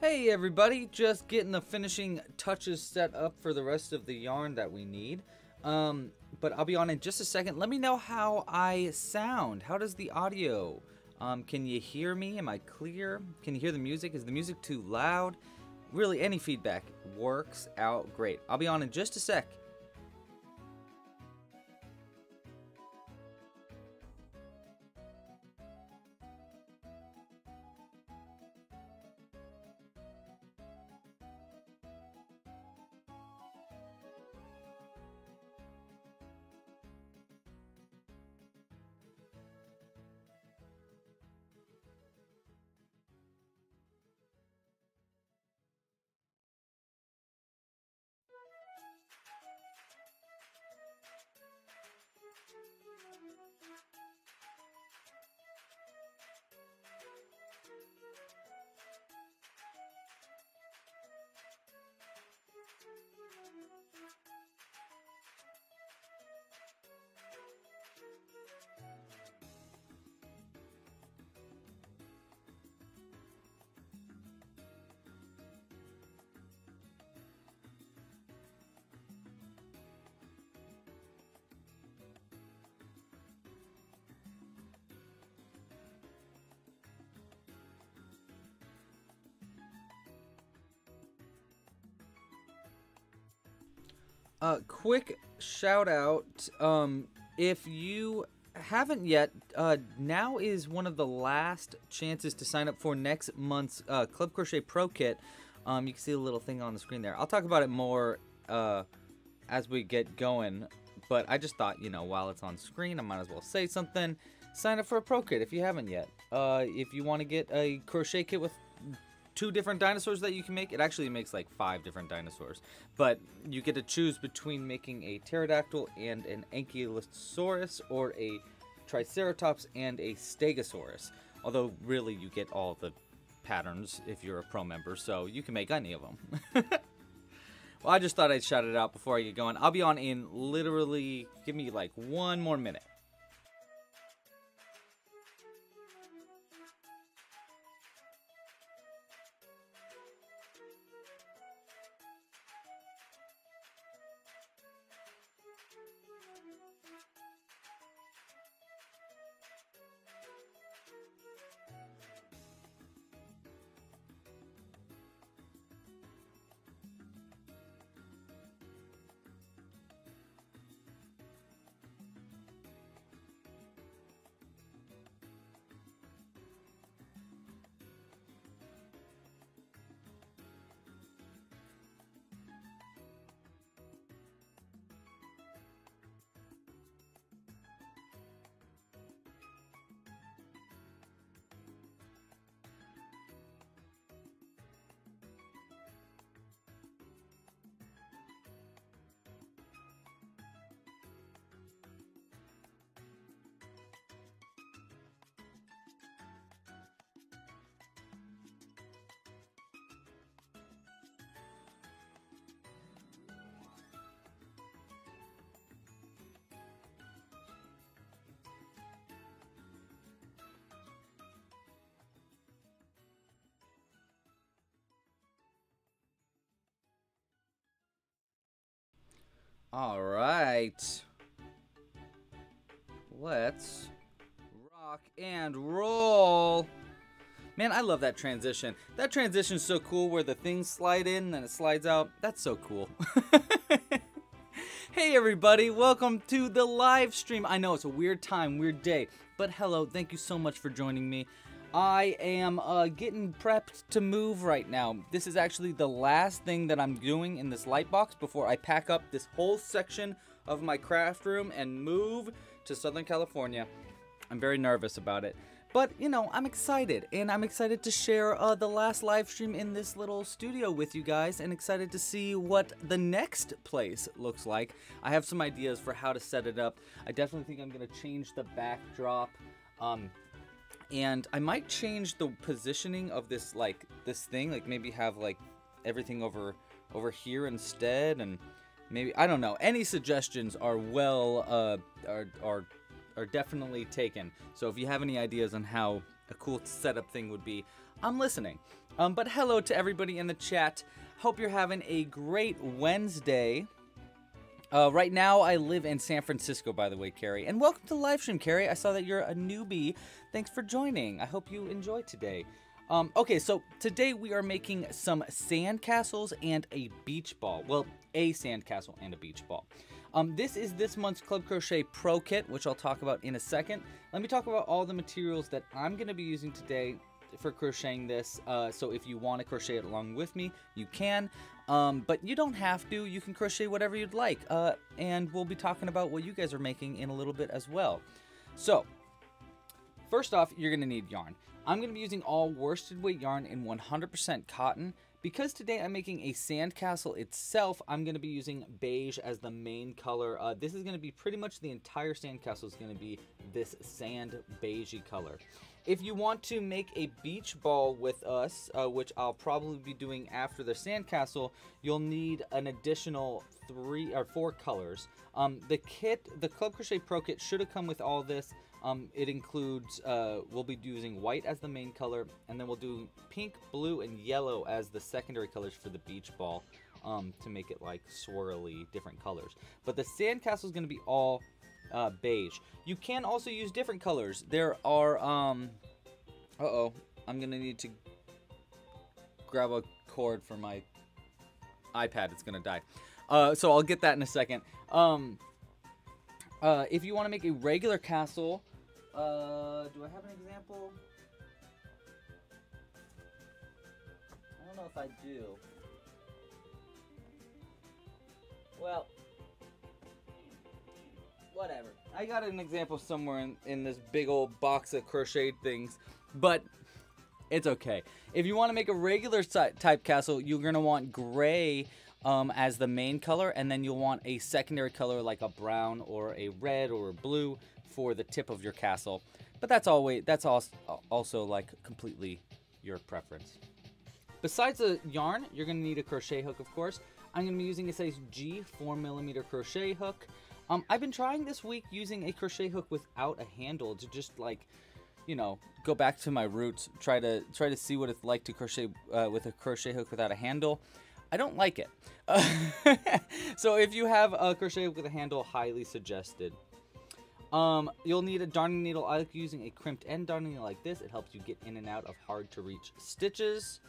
Hey everybody, just getting the finishing touches set up for the rest of the yarn that we need. Um, but I'll be on in just a second. Let me know how I sound. How does the audio? Um, can you hear me? Am I clear? Can you hear the music? Is the music too loud? Really, any feedback works out great. I'll be on in just a sec. Quick shout out. Um, if you haven't yet, uh, now is one of the last chances to sign up for next month's uh, Club Crochet Pro Kit. Um, you can see a little thing on the screen there. I'll talk about it more uh, as we get going. But I just thought, you know, while it's on screen, I might as well say something. Sign up for a Pro Kit if you haven't yet. Uh, if you want to get a crochet kit with two different dinosaurs that you can make. It actually makes like five different dinosaurs. But you get to choose between making a pterodactyl and an ankylosaurus or a triceratops and a stegosaurus. Although really you get all the patterns if you're a pro member, so you can make any of them. well, I just thought I'd shout it out before I get going. I'll be on in literally, give me like one more minute. All right. Let's rock and roll. Man, I love that transition. That transition's so cool where the things slide in and it slides out. That's so cool. hey everybody, welcome to the live stream. I know it's a weird time, weird day, but hello, thank you so much for joining me. I am uh, getting prepped to move right now. This is actually the last thing that I'm doing in this light box before I pack up this whole section of my craft room and move to Southern California. I'm very nervous about it. But, you know, I'm excited, and I'm excited to share uh, the last live stream in this little studio with you guys, and excited to see what the next place looks like. I have some ideas for how to set it up. I definitely think I'm going to change the backdrop. Um, and I might change the positioning of this like this thing like maybe have like everything over over here instead and maybe I don't know any suggestions are well uh, are, are are definitely taken so if you have any ideas on how a cool setup thing would be I'm listening Um, but hello to everybody in the chat. Hope you're having a great Wednesday. Uh, right now, I live in San Francisco, by the way, Carrie. And welcome to the live stream, Carrie. I saw that you're a newbie. Thanks for joining. I hope you enjoy today. Um, okay, so today we are making some sand castles and a beach ball. Well, a sand castle and a beach ball. Um, this is this month's Club Crochet Pro Kit, which I'll talk about in a second. Let me talk about all the materials that I'm going to be using today for crocheting this. Uh, so if you want to crochet it along with me, you can. Um, but you don't have to. You can crochet whatever you'd like. Uh, and we'll be talking about what you guys are making in a little bit as well. So, first off, you're going to need yarn. I'm going to be using all worsted weight yarn in 100% cotton. Because today I'm making a sandcastle itself, I'm going to be using beige as the main color. Uh, this is going to be pretty much the entire sandcastle is going to be this sand beigey color. If you want to make a beach ball with us, uh, which I'll probably be doing after the sandcastle, you'll need an additional three or four colors. Um, the kit, the Club Crochet Pro Kit should have come with all this. Um, it includes, uh, we'll be using white as the main color, and then we'll do pink, blue, and yellow as the secondary colors for the beach ball um, to make it like swirly, different colors. But the sandcastle is going to be all uh, beige. You can also use different colors. There are, um, uh-oh, I'm to need to grab a cord for my iPad. It's to die. Uh, so I'll get that in a second. Um, uh, if you want to make a regular castle, uh, do I have an example? I don't know if I do. Well, whatever. I got an example somewhere in, in this big old box of crocheted things, but it's okay. If you want to make a regular type castle, you're going to want gray um, as the main color, and then you'll want a secondary color like a brown or a red or a blue for the tip of your castle. But that's always that's also like completely your preference. Besides the yarn, you're gonna need a crochet hook, of course. I'm gonna be using a size G 4 millimeter crochet hook. Um, I've been trying this week using a crochet hook without a handle to just like, you know, go back to my roots. Try to try to see what it's like to crochet uh, with a crochet hook without a handle. I don't like it. Uh, so if you have a crochet hook with a handle, highly suggested. Um, you'll need a darning needle. I like using a crimped end darning needle like this. It helps you get in and out of hard to reach stitches.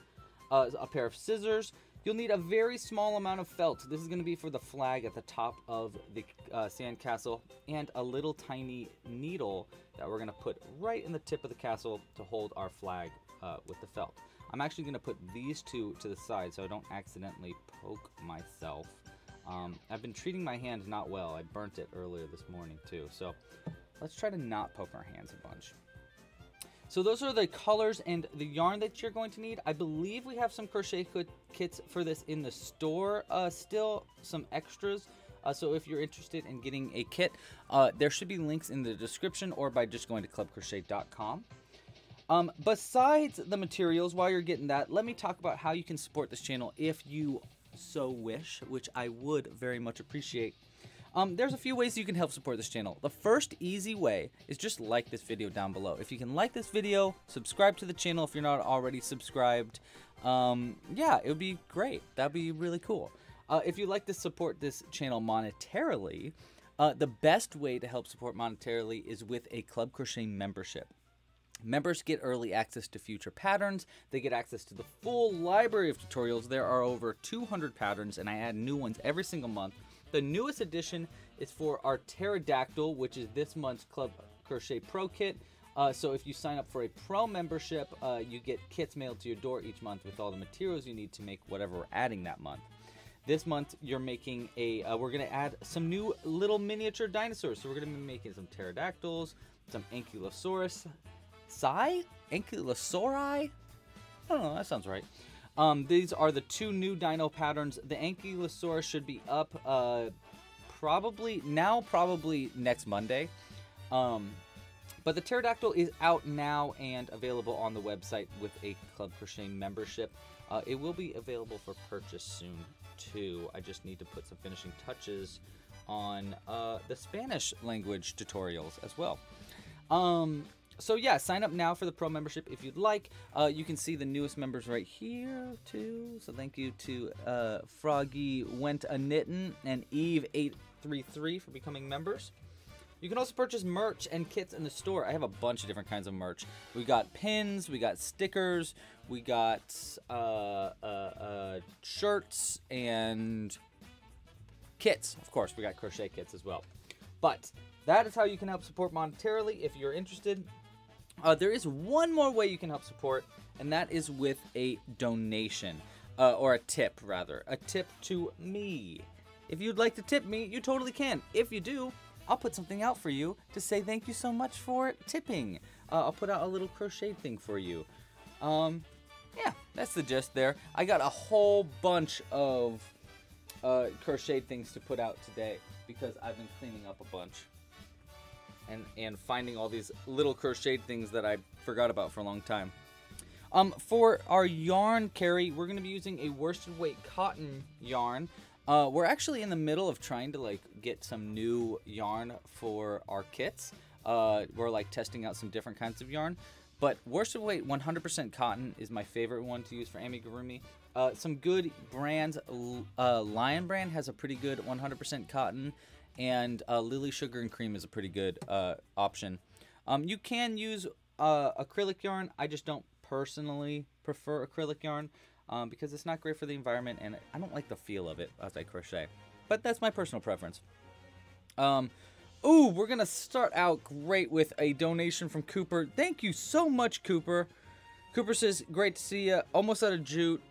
Uh, a pair of scissors. You'll need a very small amount of felt. This is going to be for the flag at the top of the uh, sandcastle. And a little tiny needle that we're going to put right in the tip of the castle to hold our flag uh, with the felt. I'm actually going to put these two to the side so I don't accidentally poke myself. Um, I've been treating my hand not well. I burnt it earlier this morning too. So let's try to not poke our hands a bunch. So those are the colors and the yarn that you're going to need. I believe we have some crochet kits for this in the store uh, still, some extras. Uh, so if you're interested in getting a kit, uh, there should be links in the description or by just going to clubcrochet.com. Um, besides the materials, while you're getting that, let me talk about how you can support this channel if you so wish, which I would very much appreciate. Um, there's a few ways you can help support this channel. The first easy way is just like this video down below. If you can like this video, subscribe to the channel if you're not already subscribed. Um, yeah, it would be great. That'd be really cool. Uh, if you'd like to support this channel monetarily, uh, the best way to help support monetarily is with a Club Crochet membership. Members get early access to future patterns. They get access to the full library of tutorials. There are over 200 patterns, and I add new ones every single month. The newest addition is for our pterodactyl, which is this month's Club Crochet Pro Kit. Uh, so if you sign up for a pro membership, uh, you get kits mailed to your door each month with all the materials you need to make whatever we're adding that month. This month, you're making a. Uh, we're gonna add some new little miniature dinosaurs. So we're gonna be making some pterodactyls, some ankylosaurus, Psy? Ankylosauri? I don't know, that sounds right. Um, these are the two new dino patterns. The Ankylosaurus should be up uh, probably now, probably next Monday. Um, but the pterodactyl is out now and available on the website with a Club Crochet membership. Uh, it will be available for purchase soon too. I just need to put some finishing touches on uh, the Spanish language tutorials as well. Um, so yeah, sign up now for the pro membership if you'd like. Uh, you can see the newest members right here too. So thank you to uh, Froggy Went a Knittin and Eve eight three three for becoming members. You can also purchase merch and kits in the store. I have a bunch of different kinds of merch. We got pins, we got stickers, we got uh, uh, uh, shirts and kits. Of course, we got crochet kits as well. But that is how you can help support monetarily if you're interested. Uh, there is one more way you can help support, and that is with a donation, uh, or a tip, rather. A tip to me. If you'd like to tip me, you totally can. If you do, I'll put something out for you to say thank you so much for tipping. Uh, I'll put out a little crochet thing for you. Um, yeah, that's the gist there. I got a whole bunch of uh, crochet things to put out today because I've been cleaning up a bunch and and finding all these little crocheted things that I forgot about for a long time. Um, for our yarn carry, we're gonna be using a worsted weight cotton yarn. Uh, we're actually in the middle of trying to like get some new yarn for our kits. Uh, we're like testing out some different kinds of yarn. But worsted weight 100% cotton is my favorite one to use for amigurumi. Uh, some good brands. Uh, Lion brand has a pretty good 100% cotton, and uh, Lily Sugar and Cream is a pretty good uh, option. Um, you can use uh, acrylic yarn. I just don't personally prefer acrylic yarn um, because it's not great for the environment, and I don't like the feel of it as I crochet. But that's my personal preference. Um, Ooh, we're going to start out great with a donation from Cooper. Thank you so much, Cooper. Cooper says, great to see you. Almost out of jute.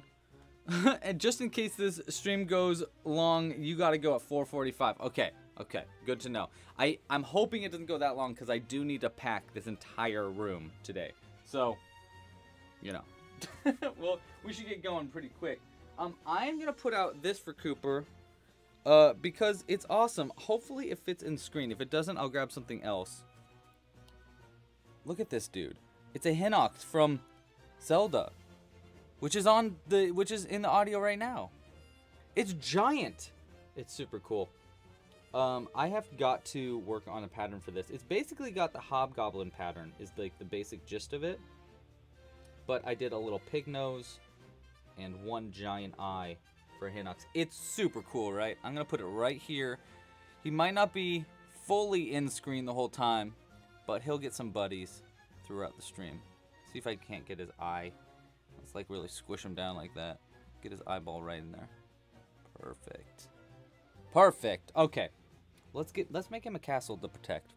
and just in case this stream goes long, you got to go at 445. Okay, okay, good to know. I, I'm hoping it doesn't go that long because I do need to pack this entire room today. So, you know. well, we should get going pretty quick. Um, I'm going to put out this for Cooper. Uh, because it's awesome. Hopefully it fits in screen. If it doesn't, I'll grab something else. Look at this dude. It's a Hinox from Zelda, which is on the which is in the audio right now. It's giant. It's super cool. Um, I have got to work on a pattern for this. It's basically got the hobgoblin pattern is like the basic gist of it. But I did a little pig nose and one giant eye for Hinox. It's super cool, right? I'm going to put it right here. He might not be fully in screen the whole time, but he'll get some buddies throughout the stream. See if I can't get his eye. Let's like really squish him down like that. Get his eyeball right in there. Perfect. Perfect. Okay. Let's get let's make him a castle to protect.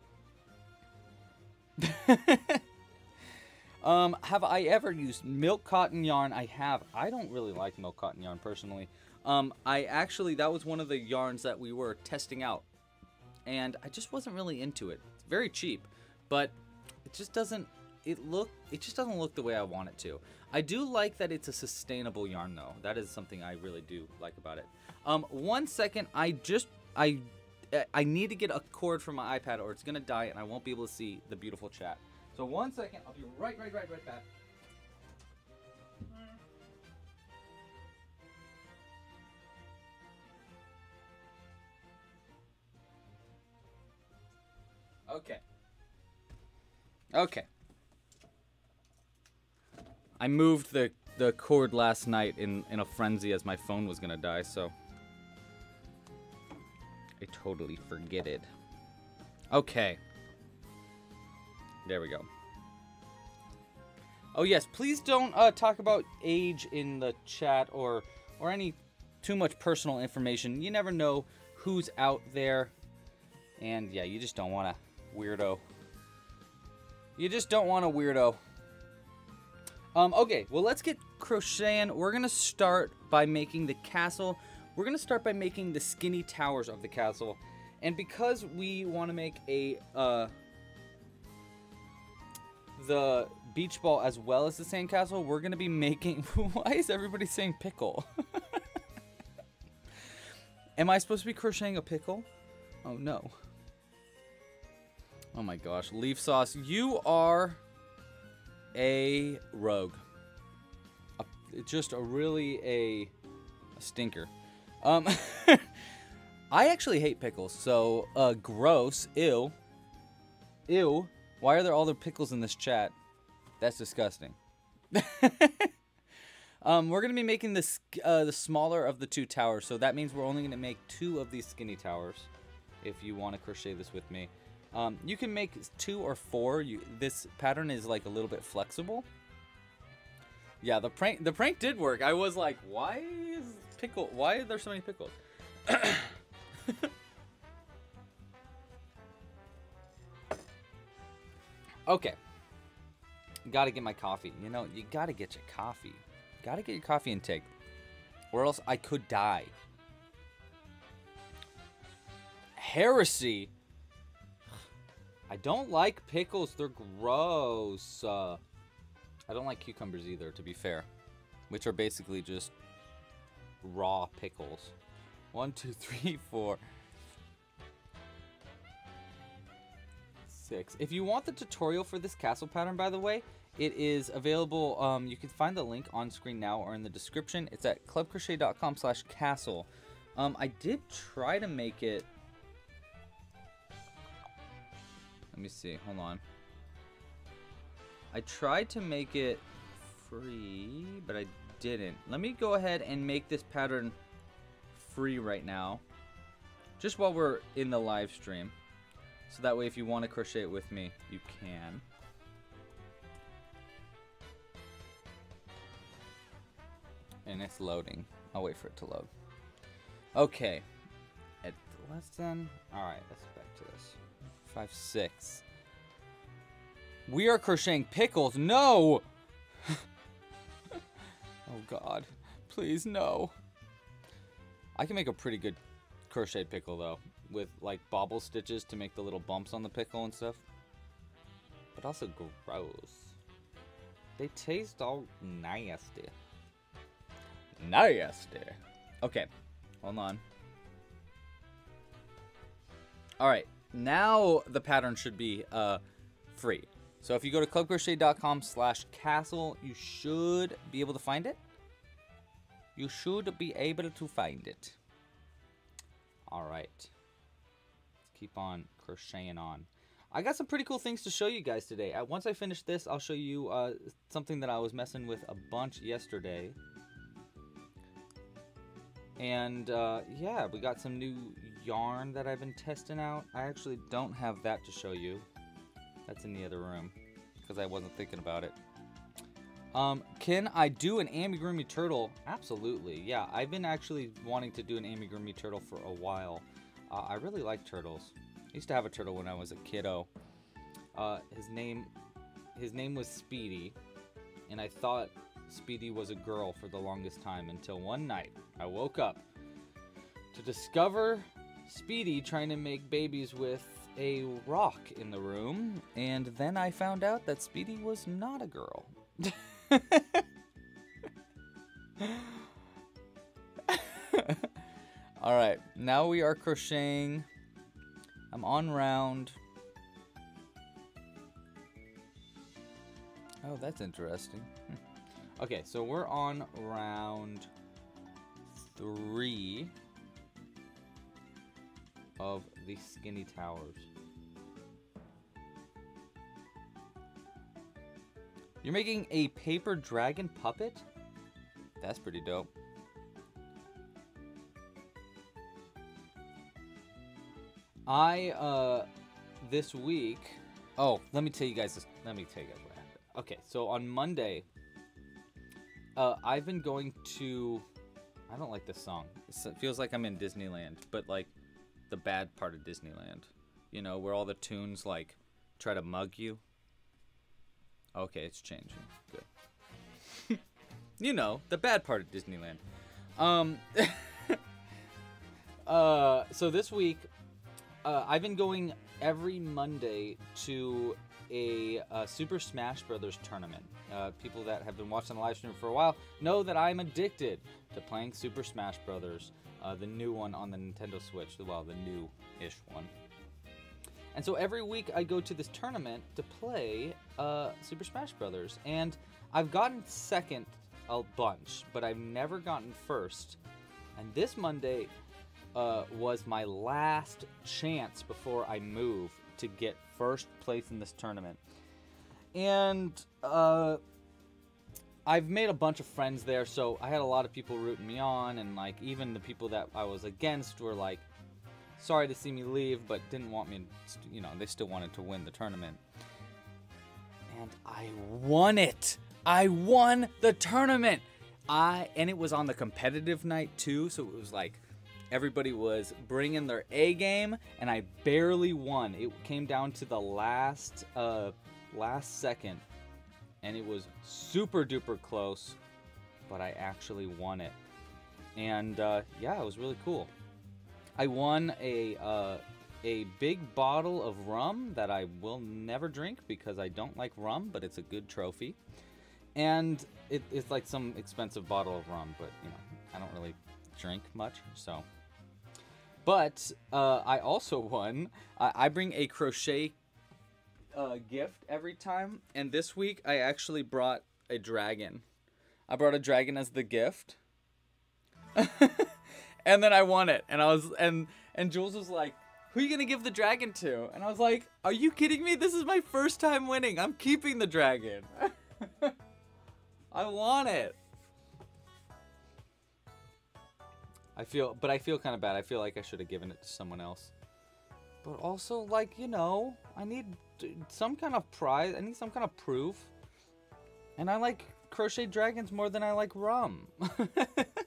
um, have I ever used milk cotton yarn? I have. I don't really like milk cotton yarn personally. Um, I actually, that was one of the yarns that we were testing out. And I just wasn't really into it. It's very cheap, but it just doesn't, it look, it just doesn't look the way I want it to. I do like that it's a sustainable yarn though. That is something I really do like about it. Um, one second, I just, I, I need to get a cord from my iPad or it's gonna die and I won't be able to see the beautiful chat. So one second, I'll be right, right, right, right back. Okay. Okay. I moved the the cord last night in in a frenzy as my phone was gonna die, so I totally forget it. Okay. There we go. Oh yes, please don't uh, talk about age in the chat or or any too much personal information. You never know who's out there, and yeah, you just don't want to weirdo. You just don't want a weirdo. Um, okay, well, let's get crocheting. We're to start by making the castle. We're going to start by making the skinny towers of the castle. And because we want to make a, uh, the beach ball as well as the sandcastle, we're going to be making... Why is everybody saying pickle? Am I supposed to be crocheting a pickle? Oh, no. Oh my gosh, Leaf Sauce, you are a rogue. A, just a really a, a stinker. Um, I actually hate pickles, so uh, gross, ew, ew. Why are there all the pickles in this chat? That's disgusting. um, we're gonna be making this uh, the smaller of the two towers, so that means we're only gonna make two of these skinny towers. If you want to crochet this with me, um, you can make two or four. You, this pattern is like a little bit flexible. Yeah, the prank the prank did work. I was like, why pickle? Why are there so many pickles? okay. Gotta get my coffee. You know, you gotta get your coffee. Gotta get your coffee intake. Or else I could die. Heresy? I don't like pickles. They're gross. Uh, I don't like cucumbers either, to be fair. Which are basically just raw pickles. One, two, three, four. Six. If you want the tutorial for this castle pattern, by the way, it is available. Um, you can find the link on screen now or in the description. It's at clubcrochet.com slash castle. Um, I did try to make it. Let me see. Hold on. I tried to make it free, but I didn't. Let me go ahead and make this pattern free right now. Just while we're in the live stream. So that way if you want to crochet it with me, you can. and it's loading. I'll wait for it to load. Okay. At less than... Alright, let's back to this. 5, 6. We are crocheting pickles. No! oh, God. Please, no. I can make a pretty good crochet pickle, though. With, like, bobble stitches to make the little bumps on the pickle and stuff. But also gross. They taste all nasty. Nasty. Okay, hold on. All right, now the pattern should be uh, free. So if you go to clubcrochet.com slash castle, you should be able to find it. You should be able to find it. All right. Let's keep on crocheting on. I got some pretty cool things to show you guys today. Once I finish this, I'll show you uh, something that I was messing with a bunch yesterday. And uh, yeah, we got some new yarn that I've been testing out. I actually don't have that to show you. That's in the other room because I wasn't thinking about it. Um, can I do an amigurumi turtle? Absolutely. Yeah, I've been actually wanting to do an amigurumi turtle for a while. Uh, I really like turtles. I used to have a turtle when I was a kiddo. Uh, his name, his name was Speedy, and I thought Speedy was a girl for the longest time until one night I woke up to discover Speedy trying to make babies with a rock in the room, and then I found out that Speedy was not a girl. All right, now we are crocheting. I'm on round. Oh, that's interesting. Okay, so we're on round three of the skinny towers. You're making a paper dragon puppet? That's pretty dope. I, uh, this week, oh, let me tell you guys this, let me tell you guys what happened. Okay, so on Monday, uh, I've been going to. I don't like this song. It feels like I'm in Disneyland, but like the bad part of Disneyland. You know, where all the tunes like try to mug you. Okay, it's changing. Good. you know, the bad part of Disneyland. Um. uh. So this week, uh, I've been going every Monday to a, a Super Smash Brothers tournament. Uh, people that have been watching the live stream for a while know that I'm addicted to playing Super Smash Brothers, uh, the new one on the Nintendo Switch. Well, the new-ish one. And so every week I go to this tournament to play uh, Super Smash Brothers, and I've gotten second a bunch, but I've never gotten first. And this Monday uh, was my last chance before I move to get first place in this tournament. And uh, I've made a bunch of friends there, so I had a lot of people rooting me on, and like even the people that I was against were like sorry to see me leave, but didn't want me. You know, they still wanted to win the tournament, and I won it. I won the tournament. I and it was on the competitive night too, so it was like everybody was bringing their A game, and I barely won. It came down to the last uh, last second, and it was super duper close, but I actually won it. And uh, yeah, it was really cool. I won a uh, a big bottle of rum that I will never drink because I don't like rum, but it's a good trophy. And it, it's like some expensive bottle of rum, but you know I don't really drink much, so. But uh, I also won. I, I bring a crochet uh, gift every time, and this week I actually brought a dragon. I brought a dragon as the gift. and then I won it, and I was and and Jules was like, "Who are you gonna give the dragon to?" And I was like, "Are you kidding me? This is my first time winning. I'm keeping the dragon. I want it." I feel, but I feel kind of bad. I feel like I should have given it to someone else. But also, like you know, I need some kind of prize. I need some kind of proof. And I like crochet dragons more than I like rum.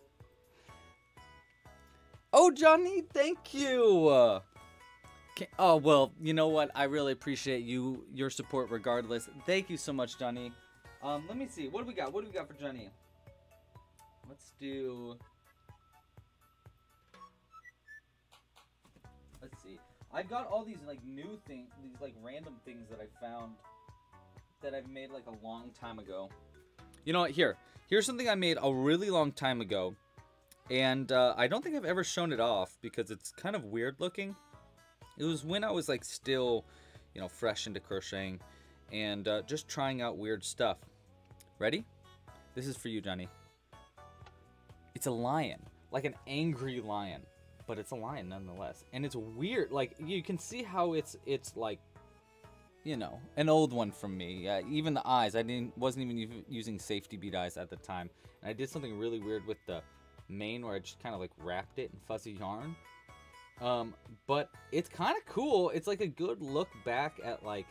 oh, Johnny, thank you. oh well, you know what? I really appreciate you your support regardless. Thank you so much, Johnny. Um, let me see. What do we got? What do we got for Johnny? Let's do. Let's see. I got all these like new things, these like random things that I found that I've made like a long time ago. You know what? Here, here's something I made a really long time ago, and uh, I don't think I've ever shown it off because it's kind of weird looking. It was when I was like still, you know, fresh into crocheting, and uh, just trying out weird stuff. Ready? This is for you, Johnny. It's a lion, like an angry lion but it's a lion nonetheless. And it's weird. Like you can see how it's it's like you know, an old one from me. Uh, even the eyes, I didn't wasn't even using safety bead eyes at the time. And I did something really weird with the mane where I just kind of like wrapped it in fuzzy yarn. Um, but it's kind of cool. It's like a good look back at like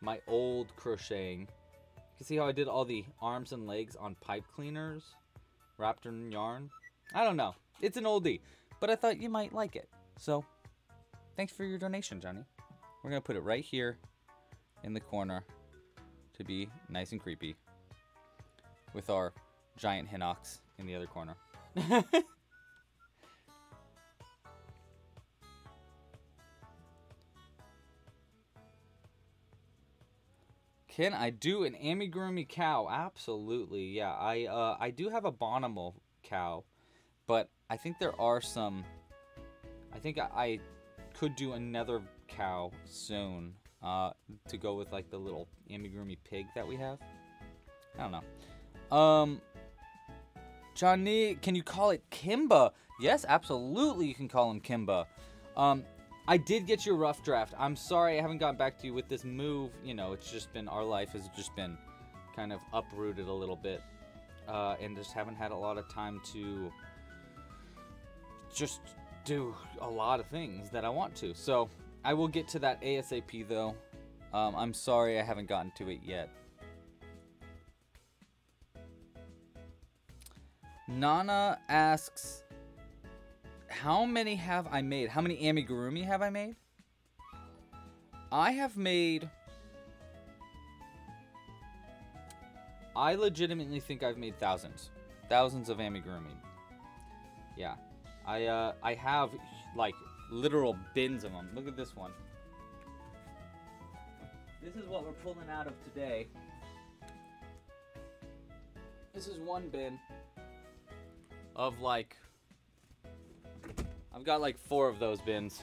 my old crocheting. You can see how I did all the arms and legs on pipe cleaners wrapped in yarn. I don't know. It's an oldie but I thought you might like it. So, thanks for your donation, Johnny. We're going to put it right here in the corner to be nice and creepy with our giant Hinox in the other corner. Can I do an amigurumi cow? Absolutely, yeah. I uh, I do have a Bonimal cow, but I think there are some. I think I, I could do another cow soon uh, to go with like the little amigurumi pig that we have. I don't know. Um, Johnny, can you call it Kimba? Yes, absolutely. You can call him Kimba. Um, I did get your rough draft. I'm sorry I haven't gotten back to you with this move. You know, it's just been our life has just been kind of uprooted a little bit, uh, and just haven't had a lot of time to just do a lot of things that I want to. So I will get to that ASAP though. Um, I'm sorry I haven't gotten to it yet. Nana asks, how many have I made? How many amigurumi have I made? I have made... I legitimately think I've made thousands. Thousands of amigurumi. Yeah. I uh, I have like literal bins of them. Look at this one. This is what we're pulling out of today. This is one bin of like I've got like four of those bins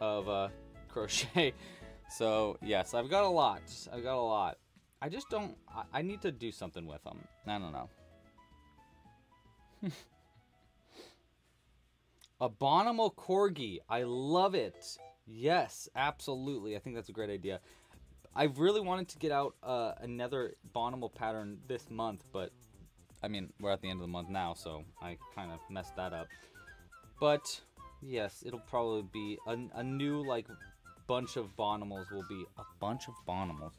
of uh, crochet. So yes, I've got a lot. I've got a lot. I just don't. I, I need to do something with them. I don't know. A Bonimal Corgi. I love it. Yes, absolutely. I think that's a great idea. I really wanted to get out uh, another Bonimal pattern this month, but I mean, we're at the end of the month now, so I kind of messed that up. But yes, it'll probably be a, a new like bunch of Bonimals will be a bunch of Bonimals.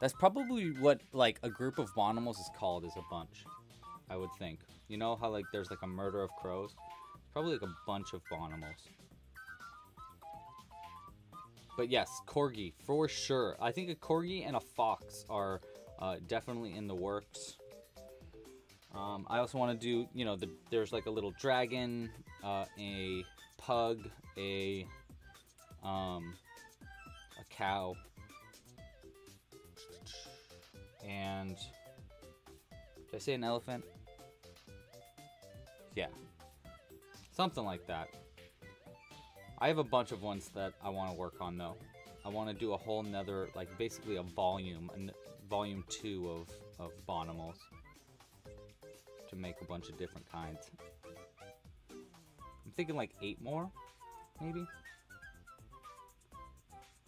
That's probably what like a group of Bonimals is called is a bunch. I would think. You know how like there's like a murder of crows? Probably like a bunch of Bonimals. But yes, corgi for sure. I think a corgi and a fox are uh, definitely in the works. Um, I also want to do, you know, the, there's like a little dragon, uh, a pug, a um, a cow, and did I say an elephant? Yeah, something like that. I have a bunch of ones that I want to work on though. I want to do a whole nother, like basically a volume, a volume two of, of Bonimals to make a bunch of different kinds. I'm thinking like eight more, maybe.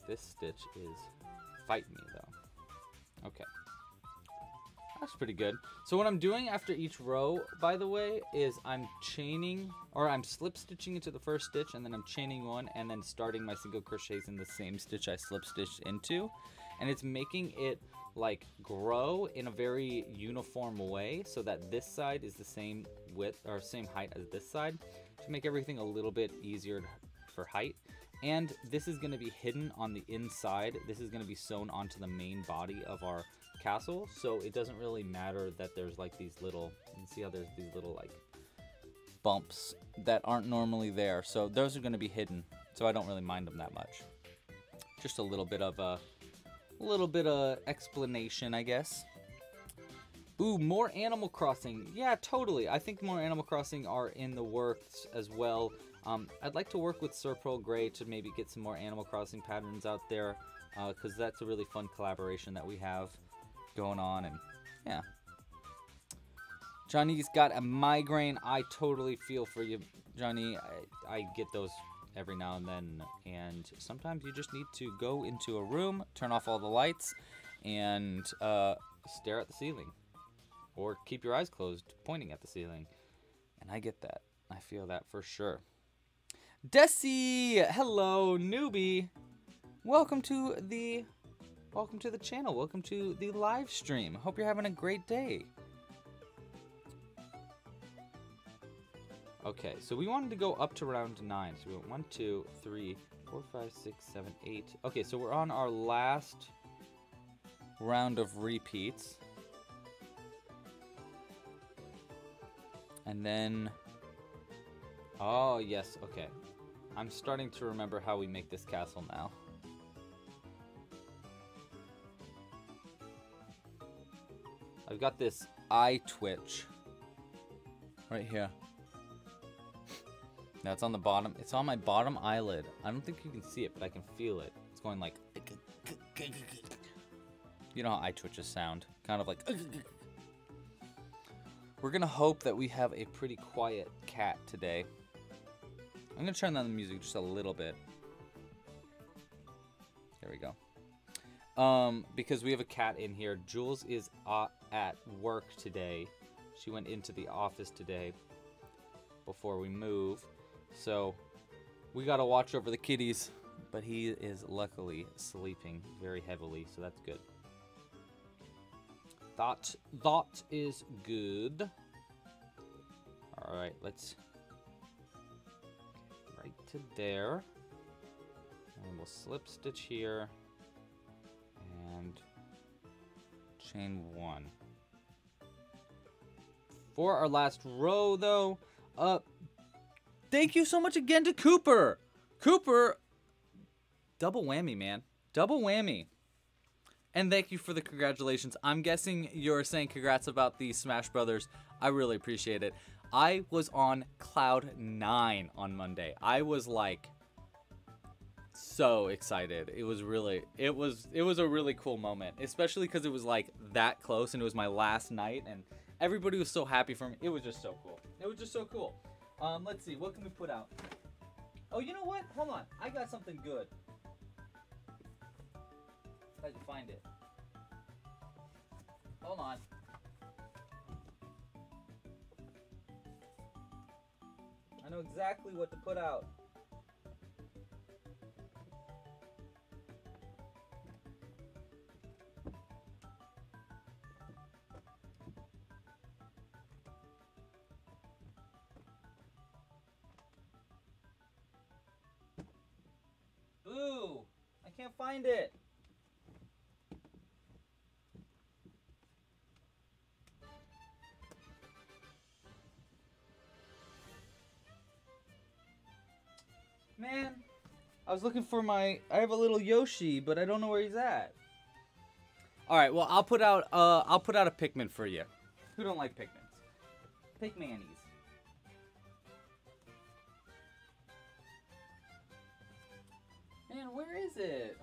This stitch is fight me though. Okay. That's pretty good. So what I'm doing after each row, by the way, is I'm chaining, or I'm slip stitching into the first stitch, and then I'm chaining one, and then starting my single crochets in the same stitch I slip stitched into. And it's making it like grow in a very uniform way so that this side is the same width or same height as this side to make everything a little bit easier for height. And this is going to be hidden on the inside. This is going to be sewn onto the main body of our castle, so it doesn't really matter that there's like these little, see how there's these little like bumps that aren't normally there. So those are going to be hidden, so I don't really mind them that much. Just a little bit of a, a little bit of explanation, I guess. Ooh, more Animal Crossing. Yeah, totally. I think more Animal Crossing are in the works as well. Um, I'd like to work with Sir Pearl Grey to maybe get some more Animal Crossing patterns out there because uh, that's a really fun collaboration that we have going on, and yeah. Johnny's got a migraine. I totally feel for you, Johnny. I, I get those every now and then, and sometimes you just need to go into a room, turn off all the lights, and uh, stare at the ceiling, or keep your eyes closed, pointing at the ceiling. And I get that. I feel that for sure. Desi, hello, newbie. Welcome to the welcome to the channel. Welcome to the live stream. Hope you're having a great day. Okay, so we wanted to go up to round nine. So we went one, two, three, four, five, six, seven, eight. Okay, so we're on our last round of repeats. And then, oh yes, okay. I'm starting to remember how we make this castle now. I've got this eye twitch right here. Now it's on the bottom. It's on my bottom eyelid. I don't think you can see it, but I can feel it. It's going like. You know how eye twitches sound? Kind of like. We're gonna hope that we have a pretty quiet cat today. I'm gonna turn down the music just a little bit. There we go. Um, because we have a cat in here. Jules is uh, at work today. She went into the office today before we move. So we got to watch over the kitties. But he is luckily sleeping very heavily, so that's good. That, that is good. All right, let's right to there. And we'll slip stitch here and chain one. For our last row though, uh, thank you so much again to Cooper. Cooper, double whammy, man. Double whammy. And thank you for the congratulations. I'm guessing you're saying congrats about the Smash Brothers. I really appreciate it. I was on cloud nine on Monday. I was like so excited. It was really it was it was a really cool moment, especially cuz it was like that close and it was my last night and everybody was so happy for me. It was just so cool. It was just so cool. Um let's see, what can we put out? Oh, you know what? Hold on. I got something good. I can find it. Hold on. I know exactly what to put out. Boo! I can't find it. Man, I was looking for my. I have a little Yoshi, but I don't know where he's at. All right, well I'll put out. Uh, I'll put out a Pikmin for you. Who don't like Pikmins? Pikmanis. Man, where is it?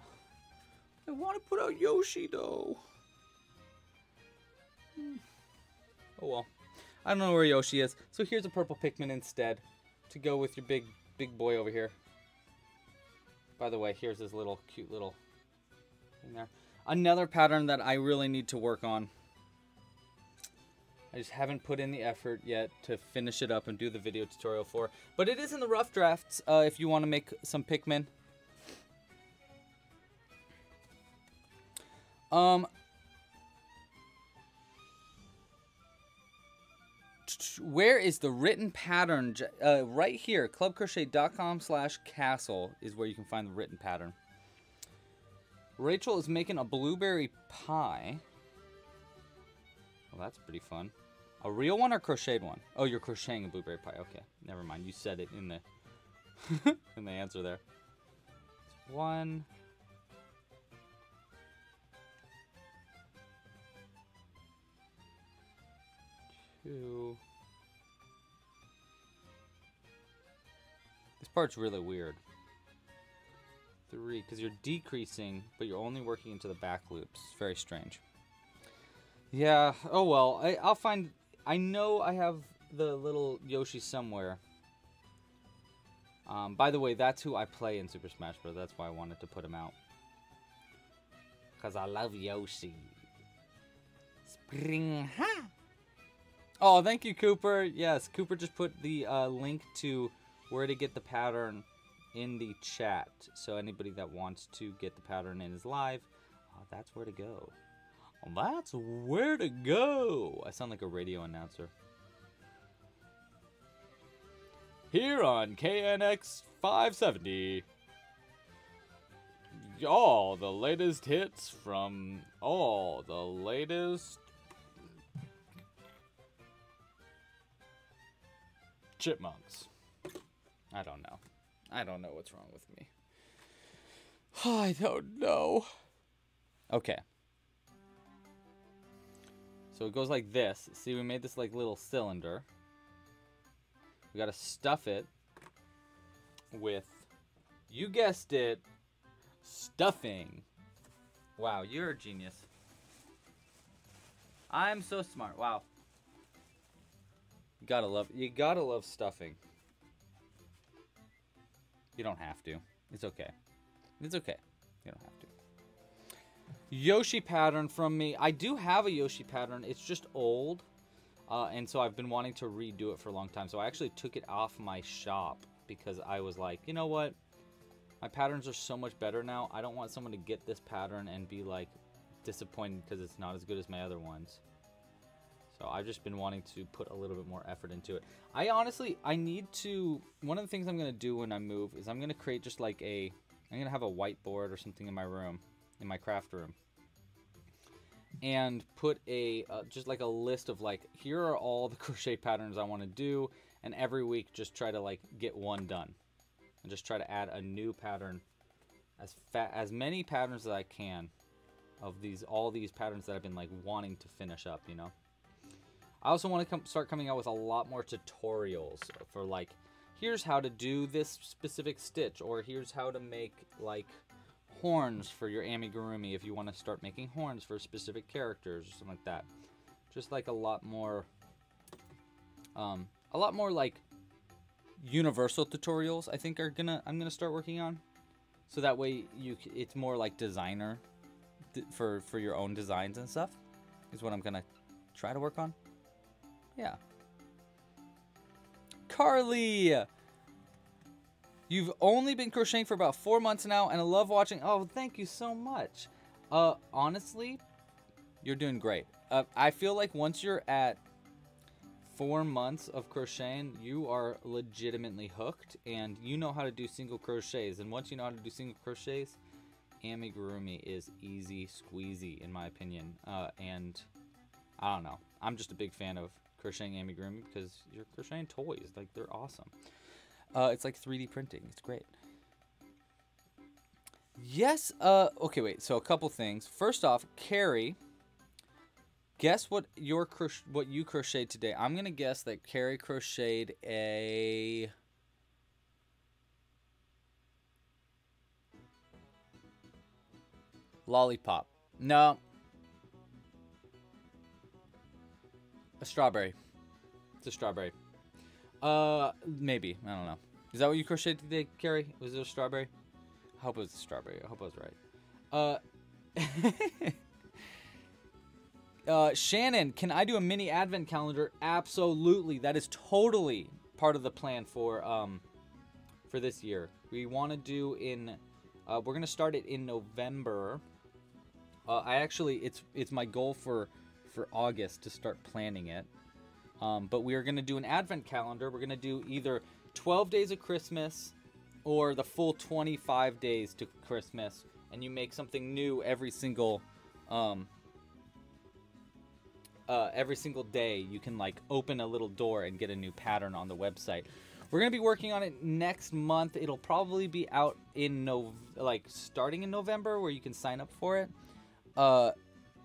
I want to put out Yoshi though. Hmm. Oh well. I don't know where Yoshi is. So here's a purple Pikmin instead to go with your big big boy over here. By the way, here's his little cute little thing there. Another pattern that I really need to work on. I just haven't put in the effort yet to finish it up and do the video tutorial for. But it is in the rough drafts uh, if you want to make some Pikmin. Um, where is the written pattern? Uh, right here, clubcrochet.com slash castle is where you can find the written pattern. Rachel is making a blueberry pie. Well, that's pretty fun. A real one or crocheted one? Oh, you're crocheting a blueberry pie. Okay, never mind. You said it in the in the answer there. It's one. Two. This part's really weird. Three, because you're decreasing, but you're only working into the back loops. It's very strange. Yeah, oh well. I, I'll find... I know I have the little Yoshi somewhere. Um, by the way, that's who I play in Super Smash Bros. That's why I wanted to put him out. Because I love Yoshi. Spring ha! Oh, thank you, Cooper. Yes, Cooper just put the uh, link to where to get the pattern in the chat. So anybody that wants to get the pattern in his live, uh, that's where to go. That's where to go. I sound like a radio announcer. Here on KNX 570. All the latest hits from all the latest chipmunks. I don't know. I don't know what's wrong with me. I don't know. Okay. So it goes like this. See, we made this like little cylinder. We gotta stuff it with, you guessed it, stuffing. Wow, you're a genius. I'm so smart. Wow. You gotta love you gotta love stuffing. You don't have to. It's okay. It's okay. You don't have to. Yoshi pattern from me. I do have a Yoshi pattern. It's just old. Uh, and so I've been wanting to redo it for a long time. So I actually took it off my shop because I was like, you know what? My patterns are so much better now. I don't want someone to get this pattern and be like disappointed because it's not as good as my other ones. So I've just been wanting to put a little bit more effort into it. I honestly, I need to, one of the things I'm going to do when I move is I'm going to create just like a, I'm going to have a whiteboard or something in my room, in my craft room. And put a, uh, just like a list of like, here are all the crochet patterns I want to do. And every week just try to like get one done. And just try to add a new pattern. As, as many patterns as I can of these, all these patterns that I've been like wanting to finish up, you know. I also want to start coming out with a lot more tutorials for like, here's how to do this specific stitch, or here's how to make like horns for your amigurumi if you want to start making horns for specific characters or something like that. Just like a lot more, um, a lot more like universal tutorials. I think are gonna I'm gonna start working on, so that way you it's more like designer for for your own designs and stuff. Is what I'm gonna try to work on. Yeah. Carly, you've only been crocheting for about four months now, and I love watching. Oh, thank you so much. Uh, honestly, you're doing great. Uh, I feel like once you're at four months of crocheting, you are legitimately hooked, and you know how to do single crochets. And once you know how to do single crochets, amigurumi is easy squeezy, in my opinion. Uh, and I don't know. I'm just a big fan of crocheting amigurumi because you're crocheting toys. Like they're awesome. Uh, it's like 3D printing. It's great. Yes. Uh. Okay. Wait. So a couple things. First off, Carrie. Guess what your what you crocheted today? I'm gonna guess that Carrie crocheted a. Lollipop. No. A strawberry. It's a strawberry. Uh, maybe. I don't know. Is that what you crocheted today, Carrie? Was it a strawberry? I hope it was a strawberry. I hope I was right. Uh, uh, Shannon, can I do a mini advent calendar? Absolutely. That is totally part of the plan for um for this year. We want to do in uh, we're gonna start it in November. Uh, I actually it's it's my goal for for August to start planning it. Um, but we are gonna do an advent calendar. We're gonna do either 12 days of Christmas or the full 25 days to Christmas, and you make something new every single um, uh, every single day you can like open a little door and get a new pattern on the website. We're gonna be working on it next month. It'll probably be out in no like starting in November where you can sign up for it. Uh,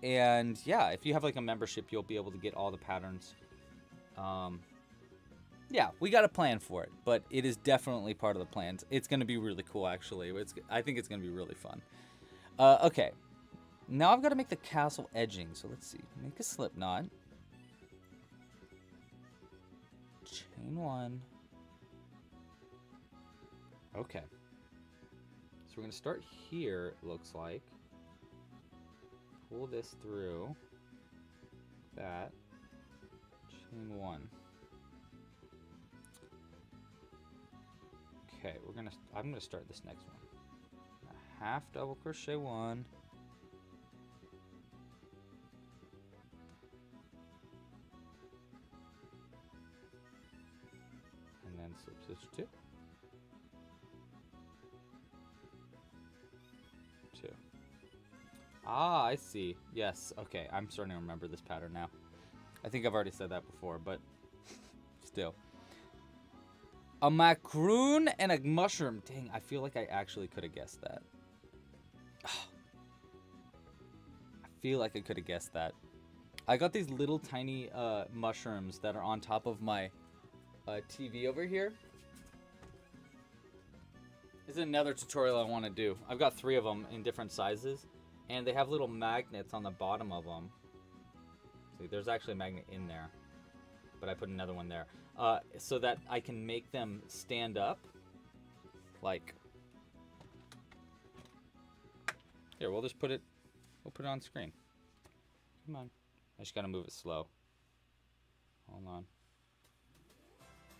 and yeah, if you have like a membership, you'll be able to get all the patterns. Um, yeah, we got a plan for it, but it is definitely part of the plans. It's gonna be really cool, actually. It's I think it's gonna be really fun. Uh, okay, now I've got to make the castle edging. So let's see. Make a slip knot. Chain one. Okay. So we're going to start here, it looks like. Pull this through. That. Chain one. Okay, we're gonna. I'm gonna start this next one. A half double crochet one. and then slip stitch two. Two. Ah, I see. Yes, okay. I'm starting to remember this pattern now. I think I've already said that before, but still. A macaroon and a mushroom. Dang, I feel like I actually could have guessed that. I feel like I could have guessed that. I got these little tiny uh, mushrooms that are on top of my uh, TV over here. This is another tutorial I want to do. I've got three of them in different sizes, and they have little magnets on the bottom of them. See, there's actually a magnet in there, but I put another one there, uh, so that I can make them stand up, like. Here, we'll just put it. We'll put it on screen. Come on. I just gotta move it slow. Hold on.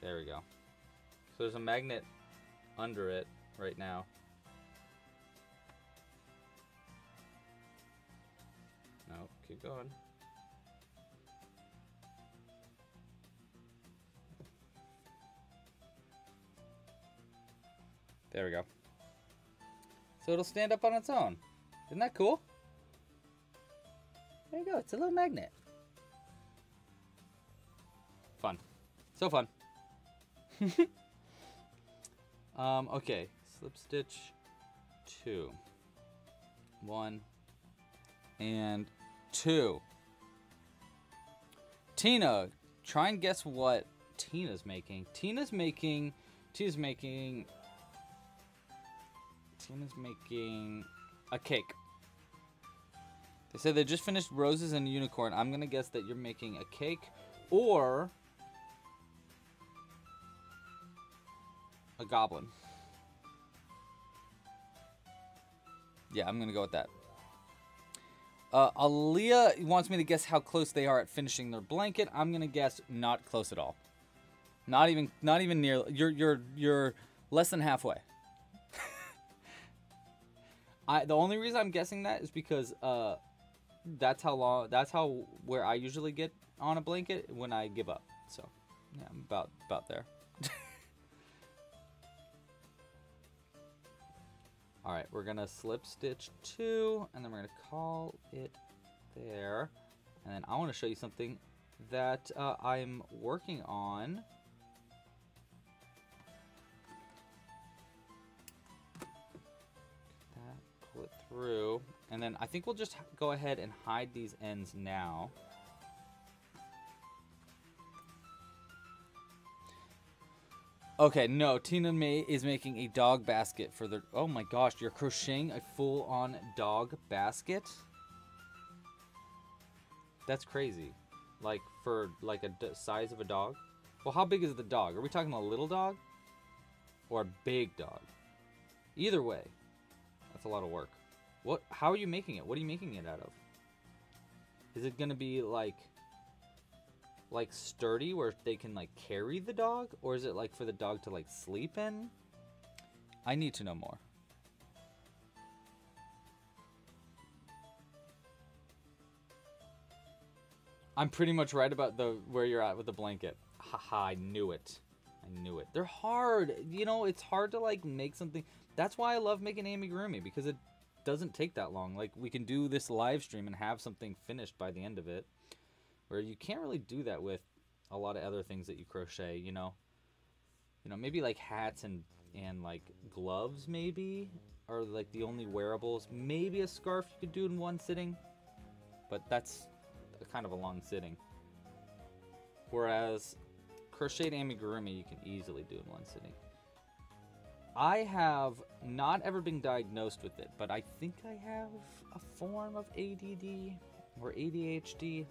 There we go. So there's a magnet under it right now. Keep going. There we go. So it'll stand up on its own. Isn't that cool? There you go. It's a little magnet. Fun. So fun. um, okay. Slip stitch two. One. And two. Tina, try and guess what Tina's making. Tina's making. Tina's making. Tina's making a cake. They said they just finished roses and unicorn. I'm gonna guess that you're making a cake, or A goblin. Yeah, I'm gonna go with that. Uh, Aaliyah wants me to guess how close they are at finishing their blanket. I'm gonna guess not close at all. Not even, not even near. You're, you're, you're less than halfway. I the only reason I'm guessing that is because uh, that's how long. That's how where I usually get on a blanket when I give up. So, yeah, I'm about about there. All right, we're gonna slip stitch two, and then we're gonna call it there. And then I want to show you something that uh, I'm working on. That, pull it through, and then I think we'll just go ahead and hide these ends now. Okay, no, Tina May is making a dog basket for the. Oh my gosh, you're crocheting a full on dog basket? That's crazy. Like, for like a size of a dog? Well, how big is the dog? Are we talking a little dog? Or a big dog? Either way, that's a lot of work. What? How are you making it? What are you making it out of? Is it gonna be like like sturdy where they can like carry the dog? Or is it like for the dog to like sleep in? I need to know more. I'm pretty much right about the where you're at with the blanket. Haha i knew it. I knew it. They're hard. You know it's hard to like make something. That's why i love making amigurumi because it doesn't take that long. Like we can do this live stream and have something finished by the end of it where you can't really do that with a lot of other things that you crochet you know? You know maybe like hats and and like gloves maybe are like the only wearables. Maybe a scarf you could do in one sitting but that's kind of a long sitting. Whereas crocheted amigurumi you can easily do in one sitting. I have not ever been diagnosed with it, but I think I have a form of ADD or ADHD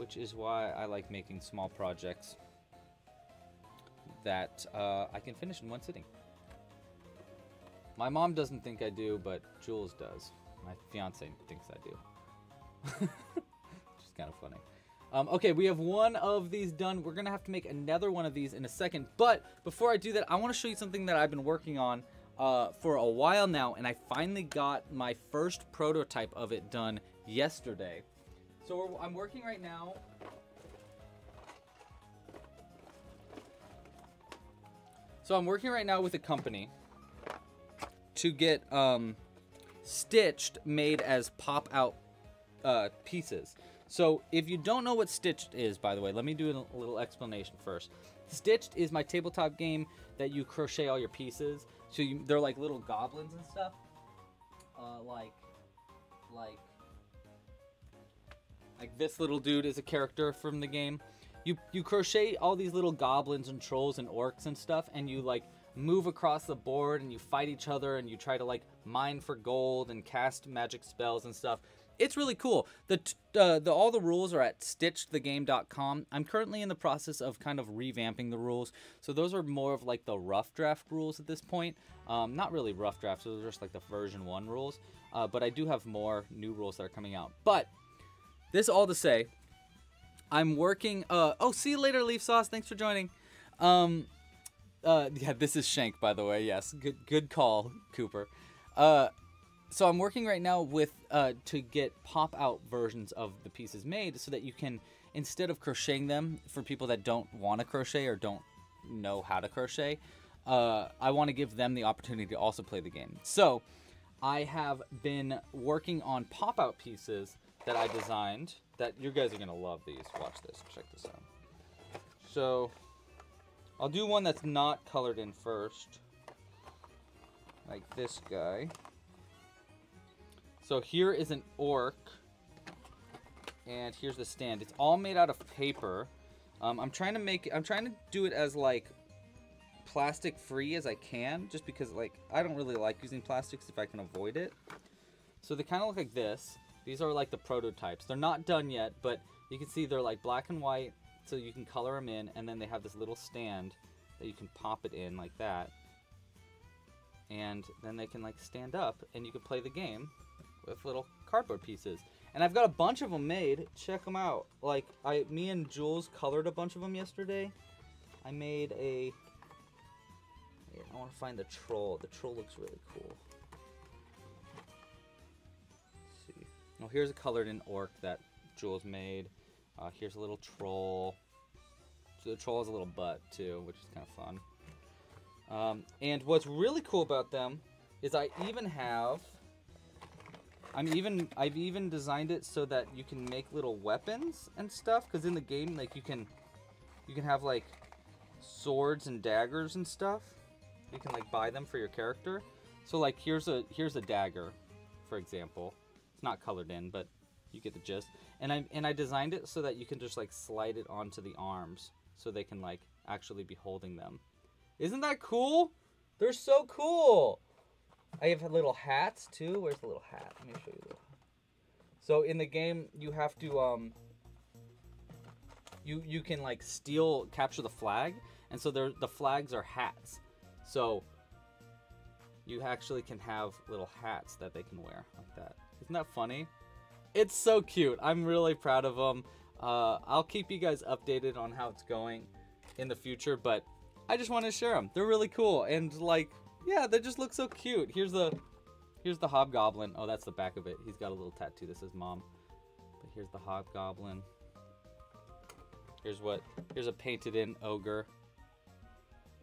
which is why I like making small projects that uh, I can finish in one sitting. My mom doesn't think I do, but Jules does. My fiance thinks I do. Which is kind of funny. Um, okay, we have one of these done. We're going to have to make another one of these in a second. But before I do that, I want to show you something that I've been working on uh, for a while now. And I finally got my first prototype of it done yesterday. So I'm working right now. So I'm working right now with a company to get um, stitched made as pop out uh, pieces. So if you don't know what Stitched is, by the way, let me do a little explanation first. Stitched is my tabletop game that you crochet all your pieces. So you, they're like little goblins and stuff. Uh, like, like like this little dude is a character from the game. You you crochet all these little goblins and trolls and orcs and stuff, and you like move across the board and you fight each other and you try to like mine for gold and cast magic spells and stuff. It's really cool. The, uh, the all the rules are at stitchedthegame.com. I'm currently in the process of kind of revamping the rules. So those are more of like the rough draft rules at this point. Um, not really rough drafts, those are just like the version 1 rules. Uh, but I do have more new rules that are coming out. But this all to say, I'm working. Uh, oh, see you later, Leaf Sauce. Thanks for joining. Um, uh, yeah, this is Shank, by the way. Yes, good, good call, Cooper. Uh, so I'm working right now with uh, to get pop out versions of the pieces made, so that you can instead of crocheting them for people that don't want to crochet or don't know how to crochet, uh, I want to give them the opportunity to also play the game. So I have been working on pop out pieces that I designed that you guys are to love these. Watch this. Check this out. So, I'll do one that's not colored in first. Like this guy. So here is an orc. And here's the stand. It's all made out of paper. Um, I'm trying to make I'm trying to do it as like plastic free as I can just because like I don't really like using plastics if I can avoid it. So they kind of look like this. These are like the prototypes. They're not done yet, but you can see they're like black and white, so you can color them in, and then they have this little stand that you can pop it in like that, and then they can like stand up and you can play the game with little cardboard pieces. And I've got a bunch of them made. Check them out. Like I, me and Jules colored a bunch of them yesterday. I made a. I want to find the troll. The troll looks really cool. Oh, here's a colored in orc that Jules made. Uh, here's a little troll. So the troll has a little butt too, which is kind of fun. Um, and what's really cool about them is I even have. I'm even I've even designed it so that you can make little weapons and stuff. Cause in the game, like you can, you can have like swords and daggers and stuff. You can like buy them for your character. So like here's a here's a dagger, for example. It's not colored in, but you get the gist. And I and I designed it so that you can just like slide it onto the arms, so they can like actually be holding them. Isn't that cool? They're so cool. I have little hats too. Where's the little hat? Let me show you. So in the game, you have to um. You you can like steal capture the flag, and so there the flags are hats. So you actually can have little hats that they can wear like that. Isn't that funny? It's so cute. I'm really proud of them. Uh, I'll keep you guys updated on how it's going in the future, but I just want to share them. They're really cool and like, yeah, they just look so cute. Here's the, here's the hobgoblin. Oh, that's the back of it. He's got a little tattoo that says mom. But here's the hobgoblin. Here's what, here's a painted in ogre.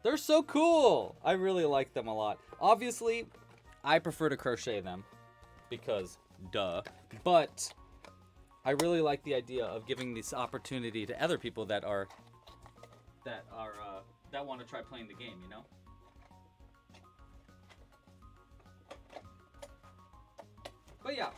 They're so cool. I really like them a lot. Obviously, I prefer to crochet them because duh. But I really like the idea of giving this opportunity to other people that are that are uh, that want to try playing the game. You know. But yeah,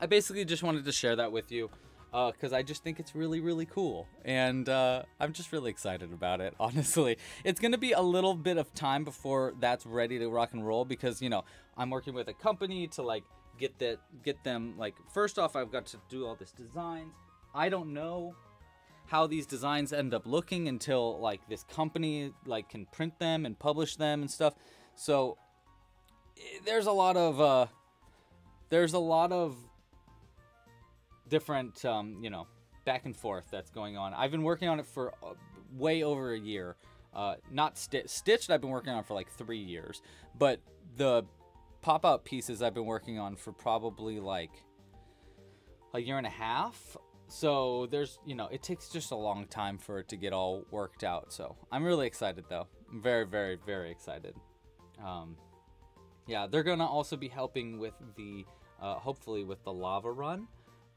I basically just wanted to share that with you because uh, I just think it's really, really cool. And uh, I'm just really excited about it, honestly. It's going to be a little bit of time before that's ready to rock and roll because, you know, I'm working with a company to like get that, get them like, first off, I've got to do all this designs. I don't know how these designs end up looking until like this company like can print them and publish them and stuff. So eh, there's a lot of, uh, there's a lot of different, um, you know, back and forth that's going on. I've been working on it for uh, way over a year. Uh, not sti- stitched. I've been working on for like three years, but the pop-out pieces I've been working on for probably like a year and a half. So there's, you know, it takes just a long time for it to get all worked out. So I'm really excited though. I'm very, very, very excited. Um, yeah, they're gonna also be helping with the, uh, hopefully with the lava run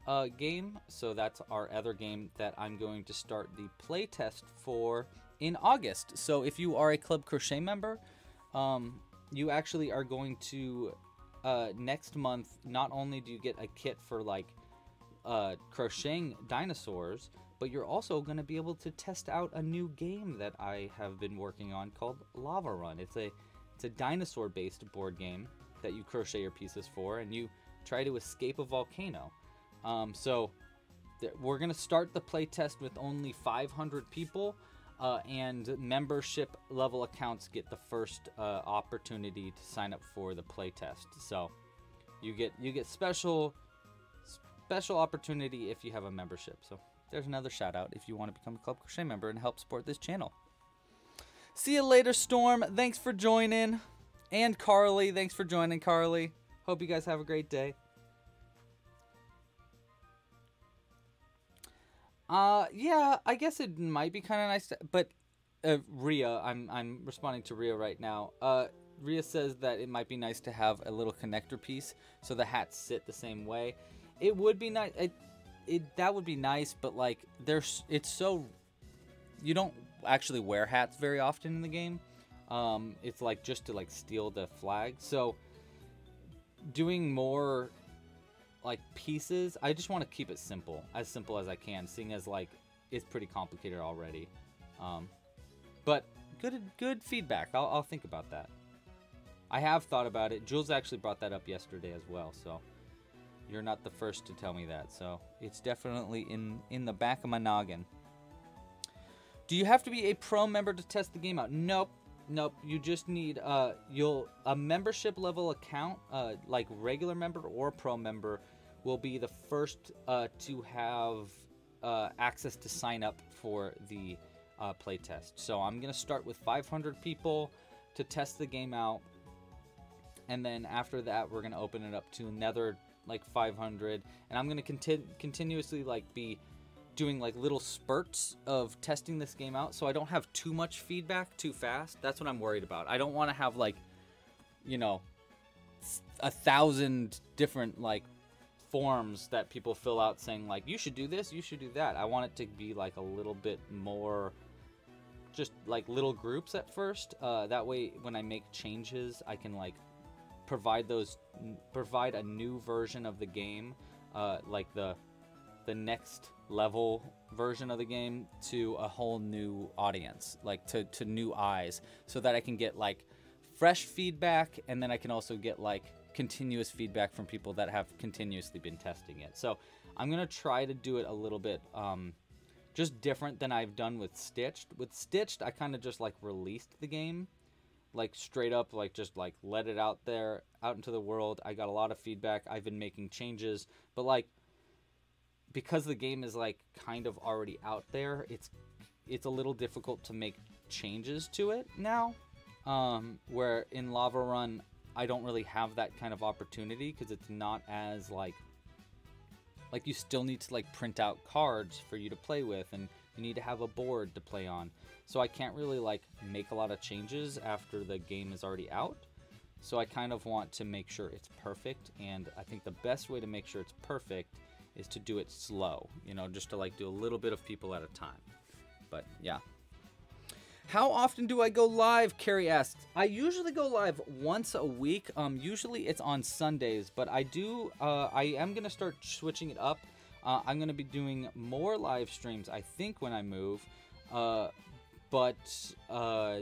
uh, game. So that's our other game that I'm going to start the playtest for in August. So if you are a Club Crochet member, um, you actually are going to uh, next month. Not only do you get a kit for like uh, crocheting dinosaurs, but you're also going to be able to test out a new game that I have been working on called Lava Run. It's a it's a dinosaur-based board game that you crochet your pieces for, and you try to escape a volcano. Um, so th- we're gonna start the playtest with only 500 people, uh, and membership level accounts get the first uh, opportunity to sign up for the playtest. So you get you get special special opportunity if you have a membership. So there's another shout out if you want to become a Club Crochet member and help support this channel. See you later, Storm. Thanks for joining. And Carly, thanks for joining, Carly. Hope you guys have a great day. Uh, yeah, I guess it might be kind of nice, to, but uh, Ria, I'm I'm responding to Ria right now. Uh, Ria says that it might be nice to have a little connector piece so the hats sit the same way. It would be nice. It, it that would be nice, but like there's it's so you don't actually wear hats very often in the game. Um, it's like just to like steal the flag. So doing more like pieces, I just want to keep it simple, as simple as I can, seeing as like it's pretty complicated already. Um, but good, good feedback. I'll, I'll think about that. I have thought about it. Jules actually brought that up yesterday as well, so you're not the first to tell me that. So it's definitely in in the back of my noggin. Do you have to be a pro member to test the game out? Nope. Nope. You just need uh, you'll a membership level account, uh, like regular member or pro member, will be the first uh, to have uh, access to sign up for the uh, playtest. So I'm gonna start with 500 people to test the game out, and then after that we're gonna open it up to another like 500, and I'm gonna conti- continuously like be doing like little spurts of testing this game out so I don't have too much feedback too fast. That's what I'm worried about. I don't want to have like, you know, a thousand different like forms that people fill out saying like you should do this, you should do that. I want it to be like a little bit more just like little groups at first. Uh, that way when I make changes, I can like provide those provide a new version of the game uh, like the the next level version of the game to a whole new audience, like to, to new eyes, so that I can get like fresh feedback and then I can also get like continuous feedback from people that have continuously been testing it. So I'm gonna try to do it a little bit um, just different than I've done with Stitched. With Stitched, I kind of just like released the game, like straight up, like just like let it out there, out into the world. I got a lot of feedback. I've been making changes, but like because the game is like kind of already out there, it's it's a little difficult to make changes to it now. Um, where in Lava Run, I don't really have that kind of opportunity because it's not as like like you still need to like print out cards for you to play with and you need to have a board to play on. So I can't really like make a lot of changes after the game is already out. So I kind of want to make sure it's perfect and I think the best way to make sure it's perfect is to do it slow, you know, just to like do a little bit of people at a time. But yeah. How often do I go live? Carrie asks. I usually go live once a week. Um, usually it's on Sundays, but I do. Uh, I am gonna start switching it up. Uh, I'm gonna be doing more live streams. I think when I move, uh, but uh,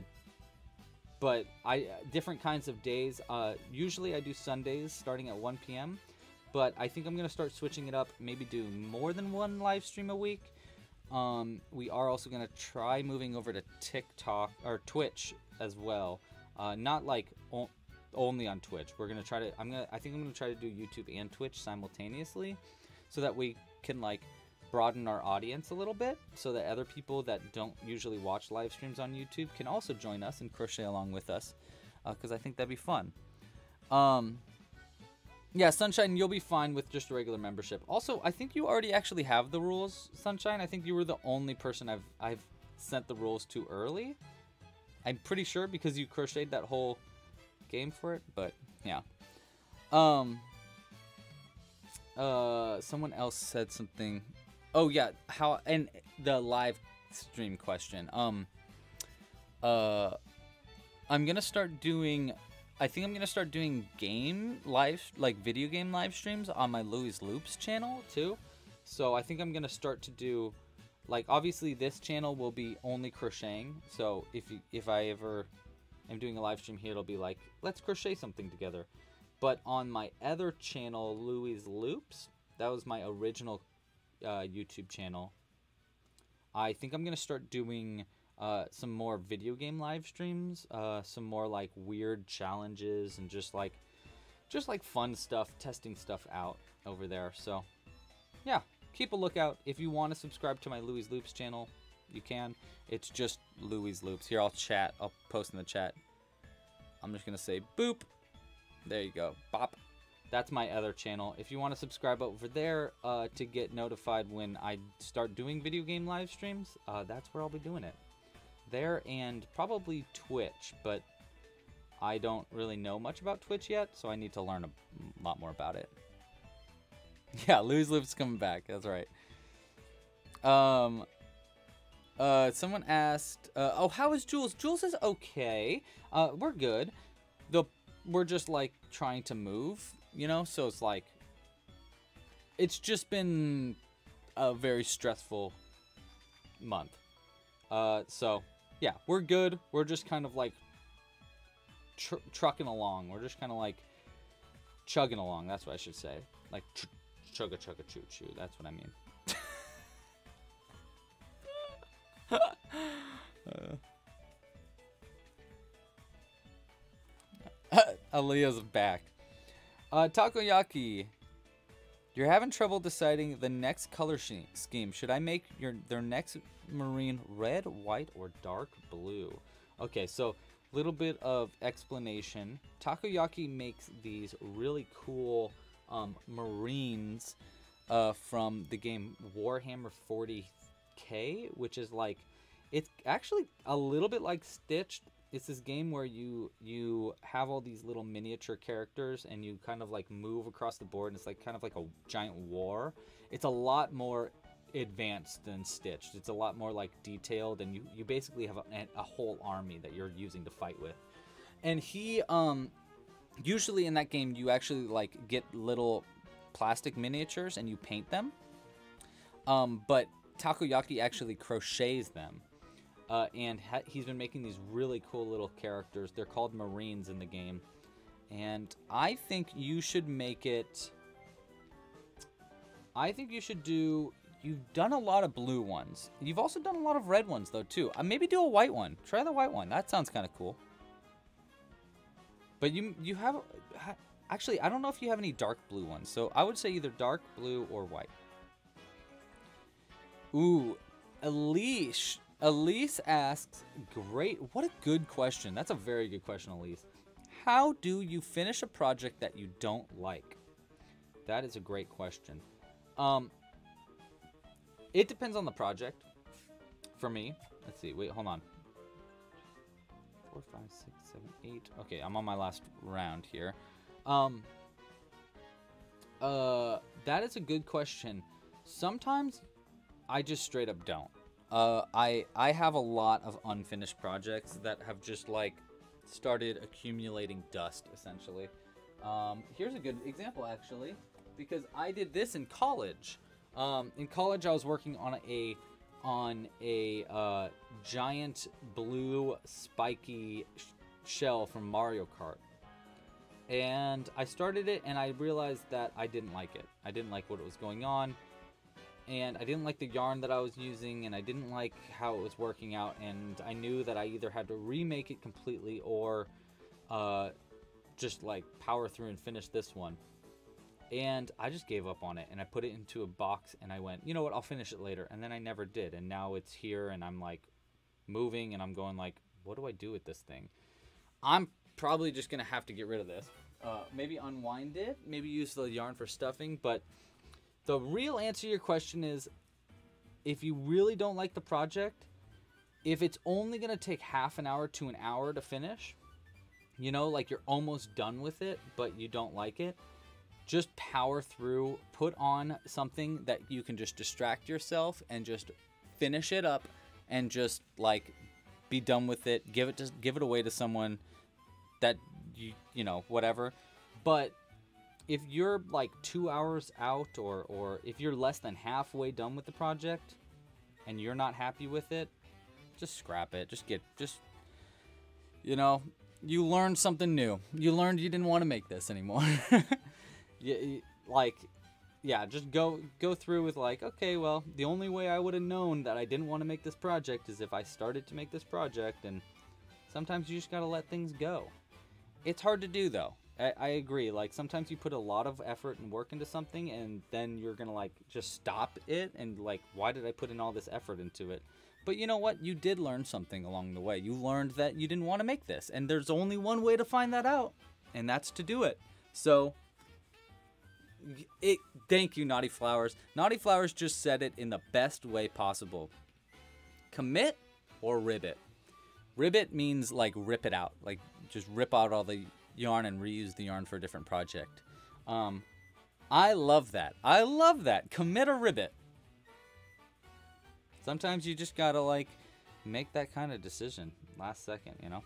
but I different kinds of days. Uh, usually I do Sundays starting at 1 p.m but I think I'm gonna start switching it up. Maybe do more than one live stream a week. Um, we are also gonna try moving over to TikTok or Twitch as well. Uh, not like only on Twitch. We're gonna try to. I'm gonna. I think I'm gonna try to do YouTube and Twitch simultaneously, so that we can like broaden our audience a little bit, so that other people that don't usually watch live streams on YouTube can also join us and crochet along with us, because uh, I think that'd be fun. Um, yeah, Sunshine, you'll be fine with just a regular membership. Also, I think you already actually have the rules, Sunshine. I think you were the only person I've I've sent the rules to early. I'm pretty sure because you crocheted that whole game for it, but yeah. Um uh someone else said something. Oh yeah, how and the live stream question. Um uh I'm going to start doing I think I'm gonna start doing game live, like video game live streams on my Louie's Loops channel too. So I think I'm gonna start to do, like obviously this channel will be only crocheting. So if you, if I ever am doing a live stream here, it'll be like let's crochet something together. But on my other channel, Louie's Loops, that was my original uh, YouTube channel. I think I'm gonna start doing uh, some more video game live streams, uh, some more like weird challenges and just like just like fun stuff, testing stuff out over there. So yeah, keep a lookout. If you want to subscribe to my Louie's Loops channel, you can. It's just Louie's Loops. Here, I'll chat. I'll post in the chat. I'm just gonna say boop. There you go. Bop. That's my other channel. If you want to subscribe over there uh, to get notified when I start doing video game live streams, uh, that's where I'll be doing it there and probably Twitch, but I don't really know much about Twitch yet, so I need to learn a lot more about it. Yeah, Lose Lips coming back. That's right. Um, uh, someone asked, uh, oh, how is Jules? Jules is okay. Uh, we're good. The we're just like trying to move, you know. So it's like, it's just been a very stressful month. Uh, so yeah, we're good. We're just kind of like tr- trucking along. We're just kind of like chugging along. That's what I should say. Like ch- chugga chugga choo choo. That's what I mean. uh. Aaliyah's back. Uh, Takoyaki. You're having trouble deciding the next color scheme. Should I make your their next marine red, white, or dark blue? Okay, so a little bit of explanation. Takoyaki makes these really cool um, marines uh, from the game Warhammer 40k, which is like it's actually a little bit like Stitched. It's this game where you you have all these little miniature characters and you kind of like move across the board and it's like kind of like a giant war. It's a lot more advanced than Stitched. It's a lot more like detailed and you you basically have a, a whole army that you're using to fight with. And he um usually in that game you actually like get little plastic miniatures and you paint them. Um, but Takoyaki actually crochets them. Uh, and ha- he's been making these really cool little characters. They're called Marines in the game. And I think you should make it. I think you should do. You've done a lot of blue ones. You've also done a lot of red ones, though, too. Uh, maybe do a white one. Try the white one. That sounds kind of cool. But you you have actually I don't know if you have any dark blue ones. So I would say either dark blue or white. Ooh, Elise. Elise asks, great. What a good question. That's a very good question, Elise. How do you finish a project that you don't like? That is a great question. Um, it depends on the project. For me, let's see. Wait, hold on. Four, five, six, seven, eight. Okay, I'm on my last round here. Um, uh, that is a good question. Sometimes I just straight up don't. Uh, I I have a lot of unfinished projects that have just like started accumulating dust essentially. Um, here's a good example actually, because I did this in college. Um, in college, I was working on a on a uh, giant blue spiky sh- shell from Mario Kart. And I started it and I realized that I didn't like it. I didn't like what was going on. And I didn't like the yarn that I was using and I didn't like how it was working out. And I knew that I either had to remake it completely or uh, just like power through and finish this one. And I just gave up on it and I put it into a box and I went, you know what, I'll finish it later. And then I never did. And now it's here and I'm like moving and I'm going like, what do I do with this thing? I'm probably just gonna have to get rid of this. Uh, maybe unwind it, maybe use the yarn for stuffing. But the real answer to your question is, if you really don't like the project, if it's only gonna take half an hour to an hour to finish, you know, like you're almost done with it, but you don't like it, just power through. Put on something that you can just distract yourself and just finish it up, and just like be done with it. Give it to give it away to someone that you you know whatever but if you're like two hours out or or if you're less than halfway done with the project and you're not happy with it just scrap it. Just get just you know you learned something new. You learned you didn't want to make this anymore. You, like yeah just go go through with like okay well the only way i would have known that i didn't want to make this project is if i started to make this project and sometimes you just gotta let things go. It's hard to do though. I, I, agree. Like sometimes you put a lot of effort and work into something, and then you're gonna like just stop it and like, why did I put in all this effort into it? But you know what? You did learn something along the way. You learned that you didn't want to make this, and there's only one way to find that out, and that's to do it. So, it. Thank you, Naughty Flowers. Naughty Flowers just said it in the best way possible. Commit or ribbit. Ribbit means like rip it out, like just rip out all the yarn and reuse the yarn for a different project. Um, I love that. I love that. Commit a ribbit. Sometimes you just gotta like make that kind of decision last second, you know.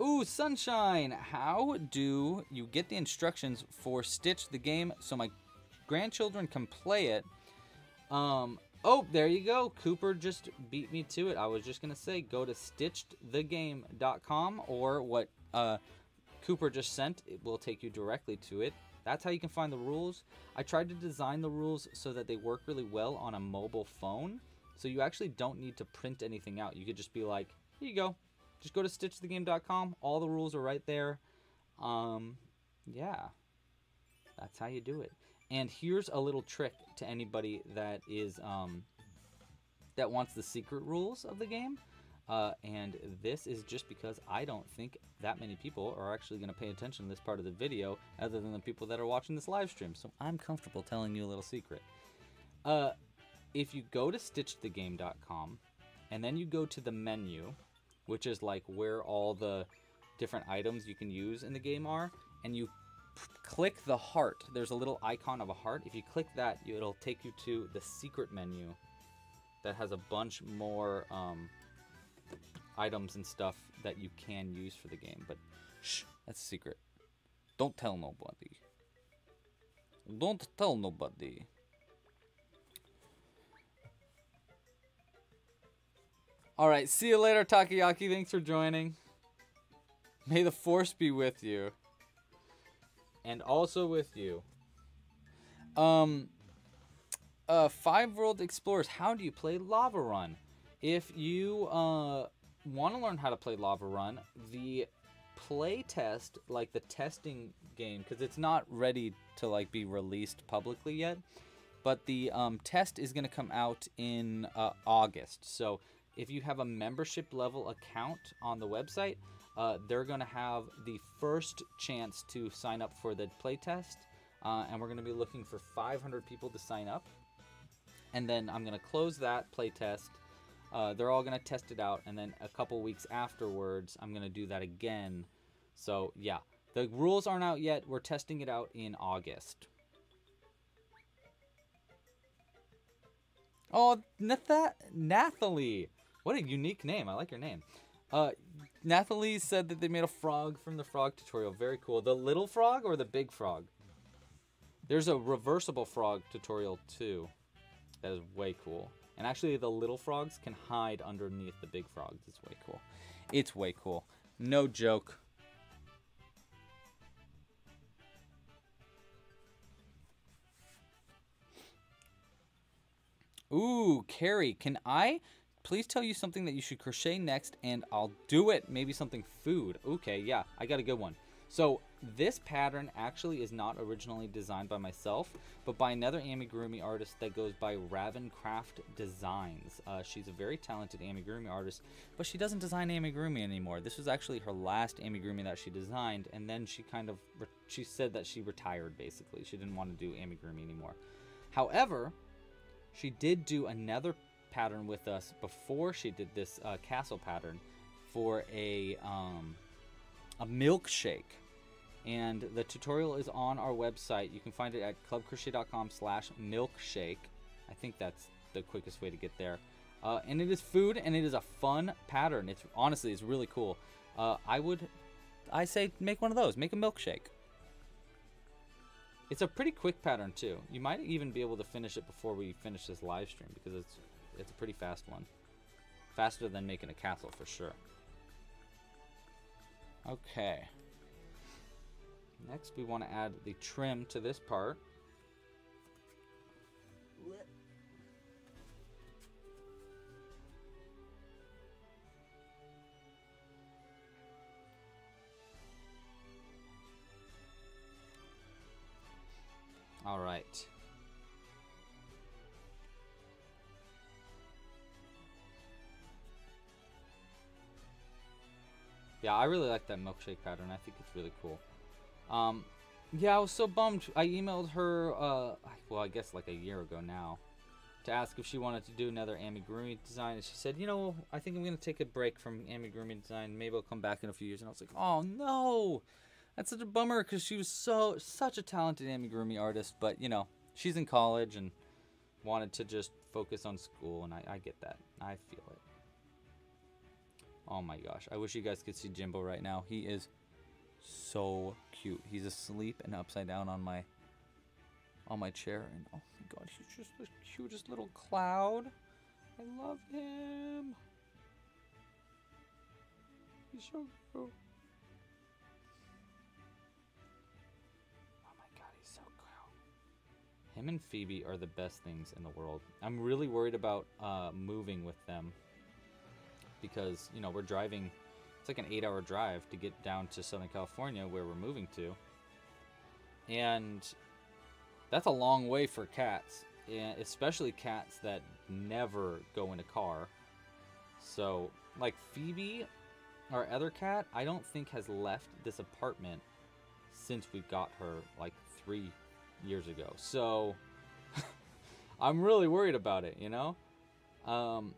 Ooh, Sunshine! How do you get the instructions for Stitch the game so my grandchildren can play it? Um, Oh, there you go. Cooper just beat me to it. I was just going to say go to stitchthegame.com or what uh, Cooper just sent. It will take you directly to it. That's how you can find the rules. I tried to design the rules so that they work really well on a mobile phone. So you actually don't need to print anything out. You could just be like, here you go. just go to stitchthegame.com. All the rules are right there. Um, yeah, that's how you do it. And here's a little trick to anybody that is um, that wants the secret rules of the game. Uh, and this is just because I don't think that many people are actually going to pay attention to this part of the video other than the people that are watching this live stream. So I'm comfortable telling you a little secret. Uh, if you go to stitchthegame.com and then you go to the menu, which is like where all the different items you can use in the game are, and you click the heart. There's a little icon of a heart. If you click that, it'll take you to the secret menu that has a bunch more um, items and stuff that you can use for the game. But shh, that's a secret. Don't tell nobody. Don't tell nobody. All right, see you later, Takayaki. Thanks for joining. May the force be with you. And also with you. Um, uh, Five World Explorers, how do you play Lava Run? If you uh, want to learn how to play Lava Run, the play test, like the testing game, because it's not ready to like be released publicly yet, but the um, test is going to come out in uh, August. So if you have a membership level account on the website, uh, they're going to have the first chance to sign up for the playtest. Uh, and we're going to be looking for 500 people to sign up. And then I'm going to close that playtest. Uh, they're all going to test it out. And then a couple weeks afterwards, I'm going to do that again. So, yeah. The rules aren't out yet. We're testing it out in August. Oh, Natha- Nathalie. What a unique name. I like your name. Uh, Nathalie said that they made a frog from the frog tutorial. Very cool. The little frog or the big frog? There's a reversible frog tutorial too. That is way cool. And actually, the little frogs can hide underneath the big frogs. It's way cool. It's way cool. No joke. Ooh, Carrie, can I please tell you something that you should crochet next and I'll do it. Maybe something food. Okay, yeah, I got a good one. So this pattern actually is not originally designed by myself, but by another amigurumi artist that goes by Ravencraft Designs. Uh, she's a very talented amigurumi artist, but she doesn't design amigurumi anymore. This was actually her last amigurumi that she designed, and then she kind of she said that she retired basically. She didn't want to do amigurumi anymore. However, she did do another pattern with us before she did this uh, castle pattern for a um, a milkshake. And the tutorial is on our website. You can find it at clubcrochet.com slash milkshake. I think that's the quickest way to get there. Uh, and it is food and it is a fun pattern. It's honestly it's really cool. Uh, i would i say make one of those. Make a milkshake. It's a pretty quick pattern too. You might even be able to finish it before we finish this live stream because it's it's a pretty fast one. Faster than making a castle for sure. Okay. Next we want to add the trim to this part. All right. Yeah, I really like that milkshake pattern. I think it's really cool. Um, yeah, I was so bummed. I emailed her, uh, well, I guess like a year ago now, to ask if she wanted to do another amigurumi design. And she said, you know, I think I'm going to take a break from amigurumi design. Maybe I'll come back in a few years. And I was like, oh, no. That's such a bummer because she was so such a talented amigurumi artist. But, you know, she's in college and wanted to just focus on school. And I, I get that. I feel it. Oh my gosh. I wish you guys could see Jimbo right now. He is so cute. He's asleep and upside down on my on my chair and oh my god, he's just the cutest little cloud. I love him. He's so cute. Oh my god, he's so cute. Him and Phoebe are the best things in the world. I'm really worried about uh, moving with them because you know we're driving It's like an eight-hour drive to get down to Southern California, where we're moving to, and that's a long way for cats, especially cats that never go in a car. So, like Phoebe, our other cat, I don't think has left this apartment since we got her like three years ago. So, I'm really worried about it, you know? Um,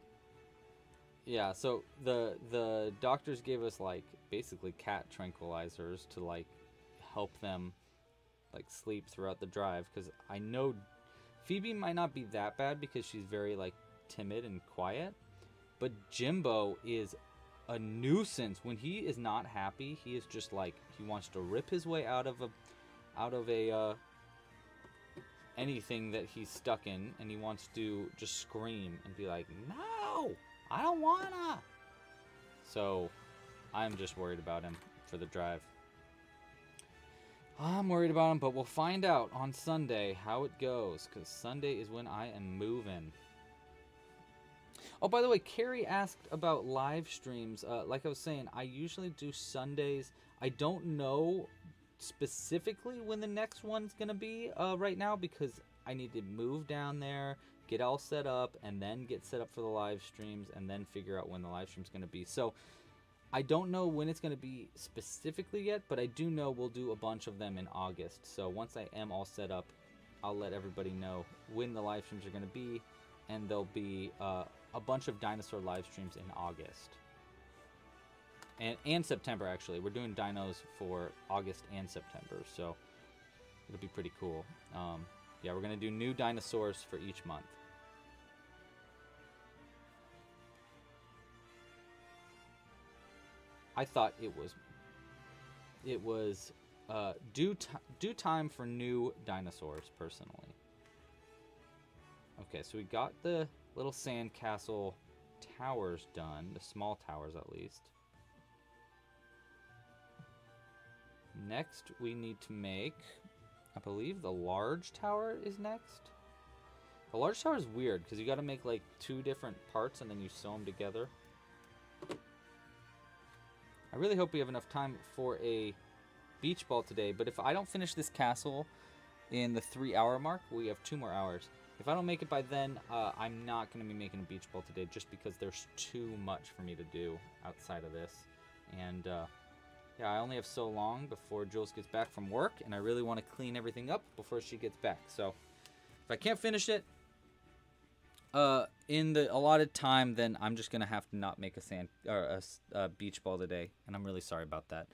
yeah, so the the doctors gave us like basically cat tranquilizers to like help them like sleep throughout the drive because I know Phoebe might not be that bad because she's very like timid and quiet, but Jimbo is a nuisance when he is not happy. He is just like he wants to rip his way out of a out of a uh, anything that he's stuck in, and he wants to just scream and be like, "No, I don't wanna." So, I'm just worried about him for the drive. I'm worried about him, but we'll find out on Sunday how it goes, because Sunday is when I am moving. Oh, by the way, Carrie asked about live streams. Uh, like I was saying, I usually do Sundays. I don't know specifically when the next one's going to be uh, right now because I need to move down there, get all set up, and then get set up for the live streams, and then figure out when the live stream's going to be. So I don't know when it's going to be specifically yet, but I do know we'll do a bunch of them in August. So once I am all set up, I'll let everybody know when the live streams are going to be, and there'll be uh, a bunch of dinosaur live streams in August. And, and September, actually. We're doing dinos for August and September, so it'll be pretty cool. Um, yeah, we're going to do new dinosaurs for each month. I thought it was it was uh, due due time for new dinosaurs personally. Okay, so we got the little sandcastle towers done, the small towers at least. Next, we need to make, I believe the large tower is next. The large tower is weird because you got to make like two different parts and then you sew them together. I really hope we have enough time for a beach ball today, but if I don't finish this castle in the three hour mark, we have two more hours. If I don't make it by then, uh, I'm not going to be making a beach ball today just because there's too much for me to do outside of this. And uh, yeah, I only have so long before Jules gets back from work, and I really want to clean everything up before she gets back. So if I can't finish it uh, in the allotted time, then I'm just gonna have to not make a sand or a, a beach ball today, and I'm really sorry about that.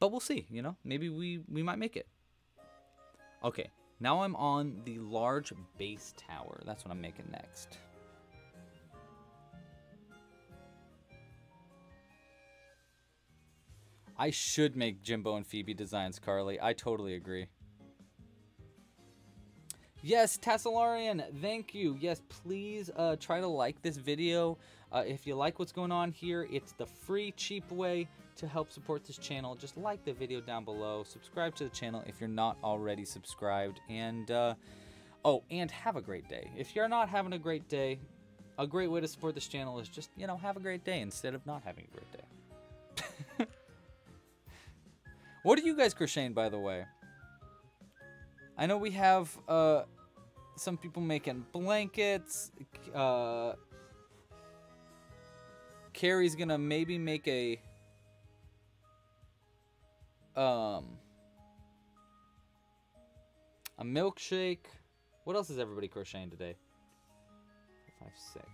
But we'll see. You know, maybe we we might make it. Okay, now I'm on the large base tower. That's what I'm making next. I should make Jimbo and Phoebe designs, Carly. I totally agree. Yes, Tassalarian, thank you. Yes, please uh, try to like this video. Uh, if you like what's going on here, it's the free, cheap way to help support this channel. Just like the video down below. Subscribe to the channel if you're not already subscribed. And, uh, oh, and have a great day. If you're not having a great day, a great way to support this channel is just, you know, have a great day instead of not having a great day. What are you guys crocheting, by the way? I know we have uh, some people making blankets. Uh, Carrie's gonna maybe make a um a milkshake. What else is everybody crocheting today? Five, six.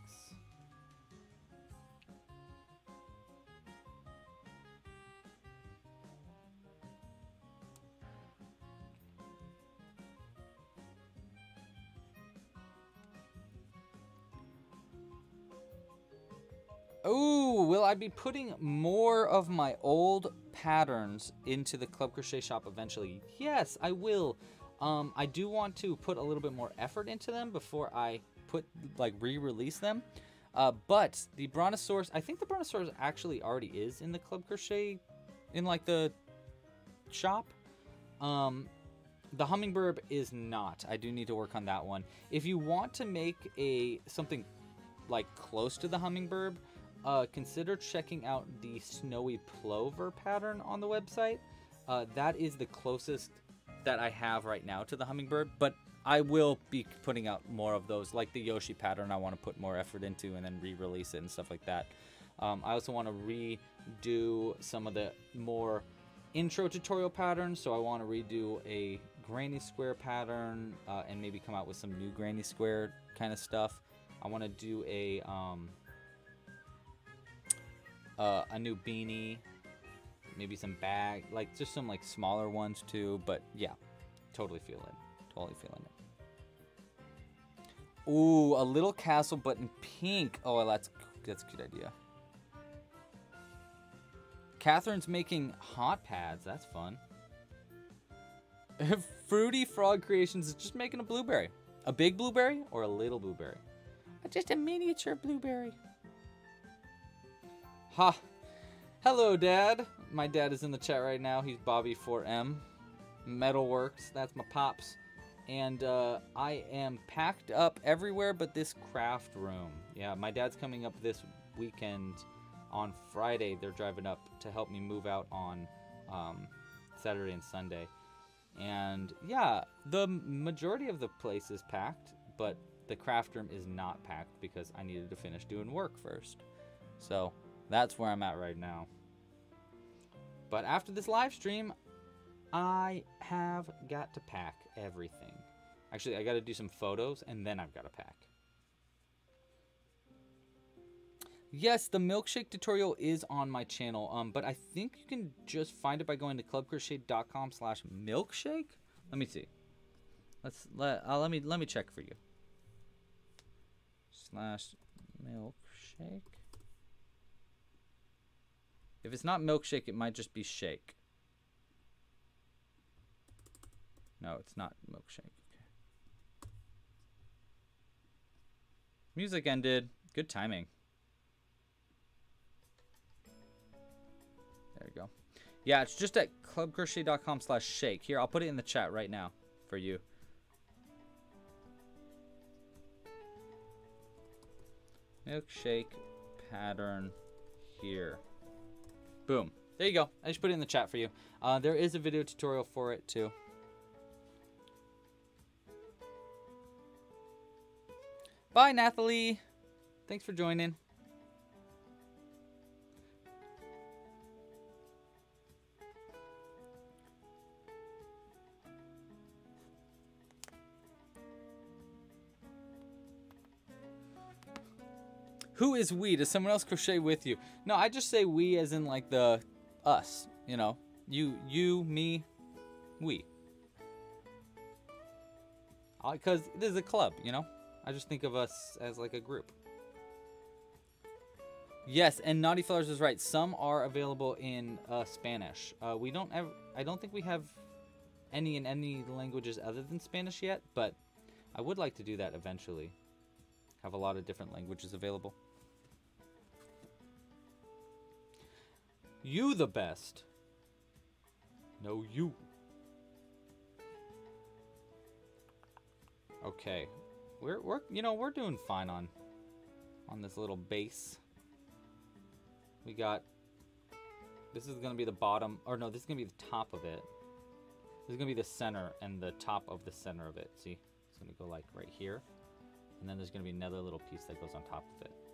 Will I be putting more of my old patterns into the Club Crochet shop eventually? Yes, I will. Um, I do want to put a little bit more effort into them before I put like re-release them. Uh, but the Brontosaurus, I think the Brontosaurus actually already is in the Club Crochet, in like the shop. Um, the Hummingbird is not. I do need to work on that one. If you want to make a something like close to the Hummingbird, uh, consider checking out the snowy plover pattern on the website. Uh, that is the closest that I have right now to the hummingbird, but I will be putting out more of those, like the Yoshi pattern. I want to put more effort into and then re-release it and stuff like that. Um, I also want to redo some of the more intro tutorial patterns. So I want to redo a granny square pattern uh, and maybe come out with some new granny square kind of stuff. I want to do a um, uh, a new beanie, maybe some bag, like just some like smaller ones too. But yeah, totally feeling. Totally feeling it. Ooh, a little castle, but in pink. Oh, that's that's a good idea. Catherine's making hot pads. That's fun. Fruity Frog Creations is just making a blueberry. A big blueberry or a little blueberry? Just a miniature blueberry. Ha. Hello, Dad. My dad is in the chat right now. He's Bobby4M. Metalworks. That's my pops. And uh, I am packed up everywhere but this craft room. Yeah, my dad's coming up this weekend on Friday. They're driving up to help me move out on um, Saturday and Sunday. And yeah, the majority of the place is packed, but the craft room is not packed because I needed to finish doing work first. So that's where I'm at right now. But after this live stream, I have got to pack everything. Actually, I got to do some photos and then I've got to pack. Yes, the milkshake tutorial is on my channel, um, but I think you can just find it by going to clubcrochet.com slash milkshake. Let me see. Let's let uh, let me let me check for you. Slash milkshake. If it's not milkshake, it might just be shake. No, it's not milkshake. Okay. Music ended. Good timing. There we go. Yeah, it's just at clubcrochet.com slash shake. Here, I'll put it in the chat right now for you. Milkshake pattern here. Boom. There you go. I just put it in the chat for you. Uh, there is a video tutorial for it too. Bye, Nathalie. Thanks for joining. Who is we? Does someone else crochet with you? No, I just say we as in like the us, you know. You, you, me, we. Because this is a club, you know. I just think of us as like a group. Yes, and Naughty Flowers is right. Some are available in uh, Spanish. Uh, we don't ever. I don't think we have any in any languages other than Spanish yet, but I would like to do that eventually. Have a lot of different languages available. You the best. No, you. Okay. We're, we're, you know, we're doing fine on, on this little base. We got, this is going to be the bottom, or no, this is going to be the top of it. This is going to be the center and the top of the center of it. See, it's going to go like right here. And then there's going to be another little piece that goes on top of it.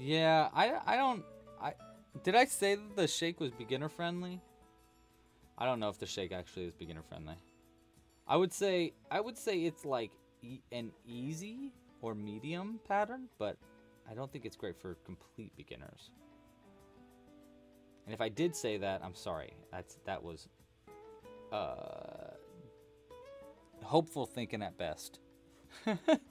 Yeah, I I don't I did I say that the shake was beginner friendly? I don't know if the shake actually is beginner friendly. I would say I would say it's like e an easy or medium pattern, but I don't think it's great for complete beginners. And if I did say that, I'm sorry. That's that was uh hopeful thinking at best.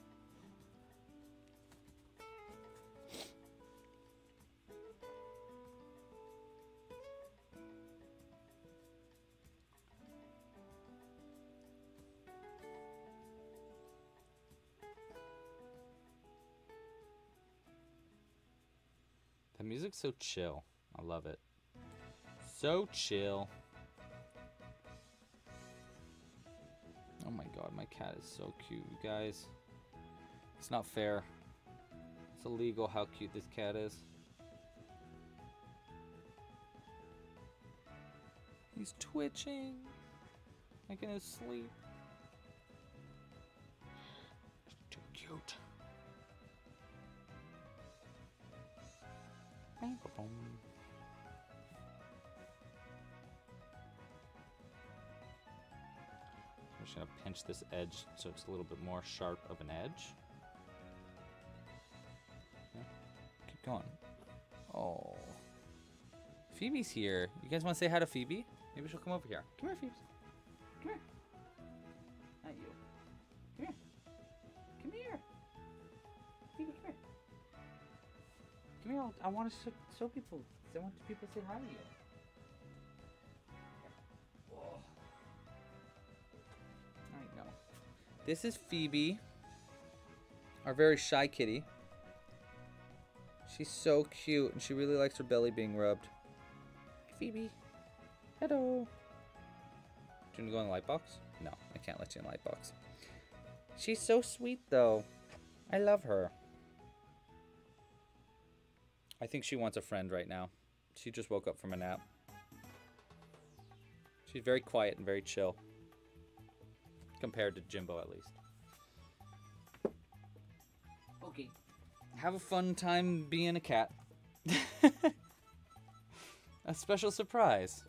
so chill. I love it. So chill. Oh my god, my cat is so cute, you guys. It's not fair. It's illegal how cute this cat is. He's twitching. Like in his sleep. Too cute. I'm just gonna pinch this edge so it's a little bit more sharp of an edge. Yeah. Keep going. Oh. Phoebe's here. You guys want to say hi to Phoebe? Maybe she'll come over here. Come here, Phoebe. Come here. Come here. I want to show, people. I want people to say hi to you. Whoa. I know. This is Phoebe, our very shy kitty. She's so cute, and she really likes her belly being rubbed. Phoebe. Hello. Do you want to go in the light box? No, I can't let you in the light box. She's so sweet, though. I love her. I think she wants a friend right now. She just woke up from a nap. She's very quiet and very chill. Compared to Jimbo, at least. Okay. Have a fun time being a cat. a special surprise.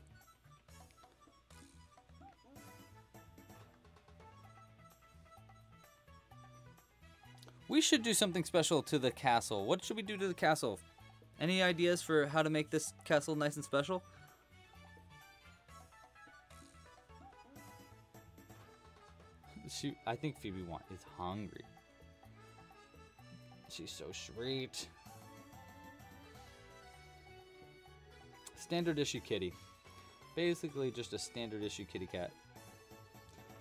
We should do something special to the castle. What should we do to the castle? Any ideas for how to make this castle nice and special? She, I think Phoebe want is hungry. She's so sweet. Standard issue kitty. Basically just a standard issue kitty cat.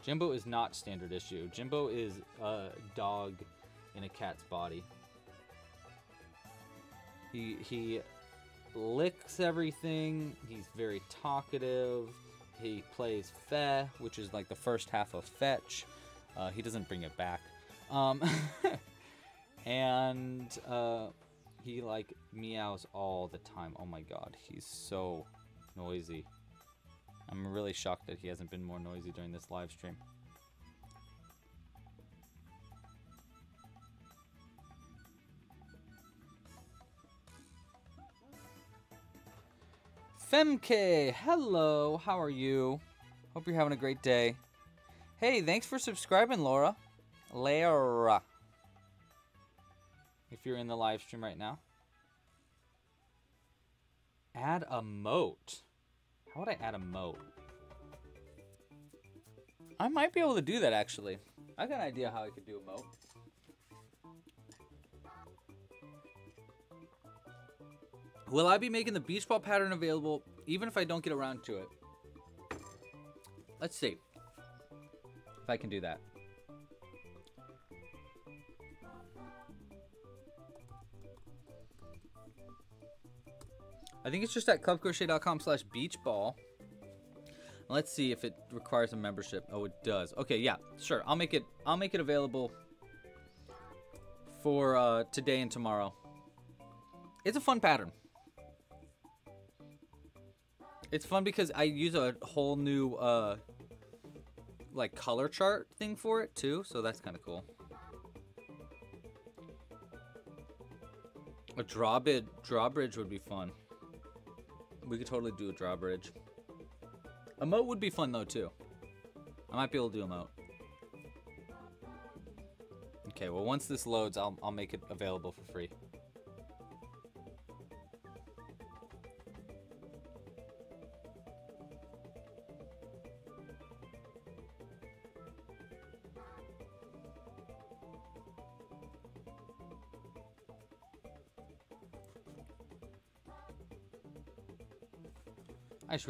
Jimbo is not standard issue. Jimbo is a dog in a cat's body. He he licks everything. He's very talkative. He plays fe, which is like the first half of fetch. Uh, he doesn't bring it back. Um, and uh, he like meows all the time. Oh my god, he's so noisy. I'm really shocked that he hasn't been more noisy during this live stream. Femke, hello, how are you? Hope you're having a great day. Hey, thanks for subscribing, Laura. Laura. If you're in the live stream right now. Add a moat. How would I add a moat? I might be able to do that, actually. I got an idea how I could do a moat. Will I be making the beach ball pattern available even if I don't get around to it? Let's see if I can do that. I think it's just at clubcrochet.com slash beachball. Let's see if it requires a membership. Oh, it does. Okay, yeah, sure. I'll make it. I'll make it available for uh, today and tomorrow. It's a fun pattern. It's fun because I use a whole new uh like color chart thing for it too, so that's kind of cool. A drawbridge drawbridge would be fun. We could totally do a drawbridge. A moat would be fun though too. I might be able to do a moat. Okay, well once this loads, I'll I'll make it available for free.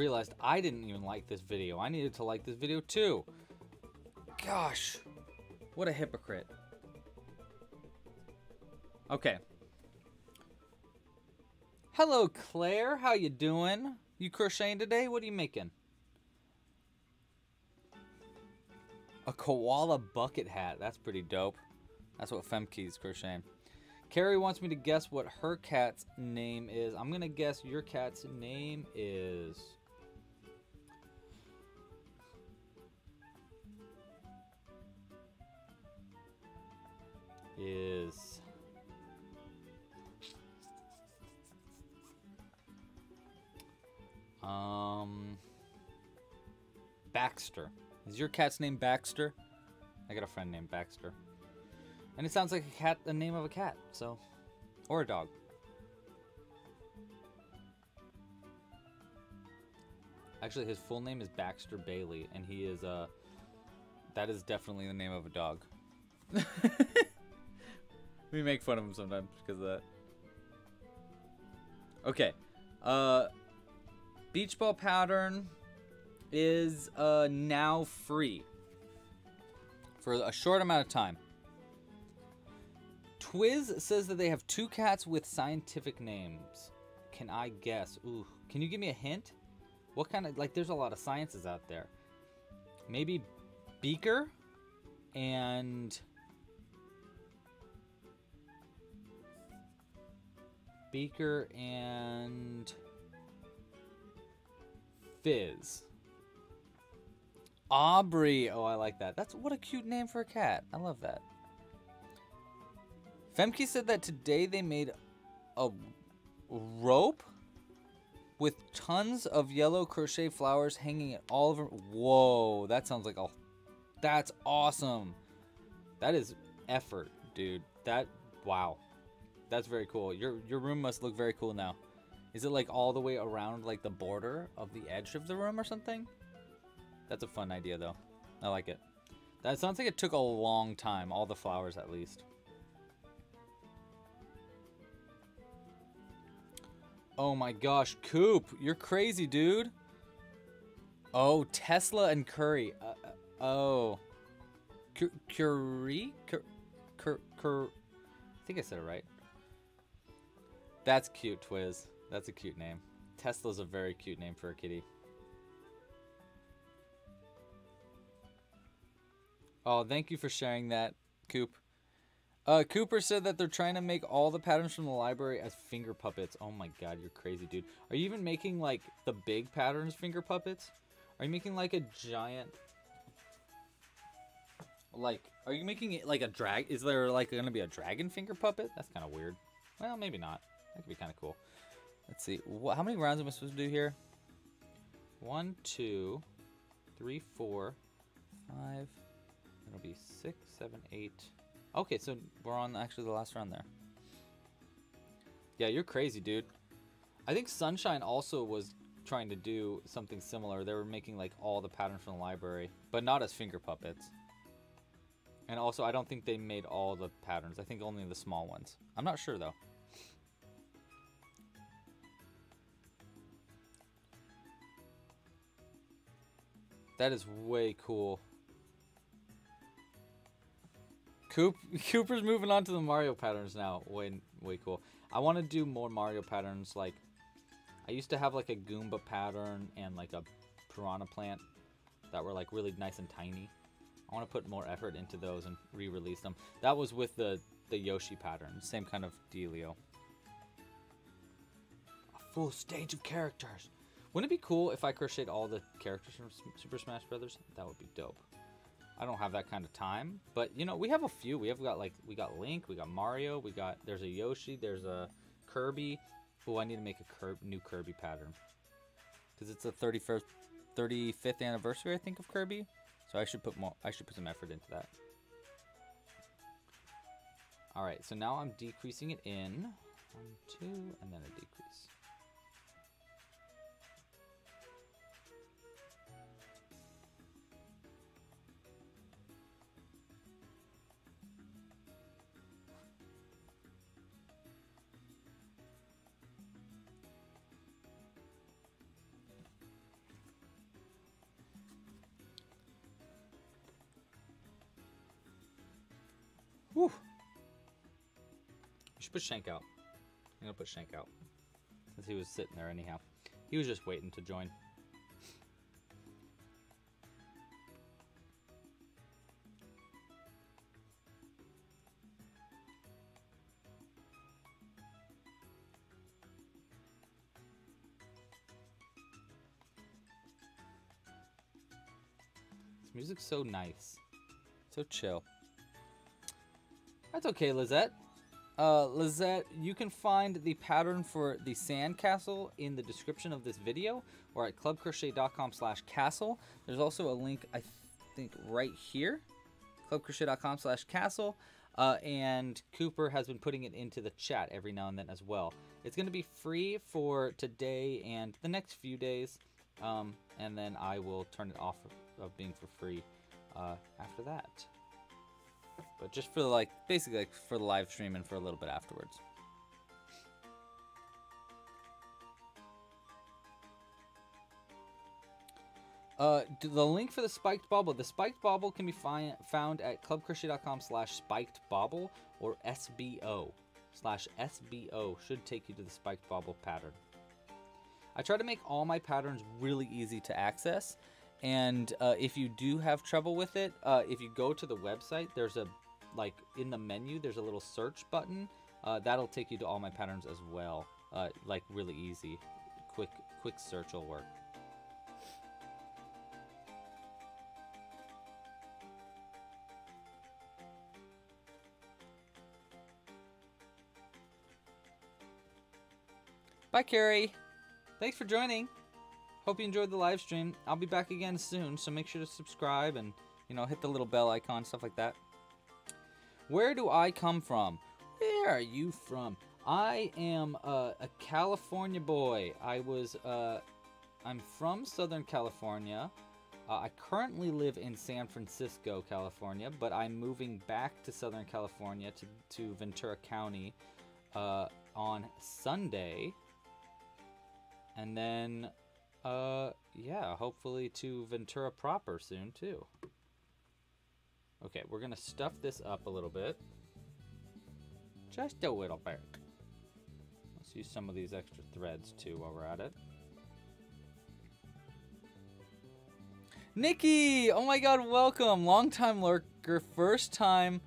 Realized I didn't even like this video. I needed to like this video too. Gosh, what a hypocrite. Okay. Hello, Claire. How you doing? You crocheting today? What are you making? A koala bucket hat. That's pretty dope. That's what Femke's crocheting. Carrie wants me to guess what her cat's name is. I'm gonna guess your cat's name is. Is. Um. Baxter. Is your cat's name Baxter? I got a friend named Baxter. And it sounds like a cat, the name of a cat, so. Or a dog. Actually, his full name is Baxter Bailey, and he is, uh. That is definitely the name of a dog. we make fun of him sometimes because of that. Okay. Uh. Beach ball pattern is uh, now free for a short amount of time. Twiz says that they have two cats with scientific names. Can I guess? Ooh, can you give me a hint? What kind of like? There's a lot of sciences out there. Maybe Beaker and Beaker and Fizz. Aubrey. Oh, I like that. That's what a cute name for a cat. I love that. Femke said that today they made a rope with tons of yellow crochet flowers hanging it all over. Whoa, that sounds like a. That's awesome. That is effort, dude. That wow, that's very cool. Your your room must look very cool now. Is it like all the way around like the border of the edge of the room or something? That's a fun idea though. I like it. That sounds like it took a long time, all the flowers at least. Oh my gosh, Coop, you're crazy, dude. Oh, Tesla and Curry. Uh, uh, oh. Curry? Cur Cur Cur I think I said it right. That's cute, Twiz. That's a cute name. Tesla's a very cute name for a kitty. Oh, thank you for sharing that, Coop. Uh, Cooper said that they're trying to make all the patterns from the library as finger puppets. Oh my god, you're crazy, dude. Are you even making, like, the big patterns finger puppets? Are you making, like, a giant... Like, are you making it like a drag? Is there, like, gonna be a dragon finger puppet? That's kind of weird. Well, maybe not. That could be kind of cool. Let's see. What, how many rounds am I supposed to do here? One, two, three, four, five. It'll be six, seven, eight. Okay, so we're on actually the last round there. Yeah, you're crazy, dude. I think Sunshine also was trying to do something similar. They were making like all the patterns from the library, but not as finger puppets. And also, I don't think they made all the patterns. I think only the small ones. I'm not sure though. That is way cool. Coop Cooper's moving on to the Mario patterns now. Way way cool. I want to do more Mario patterns. Like, I used to have like a Goomba pattern and like a Piranha plant that were like really nice and tiny. I want to put more effort into those and re-release them. That was with the the Yoshi pattern, same kind of dealio. A full stage of characters. Wouldn't it be cool if I crocheted all the characters from Super Smash Brothers? That would be dope. I don't have that kind of time, but you know, we have a few. We have got like we got Link, we got Mario, we got there's a Yoshi, there's a Kirby. Oh, I need to make a new Kirby pattern because it's the 31st, 35th anniversary, I think, of Kirby. So I should put more. I should put some effort into that. All right, so now I'm decreasing it in one, two, and then a decrease. Should put Shank out. I'm gonna put Shank out. Because he was sitting there anyhow. He was just waiting to join. This music's so nice. So chill. That's okay, Lizette. Uh, Lizette, you can find the pattern for the sandcastle in the description of this video or at clubcrochet.com slash castle. There's also a link, I think, right here, clubcrochet.com slash castle. Uh, and Cooper has been putting it into the chat every now and then as well. It's going to be free for today and the next few days, um, and then I will turn it off of being for free uh, after that but just for the, like basically like for the live stream and for a little bit afterwards. Uh, the link for the spiked bauble. The spiked bauble can be found at clubcrochet.com slash spiked bauble or SBO slash SBO should take you to the spiked bauble pattern. I try to make all my patterns really easy to access. And uh, if you do have trouble with it, uh, if you go to the website, there's a like in the menu, there's a little search button. Uh, that'll take you to all my patterns as well. Uh, like really easy, quick, quick search will work. Bye, Carrie. Thanks for joining. Hope you enjoyed the live stream. I'll be back again soon, so make sure to subscribe and, you know, hit the little bell icon, stuff like that. Where do I come from? Where are you from? I am a California boy. I was, uh, I'm from Southern California. Uh, I currently live in San Francisco, California, but I'm moving back to Southern California to, to Ventura County uh, on Sunday. And then, uh, yeah, hopefully to Ventura proper soon, too. Okay, we're gonna stuff this up a little bit. Just a little bit. Let's use some of these extra threads too while we're at it. Nikki! Oh my god, welcome! Long time lurker, first time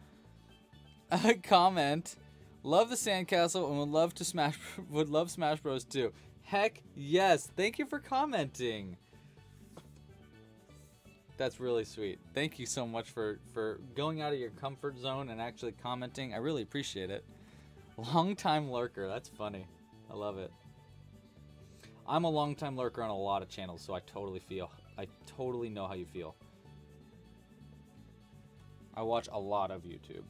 comment. Love the sandcastle and would love to smash would love Smash Bros too. Heck yes! Thank you for commenting. That's really sweet. Thank you so much for, for going out of your comfort zone and actually commenting. I really appreciate it. Long time lurker. That's funny. I love it. I'm a long time lurker on a lot of channels, so I totally feel. I totally know how you feel. I watch a lot of YouTube.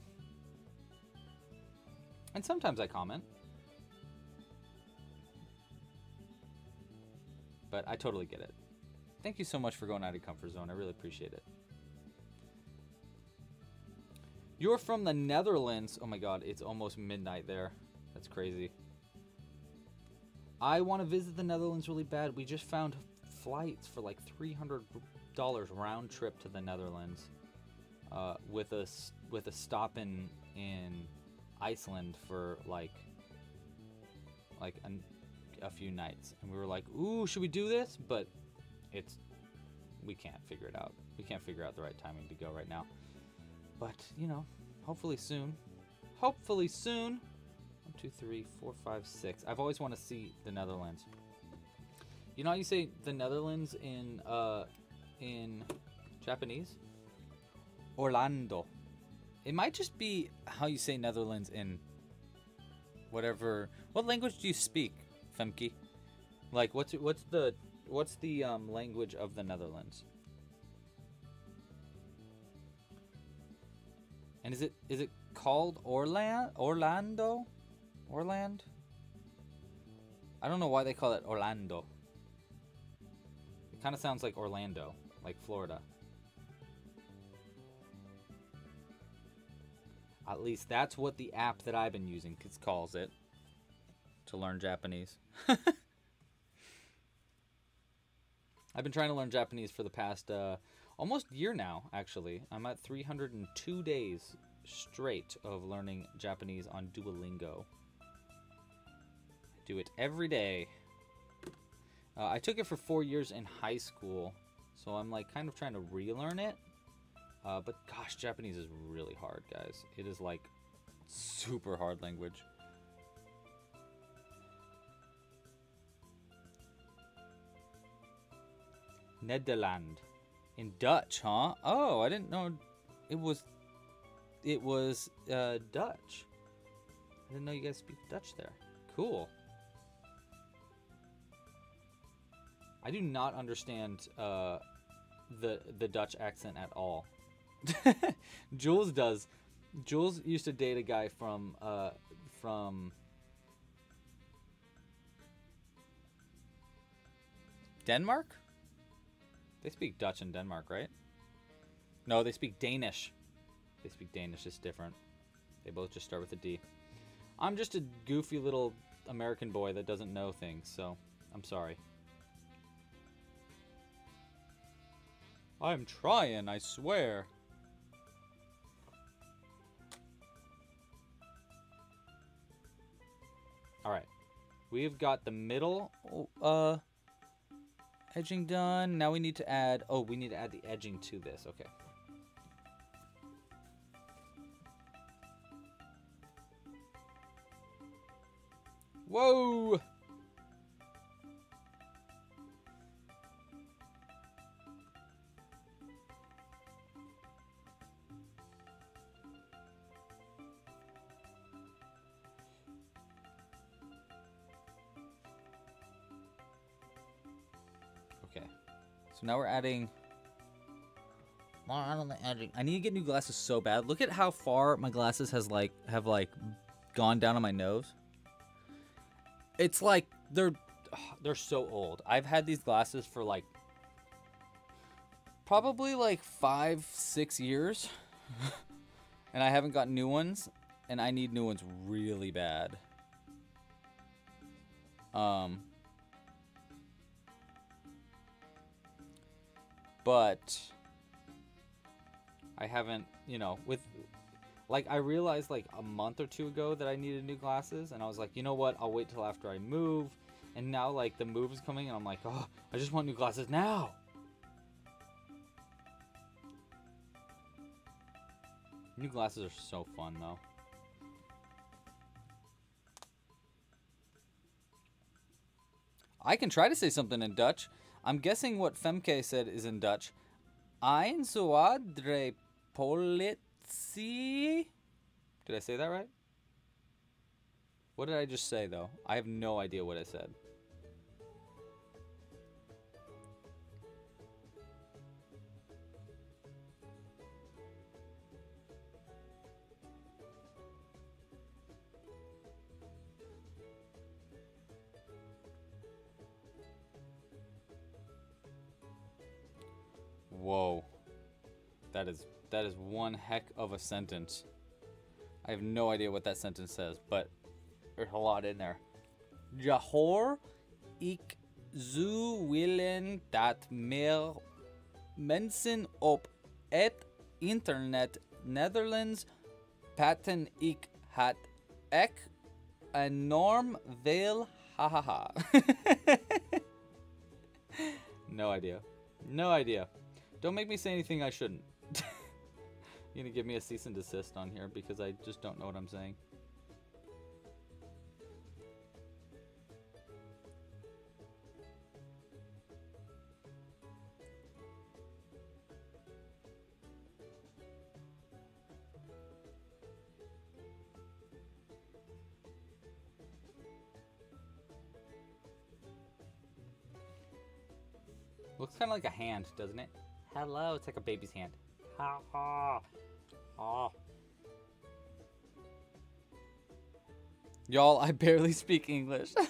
And sometimes I comment. But I totally get it. Thank you so much for going out of your comfort zone. I really appreciate it. You're from the Netherlands. Oh my god, it's almost midnight there. That's crazy. I want to visit the Netherlands really bad. We just found flights for like $300 round trip to the Netherlands uh, with a with a stop in in Iceland for like like a, a few nights. And we were like, "Ooh, should we do this?" But it's we can't figure it out. We can't figure out the right timing to go right now. But, you know, hopefully soon. Hopefully soon. One, two, three, four, five, six. I've always wanted to see the Netherlands. You know how you say the Netherlands in uh in Japanese? Oranda. It might just be how you say Netherlands in whatever. What language do you speak, Femke? Like, what's what's the What's the um, language of the Netherlands? And is it is it called Oranda Orlando? Oranda? I don't know why they call it Orlando. It kind of sounds like Orlando, like Florida. At least that's what the app that I've been using calls it to learn Japanese. I've been trying to learn Japanese for the past uh, almost year now, actually. I'm at 302 days straight of learning Japanese on Duolingo. I do it every day. Uh, I took it for four years in high school, so I'm like kind of trying to relearn it. Uh, but gosh, Japanese is really hard, guys. It is like super hard language. Nederland. In Dutch, huh? Oh, I didn't know it was it was uh, Dutch. I didn't know you guys speak Dutch there. Cool. I do not understand uh, the the Dutch accent at all. Jules does. Jules used to date a guy from uh, from Denmark. They speak Dutch in Denmark, right? No, they speak Danish. They speak Danish. It's different. They both just start with a D. I'm just a goofy little American boy that doesn't know things, so I'm sorry. I'm trying, I swear. Alright. We've got the middle uh, edging done. Now we need to add... Oh, we need to add the edging to this. Okay. Whoa! So now we're adding. I need to get new glasses so bad. Look at how far my glasses has like have like gone down on my nose. It's like they're they're so old. I've had these glasses for like probably like 5 6 years. and I haven't got new ones and I need new ones really bad. Um but I haven't, you know, with like I realized like a month or two ago that I needed new glasses and I was like, you know what, I'll wait till after I move. And now like the move is coming and I'm like, oh, I just want new glasses now. New glasses are so fun though. I can try to say something in Dutch. I'm guessing what Femke said is in Dutch. Ein zoadre politie. Did I say that right? What did I just say, though? I have no idea what I said. Whoa. That is that is one heck of a sentence. I have no idea what that sentence says, but there's a lot in there. Jahor ik zu willen dat meer mensen op het internet Netherlands paten ik het ek enorm veel hahaha. no idea. No idea. Don't make me say anything I shouldn't. You're gonna give me a cease and desist on here because I just don't know what I'm saying. Looks kind of like a hand, doesn't it? Hello, it's like a baby's hand. Ha ha. Oh. Y'all, I barely speak English.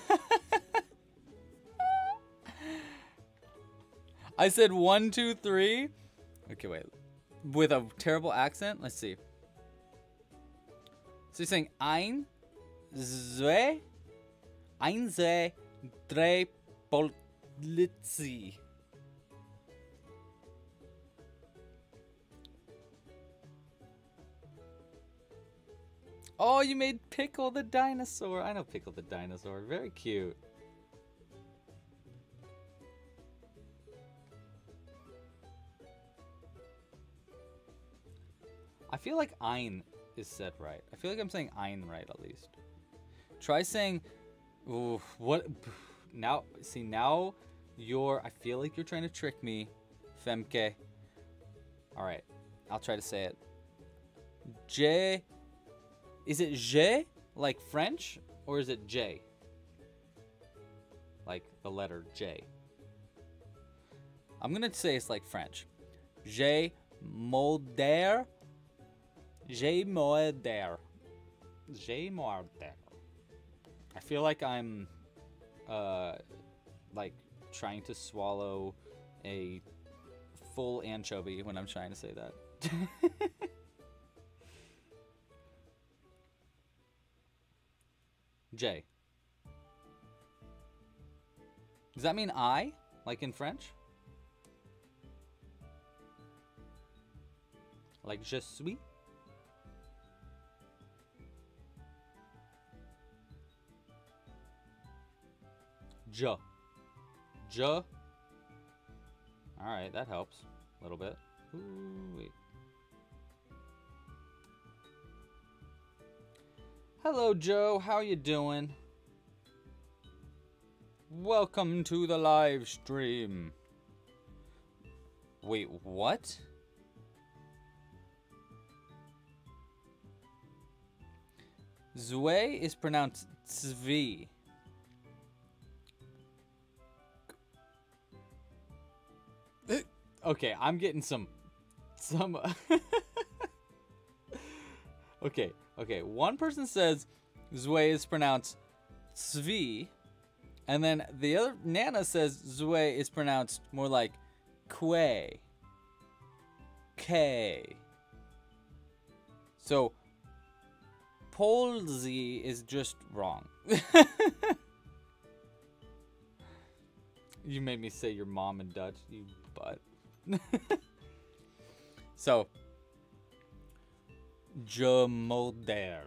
I said one, two, three. Okay, wait. With a terrible accent? Let's see. So you're saying ein, zwei, ein, zwei, drei, Polizei. Oh, you made Pickle the dinosaur. I know Pickle the dinosaur. Very cute. I feel like Ein is said right. I feel like I'm saying Ein right at least. Try saying, ooh, what? Now, see, now you're, I feel like you're trying to trick me, Femke. All right, I'll try to say it. J, is it J, like French, or is it J? Like the letter J. I'm gonna say it's like French. J Molder. J Molder. J Molder. I feel like I'm uh like trying to swallow a full anchovy when I'm trying to say that. J. Does that mean I, like in French? Like je suis? Je. Je. Alright, that helps a little bit. Ooh, wait. Hello, Joe. How you doing? Welcome to the live stream. Wait, what? Zue is pronounced Zvi. Okay, I'm getting some some Okay, okay. One person says Zue is pronounced Zvi, and then the other Nana says Zue is pronounced more like Kwe. K. So Polsy is just wrong. you made me say your mom in Dutch, you butt. so, Jamoder.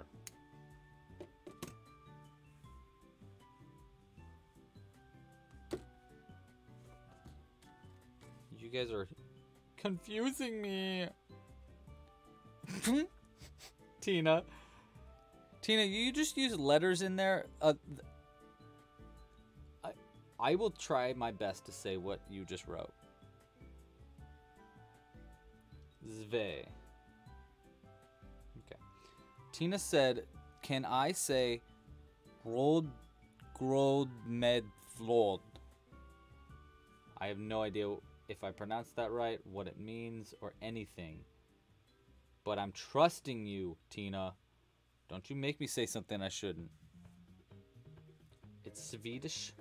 You guys are confusing me. Tina. Tina, you just use letters in there. Uh, I, I will try my best to say what you just wrote. Zve. Tina said, "Can I say Rod Grod Med Flod?" I have no idea if I pronounced that right, what it means, or anything. But I'm trusting you, Tina. Don't you make me say something I shouldn't. It's Swedish.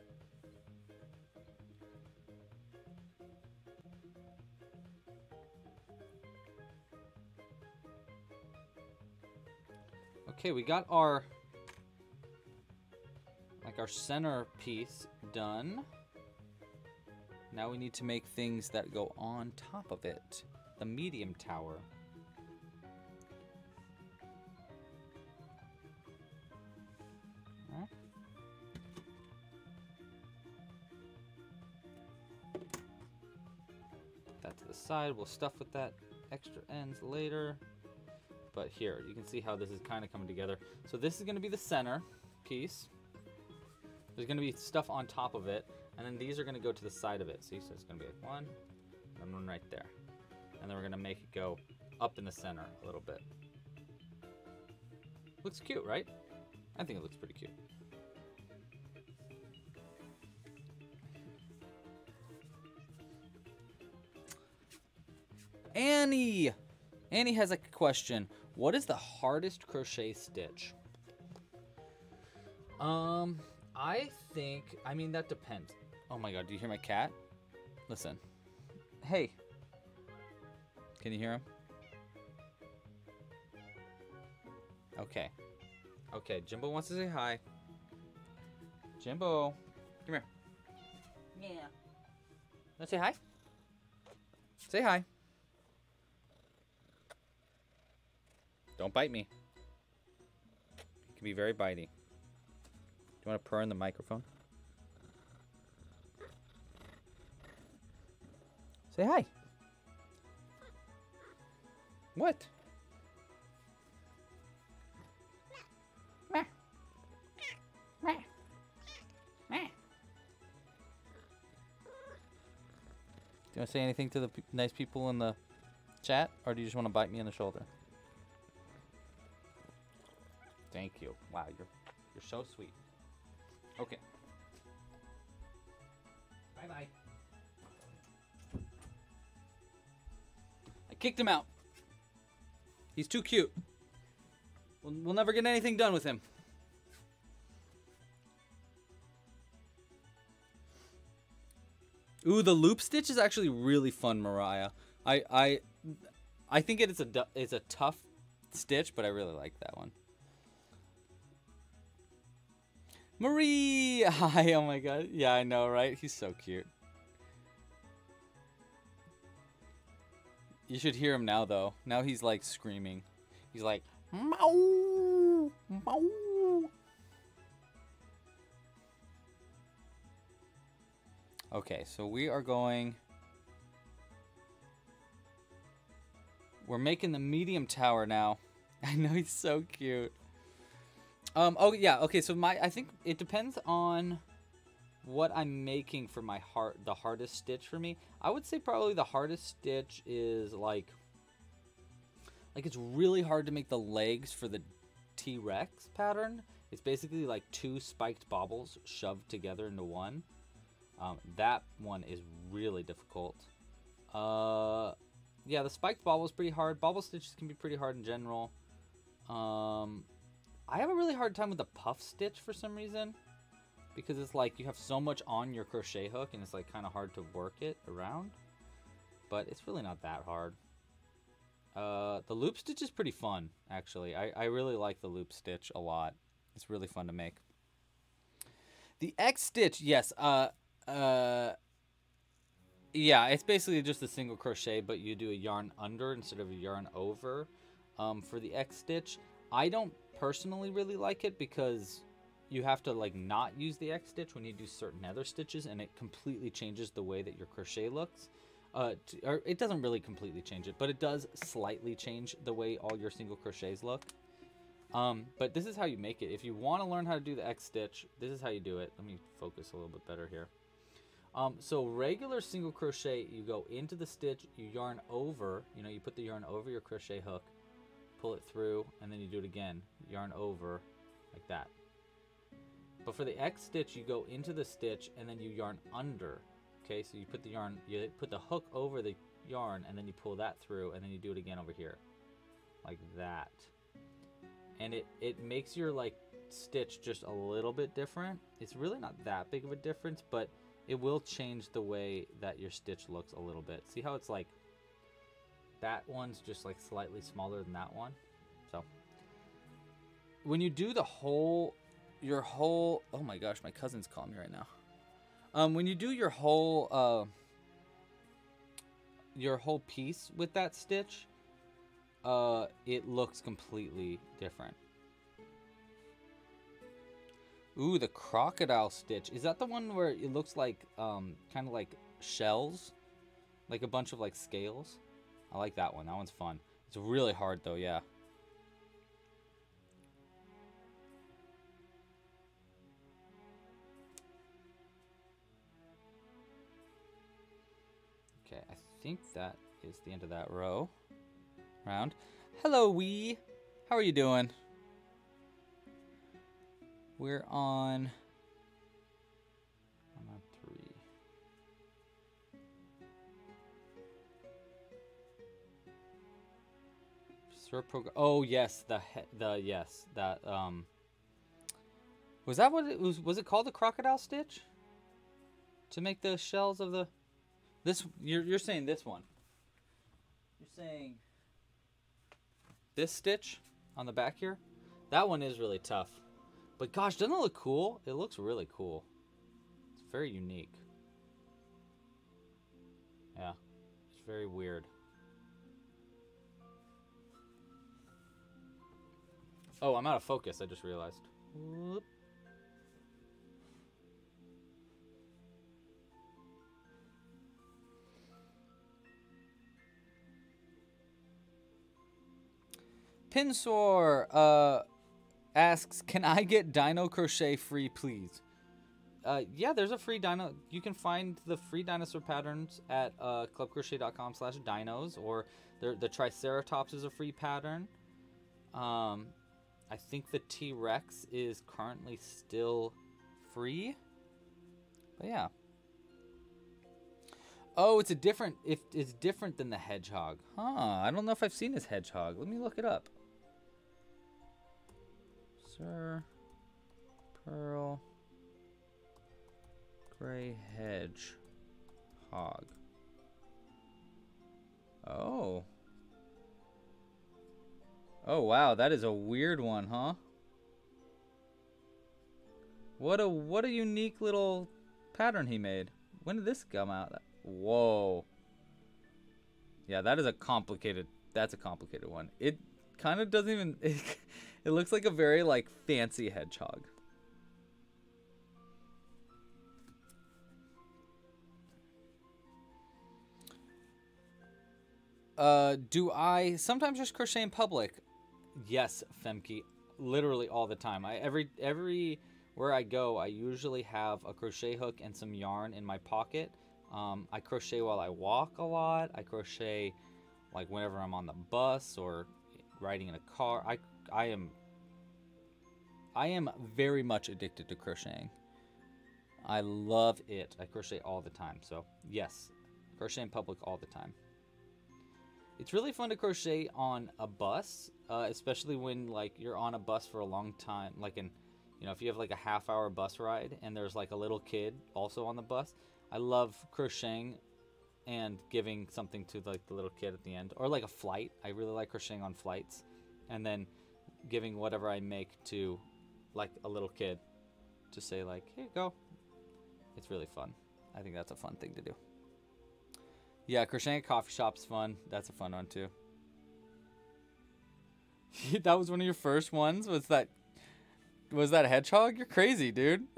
Okay, we got our like our center piece done. Now we need to make things that go on top of it. The medium tower. That to the side. We'll stuff with that extra ends later. But here, you can see how this is kind of coming together. So this is going to be the center piece. There's going to be stuff on top of it. And then these are going to go to the side of it. See, so it's going to be like one, and one right there. And then we're going to make it go up in the center a little bit. Looks cute, right? I think it looks pretty cute. Annie! Annie has a question. What is the hardest crochet stitch? Um, I think, I mean, that depends. Oh my god, do you hear my cat? Listen. Hey. Can you hear him? Okay. Okay, Jimbo wants to say hi. Jimbo, come here. Yeah. Let's say hi. Say hi. Don't bite me. It can be very bitey. Do you want to purr in the microphone? Say hi. What? Do you want to say anything to the nice people in the chat, or do you just want to bite me on the shoulder? You. Wow, you're you're so sweet. Okay. Bye bye. I kicked him out. He's too cute. We'll, we'll never get anything done with him. Ooh, the loop stitch is actually really fun, Mariah. I I I think it is a it's a tough stitch, but I really like that one. Marie, hi. Oh my god. Yeah, I know, right? He's so cute. You should hear him now, though. Now he's like screaming. He's like, Mow! Mow! Okay, so we are going. We're making the medium tower now. I know he's so cute. Um. Oh yeah. Okay. So my, I think it depends on what I'm making for my heart. The hardest stitch for me, I would say probably the hardest stitch is like, like it's really hard to make the legs for the T-Rex pattern. It's basically like two spiked bobbles shoved together into one. Um, that one is really difficult. Uh, yeah, the spiked bobble is pretty hard. Bobble stitches can be pretty hard in general. Um, I have a really hard time with the puff stitch for some reason. Because it's like you have so much on your crochet hook and it's like kind of hard to work it around. But it's really not that hard. Uh, the loop stitch is pretty fun, actually. I, I really like the loop stitch a lot. It's really fun to make. The X stitch, yes. Uh, uh, yeah, it's basically just a single crochet, but you do a yarn under instead of a yarn over um, for the X stitch. I don't personally really like it because you have to like not use the X stitch when you do certain other stitches, and it completely changes the way that your crochet looks. Uh, to, or it doesn't really completely change it, but it does slightly change the way all your single crochets look. Um, but this is how you make it. If you want to learn how to do the X stitch, this is how you do it. Let me focus a little bit better here. Um, so regular single crochet, you go into the stitch, you yarn over, you know, you put the yarn over your crochet hook, pull it through, and then you do it again. Yarn over, like that. But for the X stitch, you go into the stitch and then you yarn under. Okay, so you put the yarn, you put the hook over the yarn and then you pull that through and then you do it again over here. Like that. And it, it makes your like stitch just a little bit different. It's really not that big of a difference, but it will change the way that your stitch looks a little bit. See how it's like that one's just like slightly smaller than that one. So when you do the whole your whole oh my gosh, my cousin's calling me right now. Um when you do your whole uh your whole piece with that stitch, uh it looks completely different. Ooh, the crocodile stitch. Is that the one where it looks like um kind of like shells? Like a bunch of like scales? I like that one. That one's fun. It's really hard though, yeah. Okay, I think that is the end of that row. Round. Hello, Wee. How are you doing? We're on. Serpro. Oh yes, the he- the yes that um. Was that what it was? Was it called the crocodile stitch? To make the shells of the. This you're you're saying this one. You're saying. This stitch on the back here, that one is really tough. But gosh, doesn't it look cool? It looks really cool. It's very unique. Yeah, it's very weird. Oh, I'm out of focus. I just realized. Whoop. Pinsor uh, asks, "Can I get Dino Crochet free, please?" Uh, yeah, there's a free dino. You can find the free dinosaur patterns at uh, clubcrochet.com/dinos, or the the Triceratops is a free pattern. Um, I think the T Rex is currently still free. But yeah. Oh, it's a different. If it's different than the hedgehog, huh? I don't know if I've seen his hedgehog. Let me look it up. Sir, pearl, gray hedge, hog. Oh. Oh, wow, that is a weird one, huh? What a what a unique little pattern he made. When did this come out? Whoa. Yeah, that is a complicated that's a complicated one. It kind of doesn't even it, it looks like a very like fancy hedgehog. Uh, do I sometimes just crochet in public? Yes, Femke, literally all the time. I every every where I go, I usually have a crochet hook and some yarn in my pocket. Um, I crochet while I walk a lot. I crochet like whenever I'm on the bus or riding in a car. I I am I am very much addicted to crocheting. I love it. I crochet all the time. So, yes, crochet in public all the time. It's really fun to crochet on a bus, uh, especially when like you're on a bus for a long time. Like in, you know, if you have like a half hour bus ride and there's like a little kid also on the bus. I love crocheting and giving something to like the little kid at the end, or like a flight. I really like crocheting on flights, and then giving whatever I make to like a little kid to say like, "Here you go." It's really fun. I think that's a fun thing to do. Yeah, crocheting at coffee shop's fun. That's a fun one too. that was one of your first ones. Was that was that hedgehog? You're crazy, dude.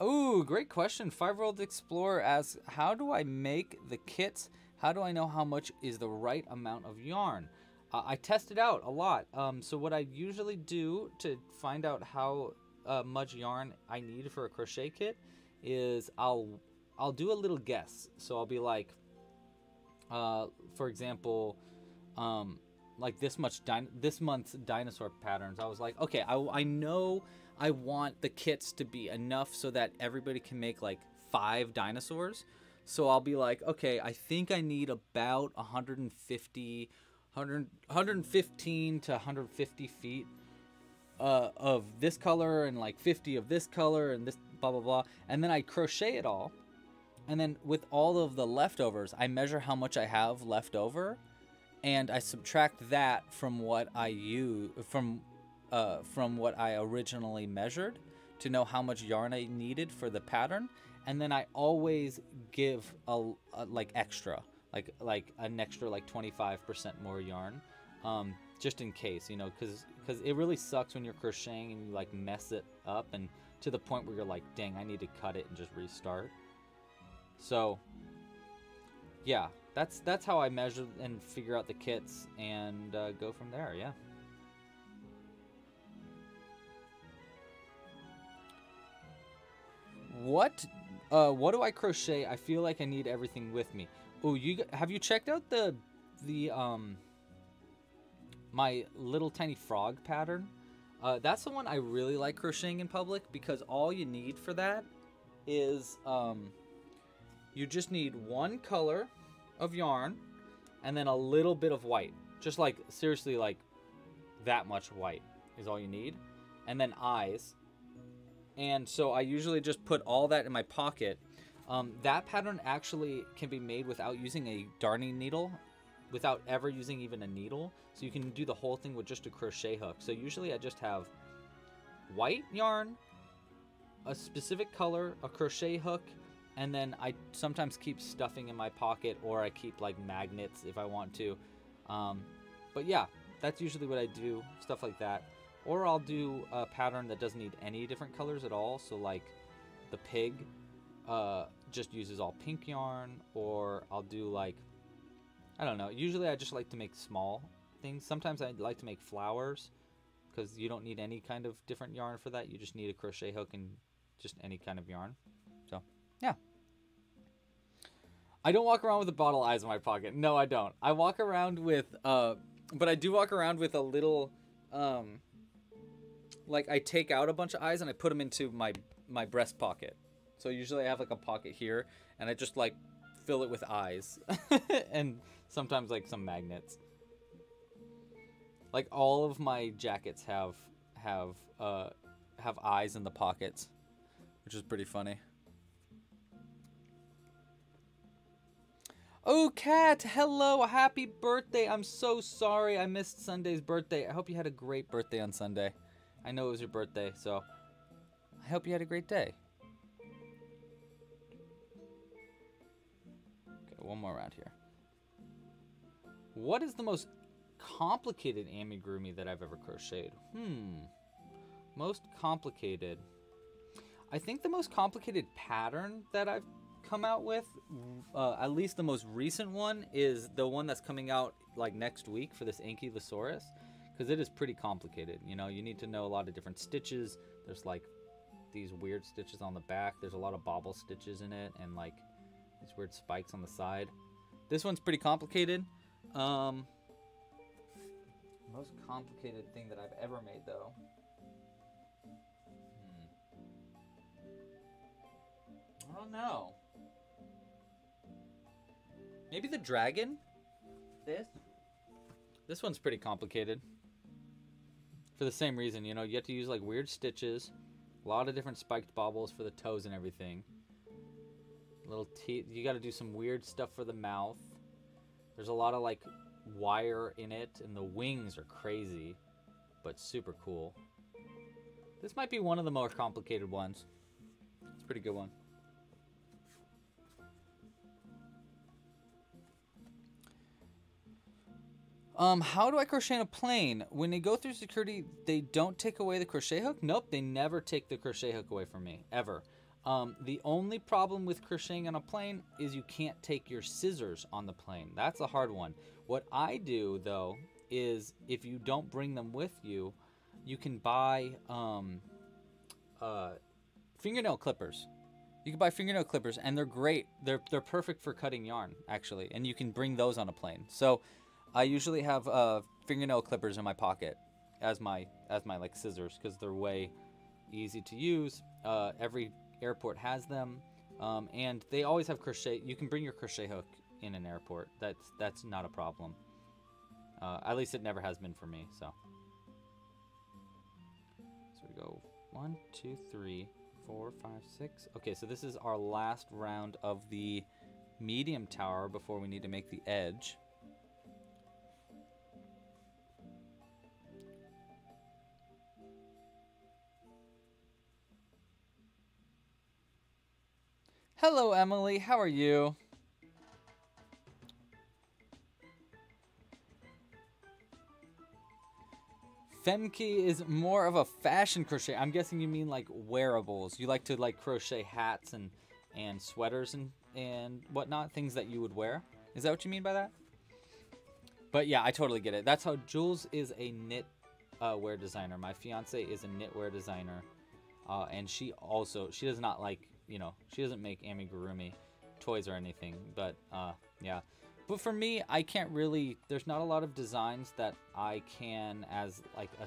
oh, great question. Five Old Explorer asks, "How do I make the kits? How do I know how much is the right amount of yarn?" Uh, I test it out a lot. Um, so what I usually do to find out how uh, much yarn I need for a crochet kit is I'll I'll do a little guess. So I'll be like, uh, for example, um, like this much this month's dinosaur patterns. I was like, okay, I, I know I want the kits to be enough so that everybody can make like five dinosaurs. So I'll be like, okay, I think I need about 150, 100, 115 to 150 feet uh, of this color and like 50 of this color and this blah blah blah and then I crochet it all and then with all of the leftovers I measure how much I have left over and I subtract that from what I use from uh, from what I originally measured to know how much yarn I needed for the pattern. And then I always give a, a like extra like like an extra like 25% more yarn um, just in case you know because because it really sucks when you're crocheting and you like mess it up and to the point where you're like dang i need to cut it and just restart so yeah that's that's how i measure and figure out the kits and uh, go from there yeah. What uh what do i crochet? I feel like i need everything with me. Oh you have you checked out the the um my little tiny frog pattern. Uh, that's the one I really like crocheting in public because all you need for that is um, you just need one color of yarn and then a little bit of white. Just like, seriously, like that much white is all you need. And then eyes. And so I usually just put all that in my pocket. Um, that pattern actually can be made without using a darning needle without ever using even a needle. So you can do the whole thing with just a crochet hook. So usually I just have white yarn, a specific color, a crochet hook, and then I sometimes keep stuffing in my pocket, or I keep like magnets if I want to. Um, but yeah, that's usually what I do, stuff like that. Or I'll do a pattern that doesn't need any different colors at all. So like the pig uh, just uses all pink yarn, or I'll do like I don't know. Usually I just like to make small things. Sometimes I like to make flowers because you don't need any kind of different yarn for that. You just need a crochet hook and just any kind of yarn. So, yeah. I don't walk around with a bottle of eyes in my pocket. No, I don't. I walk around with, uh, but I do walk around with a little, um, like I take out a bunch of eyes and I put them into my my breast pocket. So usually I have like a pocket here, and I just like fill it with eyes, and sometimes like some magnets. Like all of my jackets have have uh have eyes in the pockets, which is pretty funny. Oh, Cat, hello, happy birthday. I'm so sorry I missed Sunday's birthday. I hope you had a great birthday on Sunday. I know it was your birthday, so I hope you had a great day. Okay, one more round here. What is the most complicated amigurumi that I've ever crocheted? Hmm. Most complicated. I think the most complicated pattern that I've come out with, uh, at least the most recent one, is the one that's coming out like next week for this Ankylosaurus. Because it is pretty complicated. You know, you need to know a lot of different stitches. There's like these weird stitches on the back. There's a lot of bobble stitches in it and like these weird spikes on the side. This one's pretty complicated. Um, most complicated thing that I've ever made, though. Hmm. I don't know. Maybe the dragon? This? This one's pretty complicated. For the same reason, you know, you have to use like weird stitches, a lot of different spiked bobbles for the toes and everything. Little teeth. You got to do some weird stuff for the mouth. There's a lot of like wire in it, and the wings are crazy, but super cool. This might be one of the more complicated ones. It's a pretty good one. Um, how do I crochet in a plane? When they go through security, they don't take away the crochet hook? Nope, they never take the crochet hook away from me, ever. Um, the only problem with crocheting on a plane is you can't take your scissors on the plane. That's a hard one. What I do, though, is if you don't bring them with you, you can buy um, uh, fingernail clippers. You can buy fingernail clippers, and they're great. They're, they're perfect for cutting yarn, actually, and you can bring those on a plane. So I usually have uh, fingernail clippers in my pocket as my as my like scissors because they're way easy to use. Uh, every airport has them, um, and they always have crochet. You can bring your crochet hook in an airport. That's that's not a problem. Uh, at least it never has been for me. So. So we go one, two, three, four, five, six. Okay, so this is our last round of the medium tower before we need to make the edge. Hello, Emily. How are you? Femke is more of a fashion crochet. I'm guessing you mean like wearables. You like to like crochet hats and and sweaters and and whatnot, things that you would wear. Is that what you mean by that? But yeah, I totally get it. That's how Jules is a knit uh, wear designer. My fiance is a knitwear designer, uh, and she also she does not like you know, she doesn't make amigurumi toys or anything, but uh, yeah. But for me, I can't really. There's not a lot of designs that I can as like a.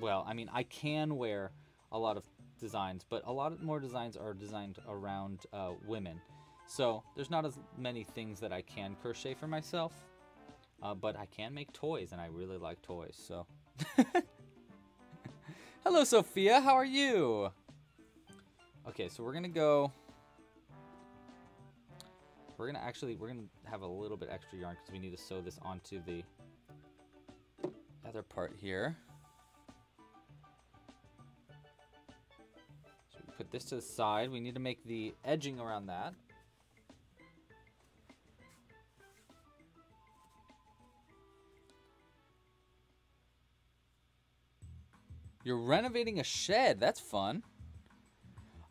Well, I mean, I can wear a lot of designs, but a lot of more designs are designed around uh, women. So there's not as many things that I can crochet for myself, uh, but I can make toys, and I really like toys. So, hello, Sophia. How are you? Okay, so we're gonna go. We're gonna actually we're gonna have a little bit extra yarn because we need to sew this onto the other part here. So we put this to the side. We need to make the edging around that. You're renovating a shed. That's fun.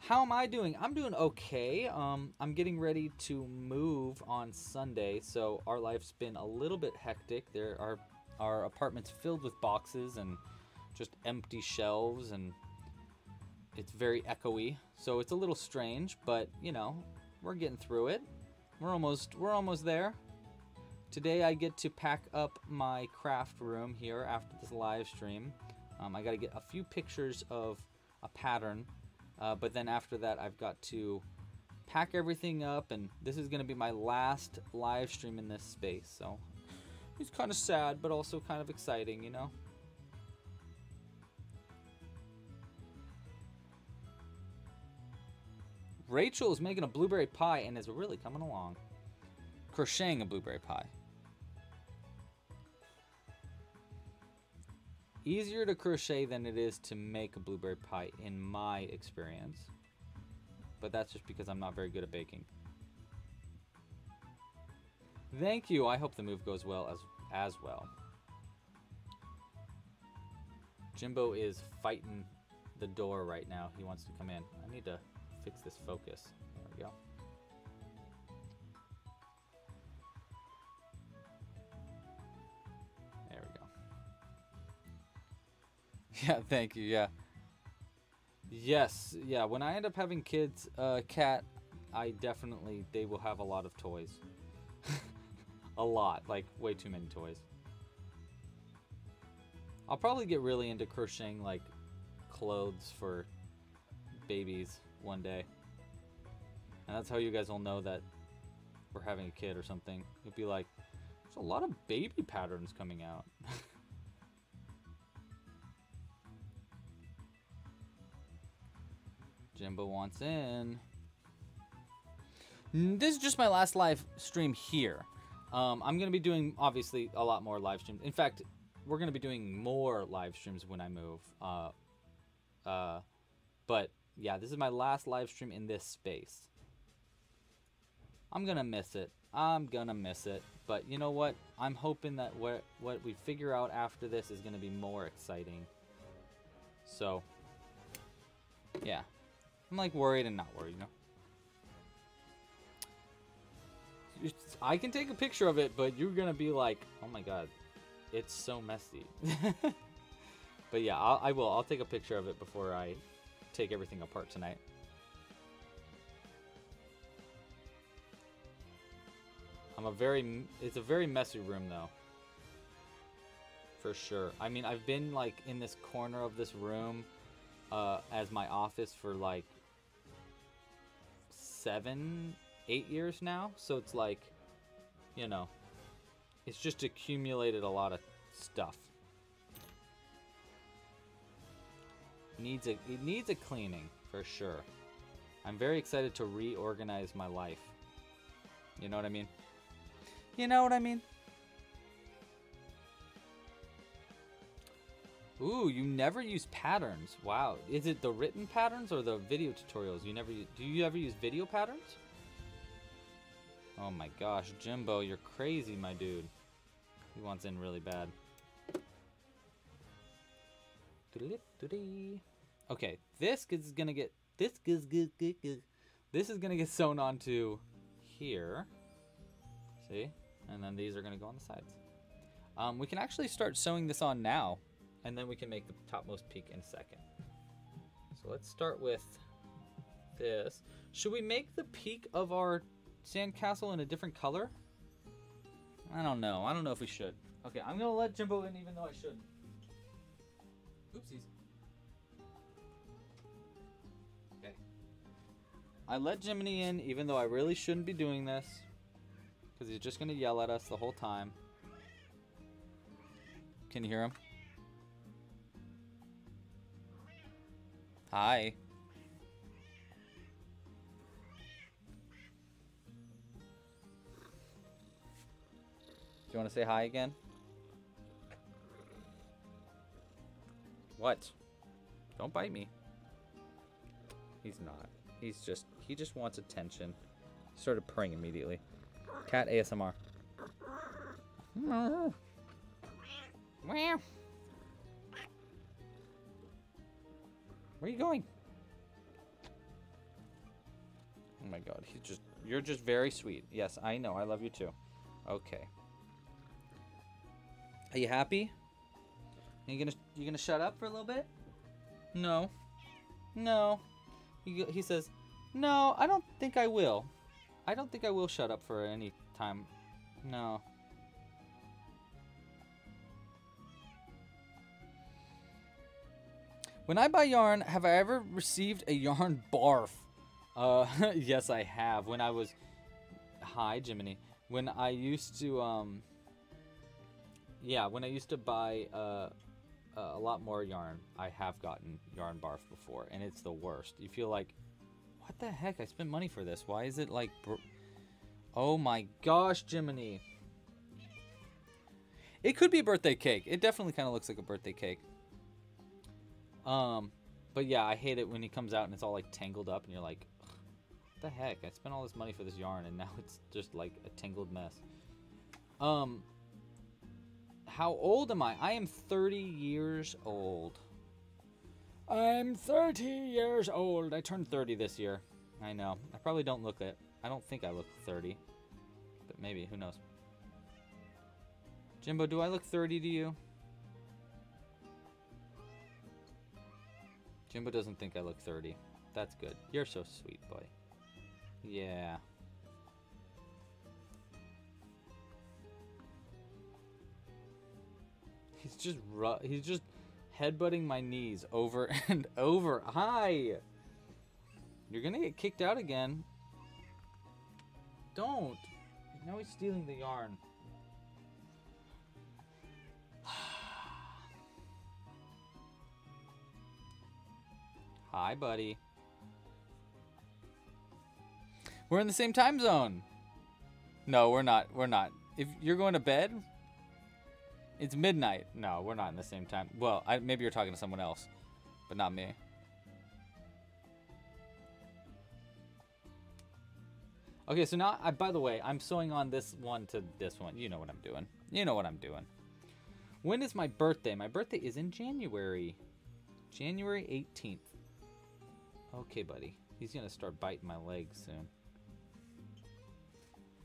How am I doing? I'm doing okay. Um, I'm getting ready to move on Sunday, so our life's been a little bit hectic. There are our apartment's filled with boxes and just empty shelves, and it's very echoey. So it's a little strange, but you know, we're getting through it. We're almost we're almost there. Today I get to pack up my craft room here after this live stream. Um, I got to get a few pictures of a pattern, uh, but then after that, I've got to pack everything up, and this is going to be my last live stream in this space. So it's kind of sad, but also kind of exciting, you know? Rachel is making a blueberry pie and is really coming along. Crocheting a blueberry pie. Easier to crochet than it is to make a blueberry pie in my experience. But that's just because I'm not very good at baking. Thank you. I hope the move goes well as as well. Jimbo is fighting the door right now. He wants to come in. I need to fix this focus. There we go. Yeah, thank you. Yeah. Yes, yeah. When I end up having kids, uh, cat, I definitely they will have a lot of toys. a lot, like way too many toys. I'll probably get really into crocheting like clothes for babies one day. And that's how you guys will know that we're having a kid or something. You'll be like, there's a lot of baby patterns coming out. Jimbo wants in. This is just my last live stream here. Um, I'm going to be doing, obviously, a lot more live streams. In fact, we're going to be doing more live streams when I move. Uh, uh, but, yeah, this is my last live stream in this space. I'm going to miss it. I'm going to miss it. But you know what? I'm hoping that what, what we figure out after this is going to be more exciting. So, yeah. I'm like worried and not worried, you know? It's, I can take a picture of it, but you're gonna be like, oh my god, it's so messy. but yeah, I'll, I will. I'll take a picture of it before I take everything apart tonight. I'm a very, it's a very messy room though. For sure. I mean, I've been like in this corner of this room uh, as my office for like seven, eight years now. So it's like, you know, it's just accumulated a lot of stuff. Needs a it needs a cleaning for sure. I'm very excited to reorganize my life. You know what I mean? You know what I mean? Ooh, you never use patterns. Wow. Is it the written patterns or the video tutorials? You never do you ever use video patterns? Oh my gosh, Jimbo, you're crazy, my dude. He wants in really bad. Okay, this is gonna get this is this is gonna get sewn onto here. See? And then these are gonna go on the sides. Um, we can actually start sewing this on now and then we can make the topmost peak in a second. So let's start with this. Should we make the peak of our sandcastle in a different color? I don't know. I don't know if we should. Okay, I'm gonna let Jimbo in even though I shouldn't. Oopsies. Okay. I let Jiminy in even though I really shouldn't be doing this. Because he's just gonna yell at us the whole time. Can you hear him? Hi. Do you want to say hi again? What? Don't bite me. He's not. He's just he just wants attention. Started purring immediately. Cat ASMR. Where are you going? Oh my god, he's just you're just very sweet. Yes, I know. I love you too. Okay. Are you happy? Are you gonna you gonna shut up for a little bit? No. No. He, he says, No, I don't think I will. I don't think I will shut up for any time. No. When I buy yarn, have I ever received a yarn barf? Uh, yes, I have. When I was... Hi, Jiminy. When I used to, um... Yeah, when I used to buy, uh, a lot more yarn, I have gotten yarn barf before, and it's the worst. You feel like, what the heck? I spent money for this. Why is it like... oh my gosh, Jiminy. It could be a birthday cake. It definitely kind of looks like a birthday cake. Um, but yeah, I hate it when he comes out and it's all like tangled up, and you're like, the heck? I spent all this money for this yarn, and now it's just like a tangled mess. Um, how old am I? I am 30 years old. I'm 30 years old. I turned 30 this year. I know. I probably don't look it. I don't think I look 30. But maybe, who knows. Jimbo, do I look 30 to you? Jimbo doesn't think I look 30. That's good. You're so sweet, boy. Yeah. He's just he's just headbutting my knees over and over. Hi. You're gonna get kicked out again. Don't. Now he's stealing the yarn. Hi, buddy. We're in the same time zone. No, we're not. We're not. If you're going to bed, it's midnight. No, we're not in the same time. Well, I, maybe you're talking to someone else, but not me. Okay, so now, I, by the way, I'm sewing on this one to this one. You know what I'm doing. You know what I'm doing. When is my birthday? My birthday is in January. January 18th. Okay, buddy. He's to start biting my leg soon.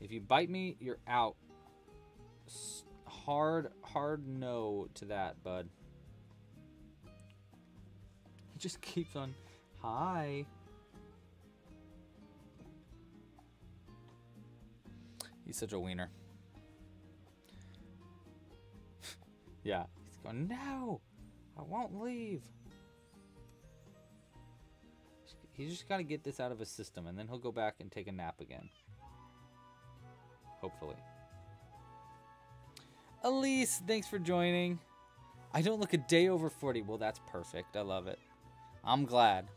If you bite me, you're out. S hard, hard no to that, bud. He just keeps on, hi. He's such a wiener. yeah, he's going, no, I won't leave. He's just got to get this out of his system, and then he'll go back and take a nap again. Hopefully. Elise, thanks for joining. I don't look a day over 40. Well, that's perfect. I love it. I'm glad.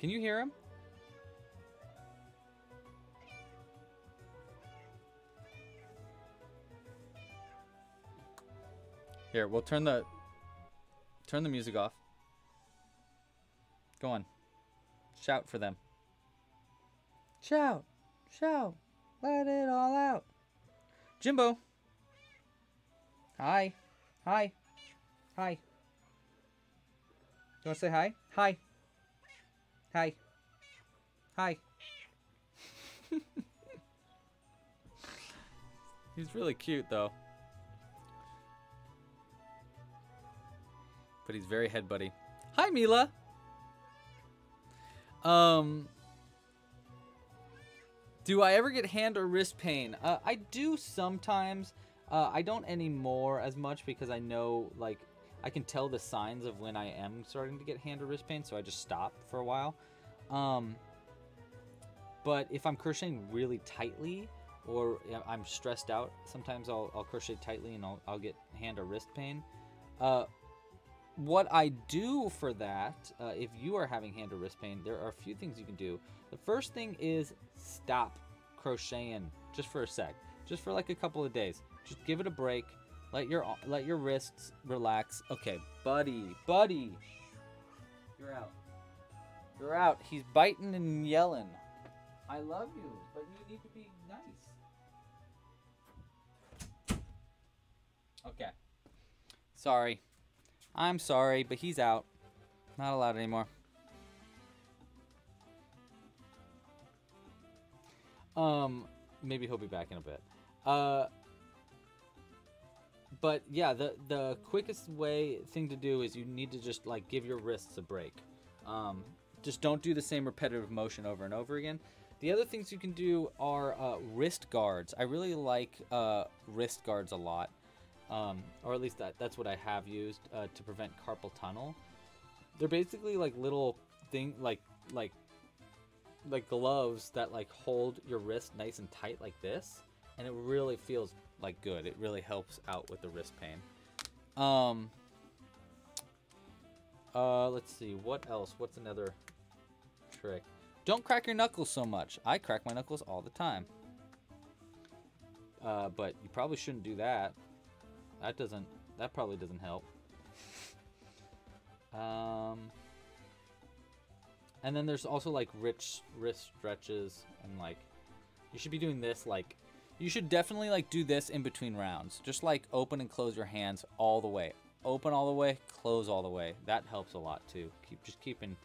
Can you hear him? Here, we'll turn the turn the music off. Go on. Shout for them. Shout. Shout. Let it all out. Jimbo. Hi. Hi. Hi. You want to say hi? Hi. Hi. Hi. He's really cute, though. But he's very head buddy. Hi, Mila. Um, do I ever get hand or wrist pain? Uh, I do sometimes. Uh, I don't anymore as much because I know, like, I can tell the signs of when I am starting to get hand or wrist pain, so I just stop for a while. Um, but if I'm crocheting really tightly or I'm stressed out, sometimes I'll, I'll crochet tightly and I'll, I'll get hand or wrist pain. Uh, what I do for that, uh, if you are having hand or wrist pain, there are a few things you can do. The first thing is stop crocheting just for a sec, just for like a couple of days. Just give it a break. Let your let your wrists relax. Okay, buddy, buddy. You're out. You're out. He's biting and yelling. I love you, but you need to be nice. Okay. Sorry. I'm sorry, but he's out. Not allowed anymore. Um, maybe he'll be back in a bit. Uh, but yeah, the the quickest way thing to do is you need to just like give your wrists a break. Um, just don't do the same repetitive motion over and over again. The other things you can do are uh, wrist guards. I really like uh, wrist guards a lot, um, or at least that, that's what I have used uh, to prevent carpal tunnel. They're basically like little thing, like like like gloves that like hold your wrist nice and tight like this, and it really feels like good. It really helps out with the wrist pain. Um. Uh, let's see. What else? What's another trick? Don't crack your knuckles so much. I crack my knuckles all the time. Uh, but you probably shouldn't do that. That doesn't. That probably doesn't help. Um. And then there's also like rich wrist stretches and like you should be doing this like you should definitely like do this in between rounds. Just like open and close your hands all the way. Open all the way, close all the way. That helps a lot too. Keep just keeping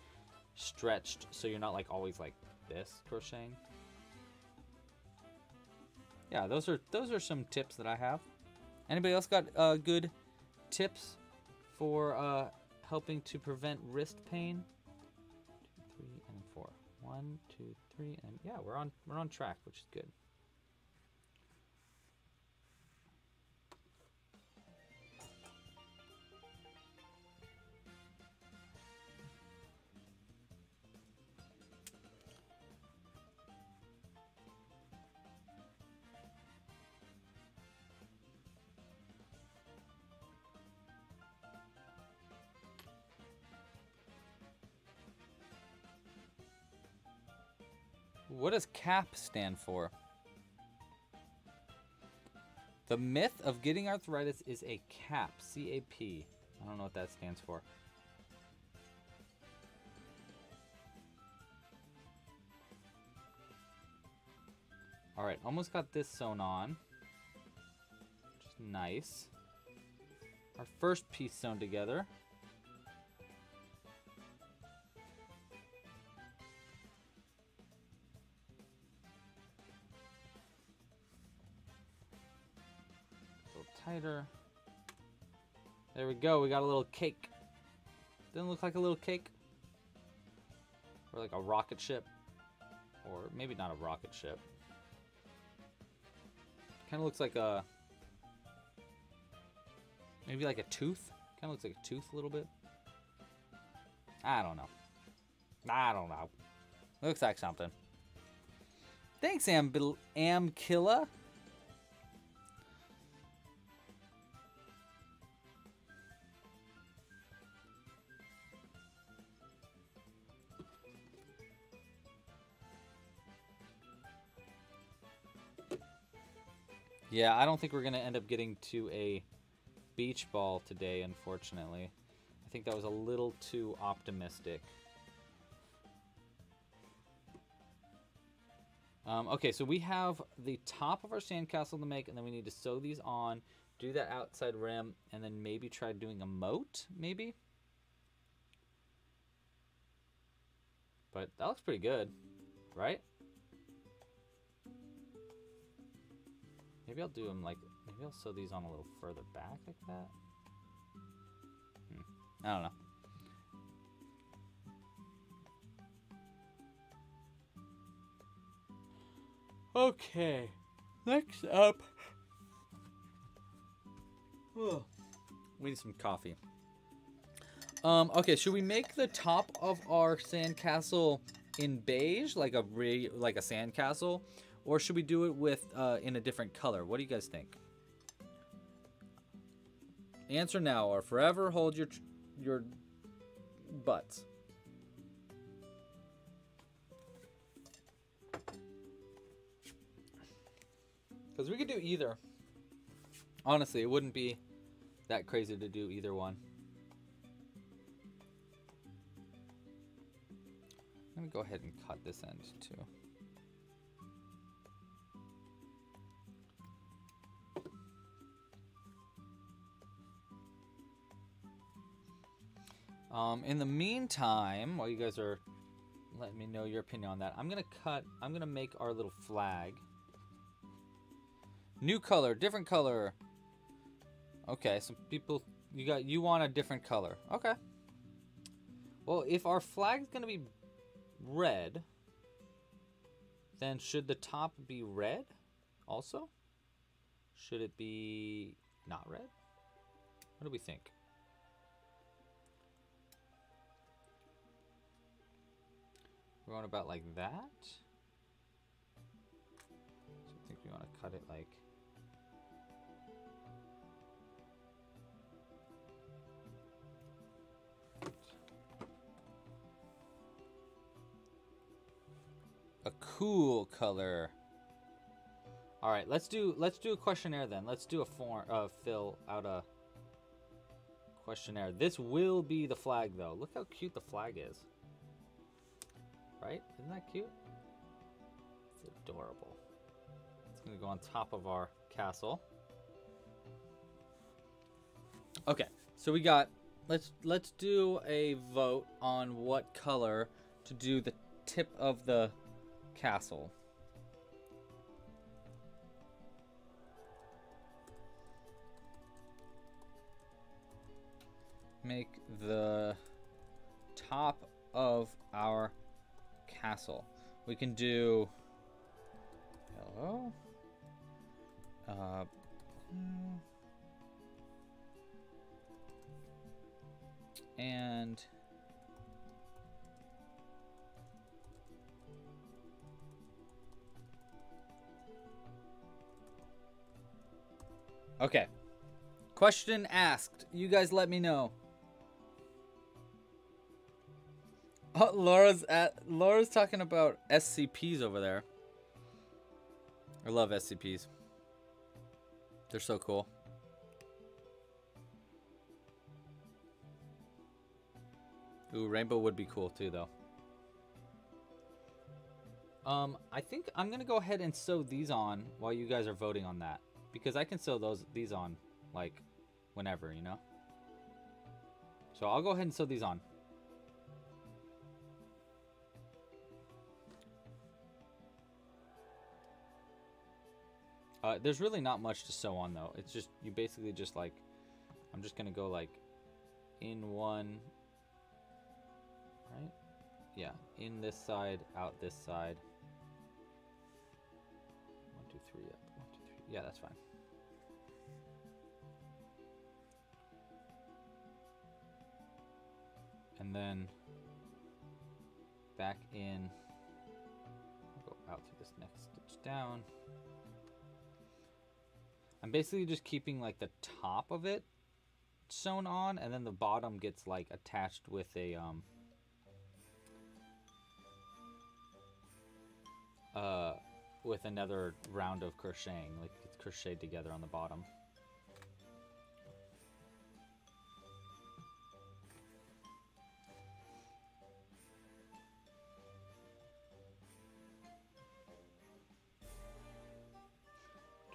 stretched so you're not like always like this crocheting. Yeah, those are those are some tips that I have. Anybody else got uh, good tips for uh, helping to prevent wrist pain? Two, three, and four. One, two, three, and yeah, we're on we're on track, which is good. What does CAP stand for? The myth of getting arthritis is a CAP. C-A-P. I don't know what that stands for. Alright, almost got this sewn on. Which is nice. Our first piece sewn together. There we go. We got a little cake. Doesn't look like a little cake. Or like a rocket ship. Or maybe not a rocket ship. Kind of looks like a... Maybe like a tooth. Kind of looks like a tooth a little bit. I don't know. I don't know. Looks like something. Thanks, Am Amkilla. Yeah, I don't think we're going to end up getting to a beach ball today, unfortunately. I think that was a little too optimistic. Um, okay, so we have the top of our sandcastle to make, and then we need to sew these on, do that outside rim, and then maybe try doing a moat, maybe? But that looks pretty good, right? Maybe I'll do them like, maybe I'll sew these on a little further back like that. Hmm. I don't know. Okay, next up. Ugh. We need some coffee. Um, okay, should we make the top of our sandcastle in beige, like a re like a sandcastle, or should we do it with uh, in a different color? What do you guys think? Answer now or forever hold your your butts. Because we could do either. Honestly, it wouldn't be that crazy to do either one. Let me go ahead and cut this end too. Um, in the meantime, while you guys are letting me know your opinion on that, I'm gonna cut. I'm gonna make our little flag. New color, different color. Okay, so people, you got you want a different color. Okay. Well, if our flag's gonna be red, then should the top be red also? Should it be not red? What do we think? We're going about like that. So I think we want to cut it like a cool color. All right, let's do let's do a questionnaire then. Let's do a form uh fill out a questionnaire. This will be the flag though. Look how cute the flag is. Right? Isn't that cute? It's adorable. It's going to go on top of our castle. Okay. So we got let's let's do a vote on what color to do the tip of the castle. Make the top of our castle. We can do hello. Uh, hmm. and Okay. Question asked. You guys let me know. Oh, Laura's at Laura's talking about SCPs over there. I love SCPs. They're so cool. Ooh, rainbow would be cool too, though. Um, I think I'm gonna go ahead and sew these on while you guys are voting on that because I can sew those these on like whenever, you know. So I'll go ahead and sew these on. Uh, there's really not much to sew on though. It's just you basically just like I'm just gonna go like in one right? Yeah in this side out this side. One two three up. One two three. Yeah that's fine. And then back in go out through this next stitch down I'm basically just keeping like the top of it sewn on and then the bottom gets like attached with a um uh with another round of crocheting like it's crocheted together on the bottom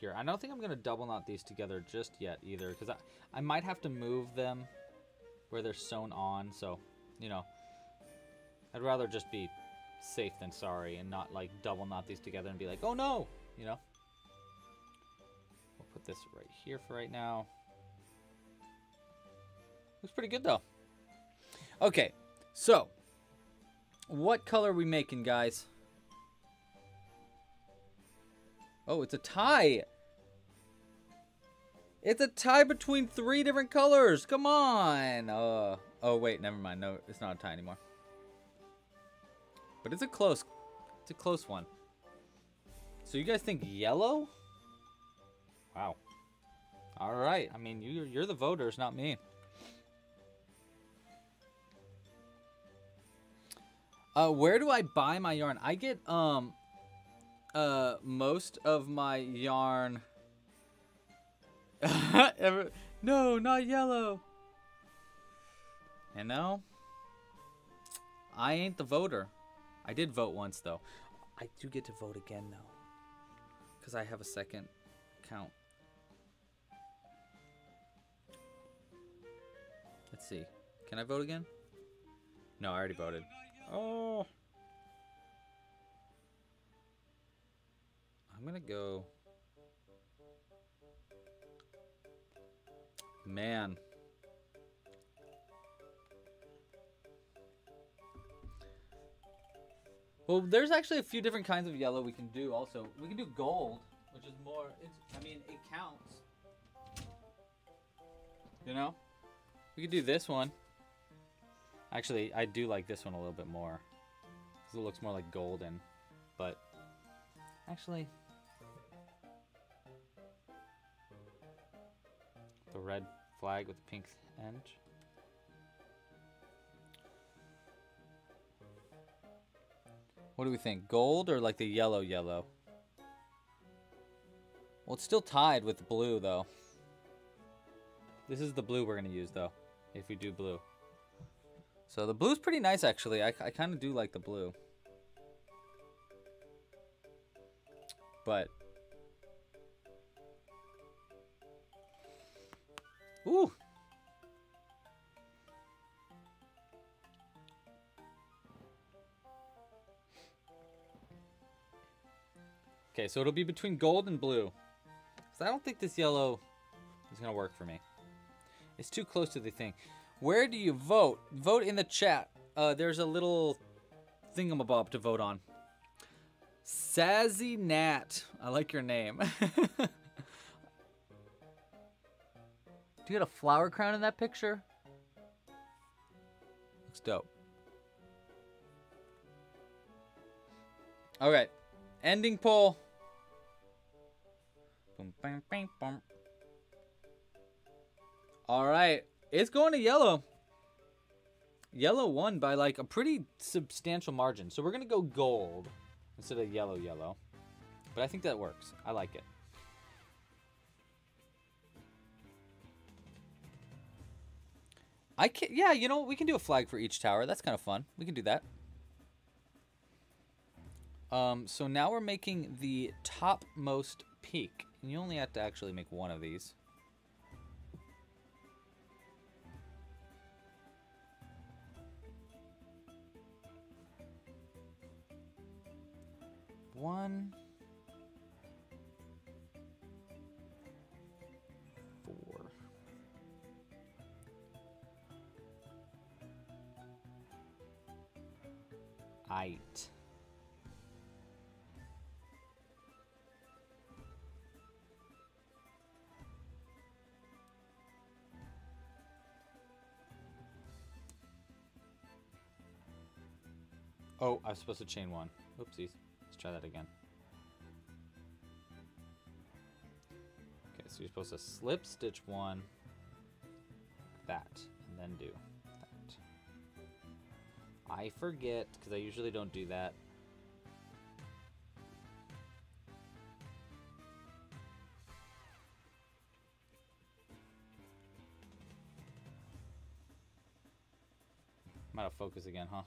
here. I don't think I'm going to double knot these together just yet either, because I, I might have to move them where they're sewn on, so, you know, I'd rather just be safe than sorry and not, like, double knot these together and be like, oh no, you know? We'll put this right here for right now. Looks pretty good, though. Okay, so what color are we making, guys? Oh, it's a tie. It's a tie between three different colors. Come on. Uh, oh, wait, never mind. No, it's not a tie anymore. But it's a close, it's a close one. So you guys think yellow? Wow. All right. I mean, you, you're the voters, not me. Uh, where do I buy my yarn? I get um, uh, most of my yarn. no, not yellow. You know, I ain't the voter. I did vote once though. I do get to vote again though, because I have a second count. Let's see. Can I vote again? No, I already voted. Oh. I'm gonna go. Man. Well, there's actually a few different kinds of yellow we can do also. We can do gold, which is more, it's, I mean, it counts. You know? We could do this one. Actually, I do like this one a little bit more. Because it looks more like golden. But, actually... The red flag with pink end. What do we think? Gold or like the yellow yellow? Well, it's still tied with blue, though. This is the blue we're going to use, though, if we do blue. So the blue's pretty nice, actually. I, I kind of do like the blue. But... Ooh! Okay, so it'll be between gold and blue. So I don't think this yellow is going to work for me. It's too close to the thing. Where do you vote? Vote in the chat. Uh, there's a little thingamabob to vote on. Sazzy Nat. I like your name. do you got a flower crown in that picture? Looks dope. Okay. Ending poll. All right. It's going to yellow. Yellow won by like a pretty substantial margin. So we're going to go gold instead of yellow yellow. But I think that works. I like it. I can yeah, you know, we can do a flag for each tower. That's kind of fun. We can do that. Um, so now we're making the topmost peak. And you only have to actually make one of these. One. Oh, I was supposed to chain one. Oopsies. Let's try that again. Okay, so you're supposed to slip stitch one, that, and then do that. I forget, because I usually don't do that. I'm out of focus again, huh?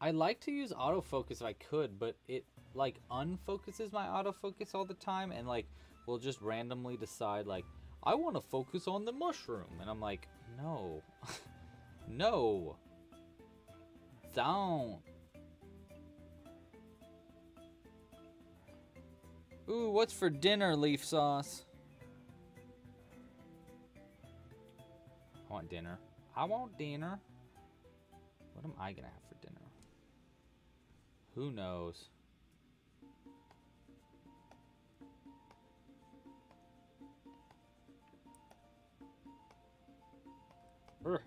I like to use autofocus if I could, but it like unfocuses my autofocus all the time and like will just randomly decide like I want to focus on the mushroom and I'm like, "No. no. Don't." Ooh, what's for dinner, leaf sauce? I want dinner. I want dinner. What am I gonna have? Who knows? Urgh.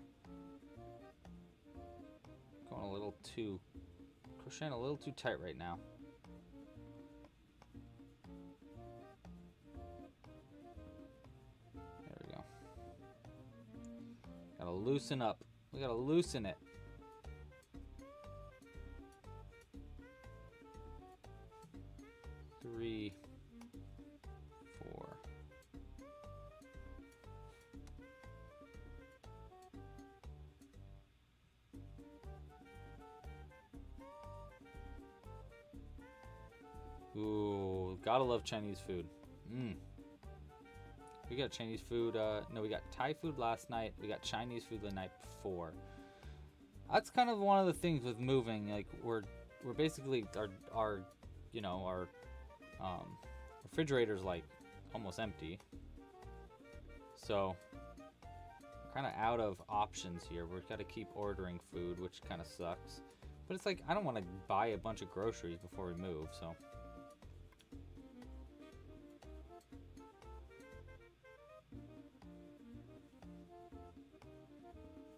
Going a little too, crocheting a little too tight right now. There we go. Gotta loosen up. We gotta loosen it. Three, four. Ooh, gotta love Chinese food. Mmm. We got Chinese food. Uh, no, we got Thai food last night. We got Chinese food the night before. That's kind of one of the things with moving. Like we're we're basically our our you know our um, refrigerator's like almost empty. So kind of out of options here. We've got to keep ordering food, which kind of sucks. But it's like I don't want to buy a bunch of groceries before we move, so.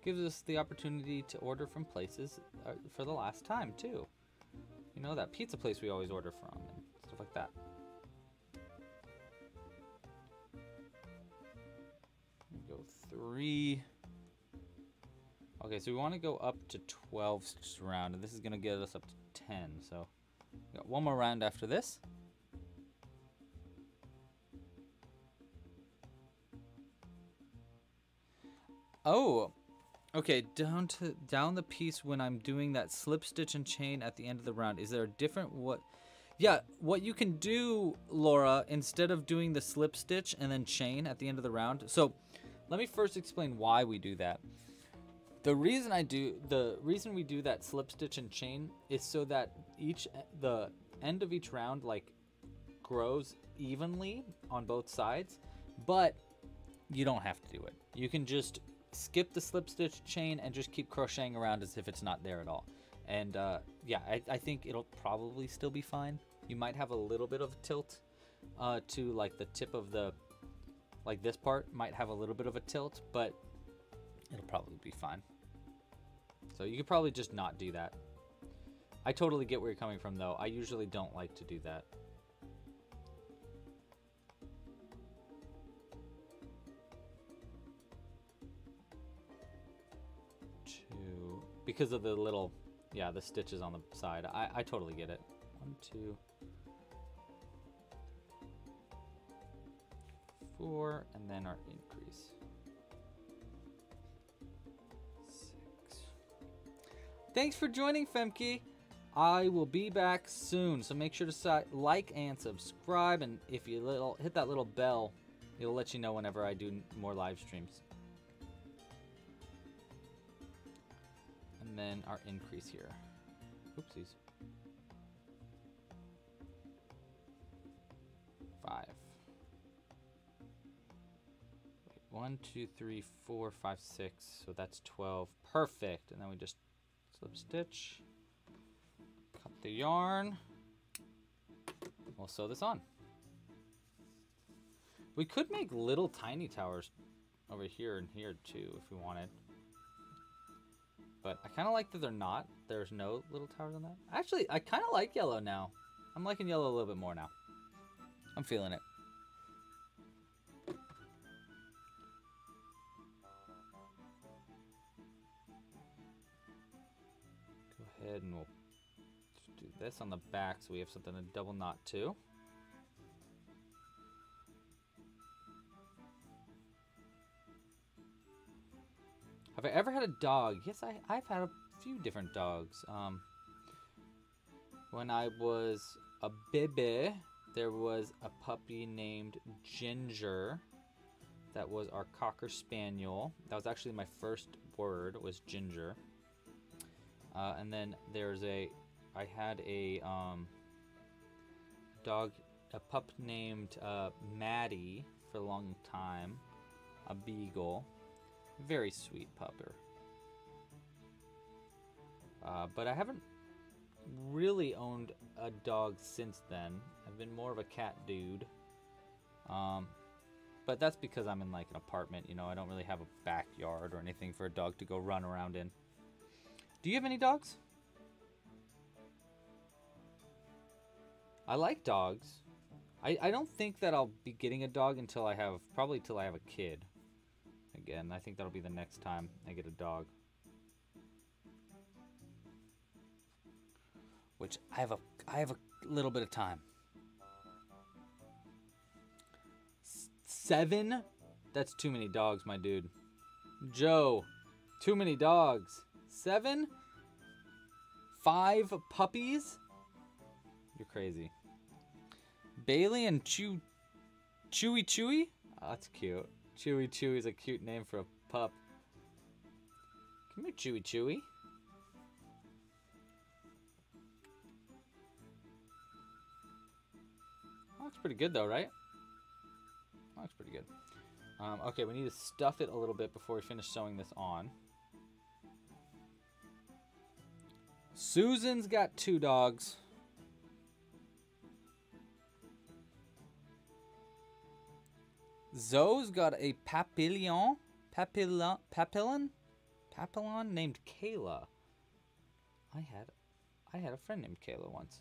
gives us the opportunity to order from places uh, for the last time too. You know that pizza place we always order from like that. Go three. Okay, so we want to go up to 12 round, and this is going to get us up to 10. So got one more round after this. Oh, Okay, down to down the piece when I'm doing that slip stitch and chain at the end of the round. Is there a different what? Yeah, what you can do, Laura, instead of doing the slip stitch and then chain at the end of the round. So, let me first explain why we do that. The reason I do the reason we do that slip stitch and chain is so that each the end of each round like grows evenly on both sides, but you don't have to do it. You can just skip the slip stitch chain and just keep crocheting around as if it's not there at all. And uh, yeah, I, I, think it'll probably still be fine. You might have a little bit of tilt uh, to like the tip of the, like this part might have a little bit of a tilt, but it'll probably be fine. So you could probably just not do that. I totally get where you're coming from though. I usually don't like to do that. because of the little, yeah, the stitches on the side. I, I totally get it. One, two, and then our increase. Six. Thanks for joining, Femke. I will be back soon, so make sure to like and subscribe, and if you little hit that little bell, it'll let you know whenever I do more live streams. and then our increase here. Oopsies. One, two, three, four, five, six. So that's 12. Perfect. And then we just slip stitch, cut the yarn. We'll sew this on. We could make little tiny towers over here and here too if we wanted. But I kind of like that they're not. There's no little towers on that. Actually, I kind of like yellow now. I'm liking yellow a little bit more now. I'm feeling it. Ahead and we'll do this on the back so we have something to double knot to. Have I ever had a dog? Yes, I, I've had a few different dogs. Um, when I was a baby, there was a puppy named Ginger. That was our Cocker Spaniel. That was actually my first word was Ginger. Uh, and then there's a, I had a um, dog, a pup named uh, Maddie for a long time, a beagle. Very sweet pupper. Uh, but I haven't really owned a dog since then. I've been more of a cat dude. Um, but that's because I'm in like an apartment, you know, I don't really have a backyard or anything for a dog to go run around in. Do you have any dogs? I like dogs. I, I don't think that I'll be getting a dog until I have, probably till I have a kid. Again, I think that'll be the next time I get a dog. Which I have a, I have a little bit of time. Seven? That's too many dogs, my dude. Joe, too many dogs. Seven? Five puppies? You're crazy. Bailey and Chew Chewy Chewy? Oh, that's cute. Chewy Chewy is a cute name for a pup. Come here, Chewy Chewy. Looks pretty good though, right? Looks pretty good. Um, okay, we need to stuff it a little bit before we finish sewing this on. Susan's got two dogs. Zoe's got a papillon, papillon, papillon, papillon named Kayla. I had, I had a friend named Kayla once.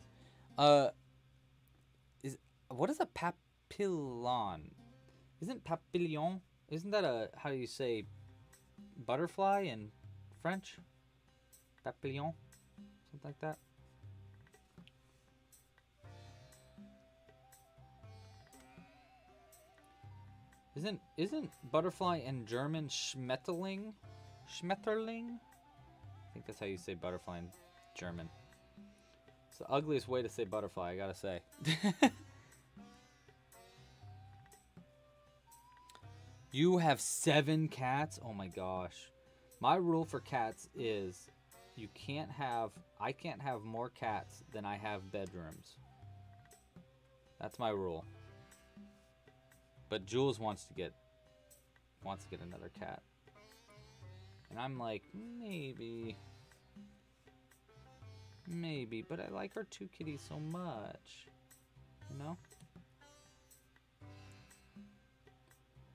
Uh, is what is a papillon? Isn't papillon? Isn't that a how do you say butterfly in French? Papillon, something like that. Isn't isn't butterfly in German Schmetterling? Schmetterling? I think that's how you say butterfly in German. It's the ugliest way to say butterfly, I gotta say. you have seven cats? Oh my gosh. My rule for cats is you can't have I can't have more cats than I have bedrooms. That's my rule. But Jules wants to get wants to get another cat. And I'm like, maybe. Maybe, but I like our two kitties so much. You know?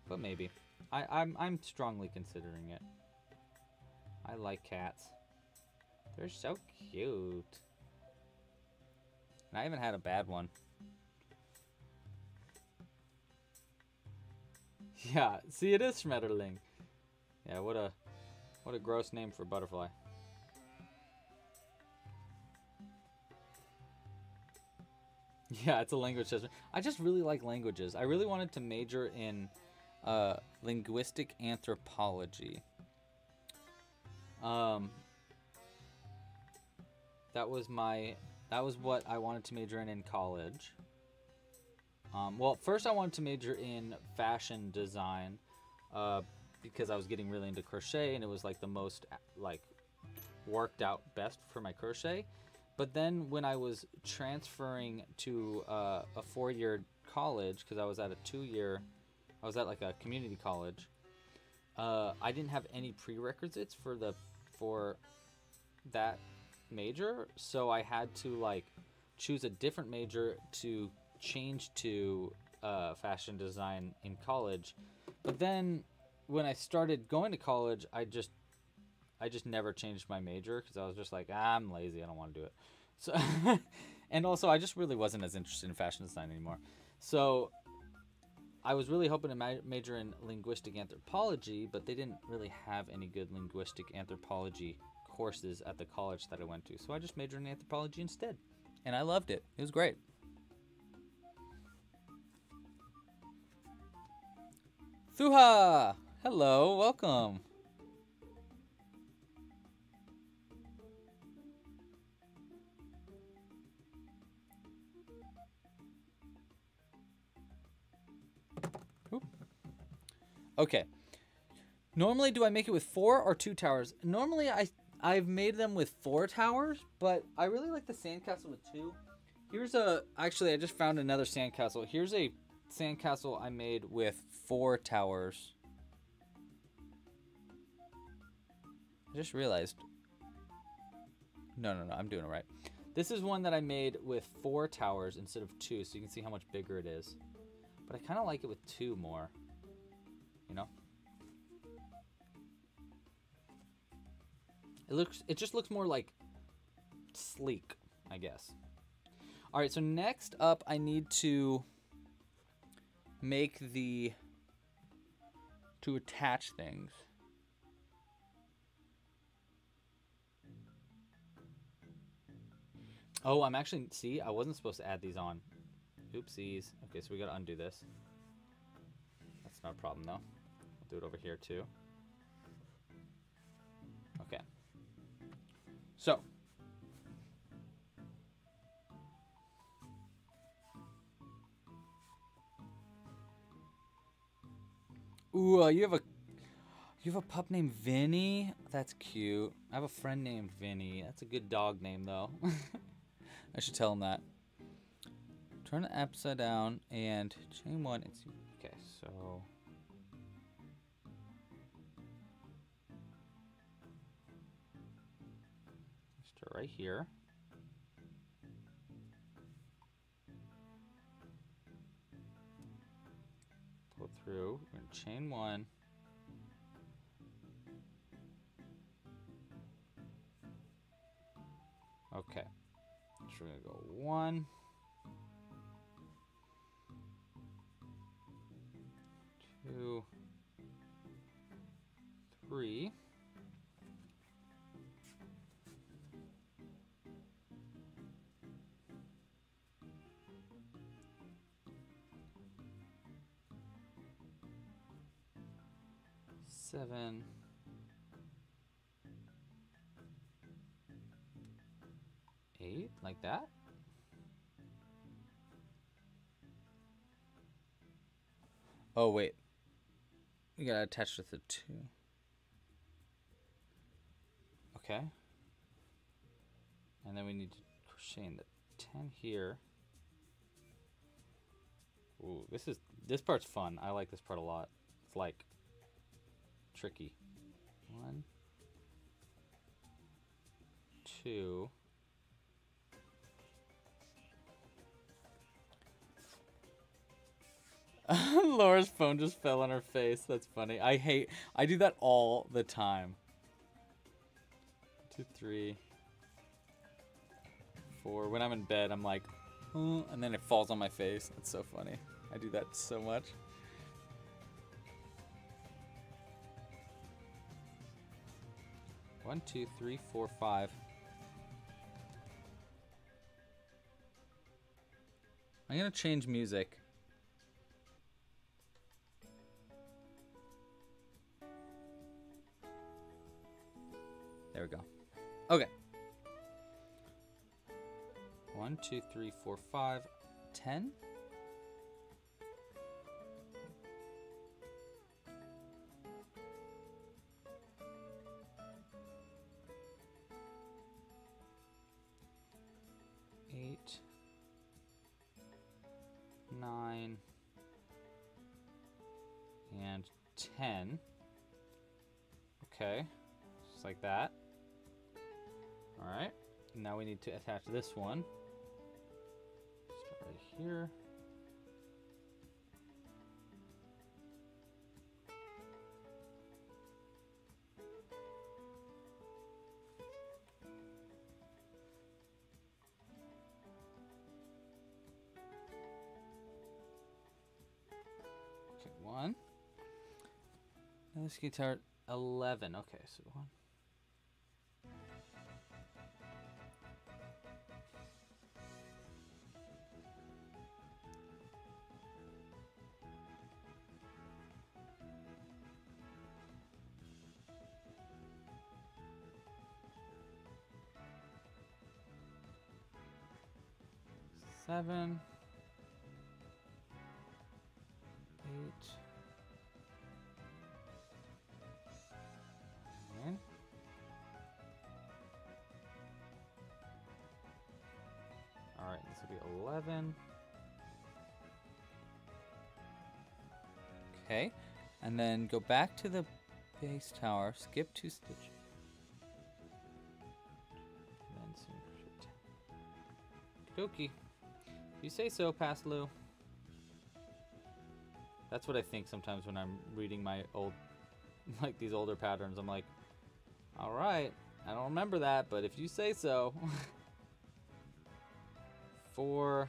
But maybe. I, I'm I'm strongly considering it. I like cats. They're so cute. And I haven't had a bad one. Yeah, see it is Schmetterling. Yeah, what a what a gross name for butterfly. Yeah, it's a language test. I just really like languages. I really wanted to major in uh, linguistic anthropology. Um, that was my that was what I wanted to major in in college. Um, well, first I wanted to major in fashion design uh, because I was getting really into crochet and it was like the most like worked out best for my crochet. But then when I was transferring to uh, a four-year college because I was at a two-year, I was at like a community college. Uh, I didn't have any prerequisites for the for that major, so I had to like choose a different major to change to uh, fashion design in college, but then when I started going to college, I just I just never changed my major because I was just like ah, I'm lazy, I don't want to do it. So, and also I just really wasn't as interested in fashion design anymore. So I was really hoping to ma- major in linguistic anthropology, but they didn't really have any good linguistic anthropology courses at the college that I went to. So I just majored in anthropology instead. And I loved it. It was great. Thuha! Hello, welcome. Okay. Normally, do I make it with four or two towers? Normally, I I've made them with four towers, but I really like the sandcastle with two. Here's a actually I just found another sandcastle. Here's a sandcastle I made with four towers. I just realized. No, no, no, I'm doing it right. This is one that I made with four towers instead of two, so you can see how much bigger it is. But I kind of like it with two more. You know? It looks it just looks more like sleek, I guess. All right, so next up I need to make the to attach things. Oh, I'm actually see, I wasn't supposed to add these on. Oopsies. Okay, so we gotta undo this. That's not a problem though. I'll do it over here too. Okay. So. Ooh, uh, you have a you have a pup named Vinny? That's cute. I have a friend named Vinny. That's a good dog name though. I should tell him that. Turn it upside down and chain one. It's okay. So. Right here. Pull through. We're chain one. Okay. So we're gonna go one. Two. Three. Seven. Eight, like that. Oh, wait. We gotta attach with the two. Okay. And then we need to crochet in the 10 here. Ooh, this is this part's fun. I like this part a lot. It's like tricky. One, two. Laura's phone just fell on her face. That's funny. I hate. I do that all the time. Two, three, four. When I'm in bed, I'm like, "Uh," and then it falls on my face. That's so funny. I do that so much. One, two, three, four, five. I'm gonna change music. There we go. Okay. One, two, three, four, five, ten. Nine, and ten. Okay, just like that. All right, now we need to attach this one. Start right here. This guitar, 11. Okay, so one. Seven. 11. Okay, and then go back to the base tower, skip two stitches. Then Doki. You say so, Pass Lou. That's what I think sometimes when I'm reading my old, like these older patterns. I'm like, all right, I don't remember that, but if you say so. Four.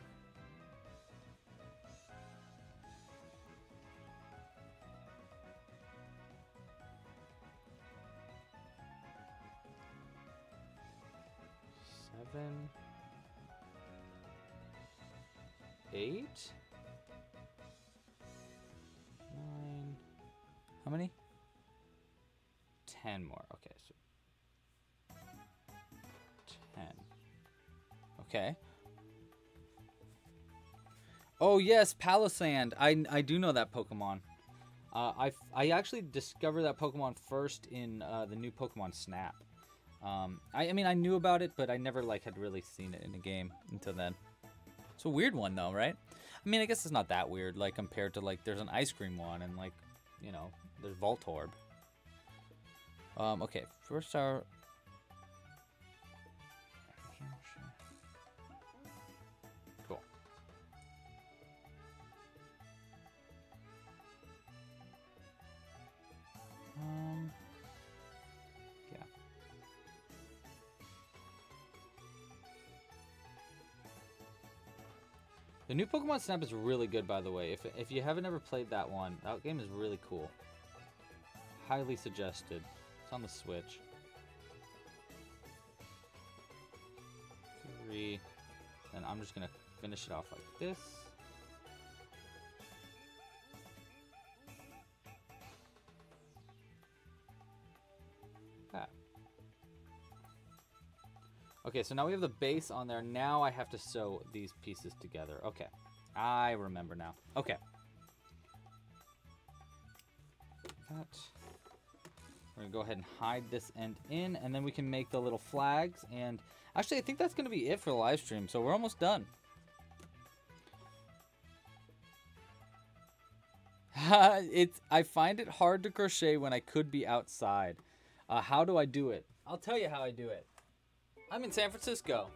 Seven. Eight. Nine. How many? Ten more. Okay, so ten. Okay. Oh yes, Palossand. I I do know that Pokemon. Uh, I I actually discovered that Pokemon first in uh, the new Pokemon Snap. Um, I I mean I knew about it, but I never like had really seen it in a game until then. It's a weird one though, right? I mean I guess it's not that weird, like compared to like there's an ice cream one and like you know there's Voltorb. Um, okay, first our The new Pokemon Snap is really good, by the way. If, if you haven't ever played that one, that game is really cool. Highly suggested. It's on the Switch. Three. And I'm just going to finish it off like this. Okay, so now we have the base on there. Now I have to sew these pieces together. Okay, I remember now. Okay. That. We're gonna go ahead and hide this end in, and then we can make the little flags. And actually, I think that's gonna be it for the live stream. So we're almost done. it's I find it hard to crochet when I could be outside. Uh, how do I do it? I'll tell you how I do it. I'm in San Francisco,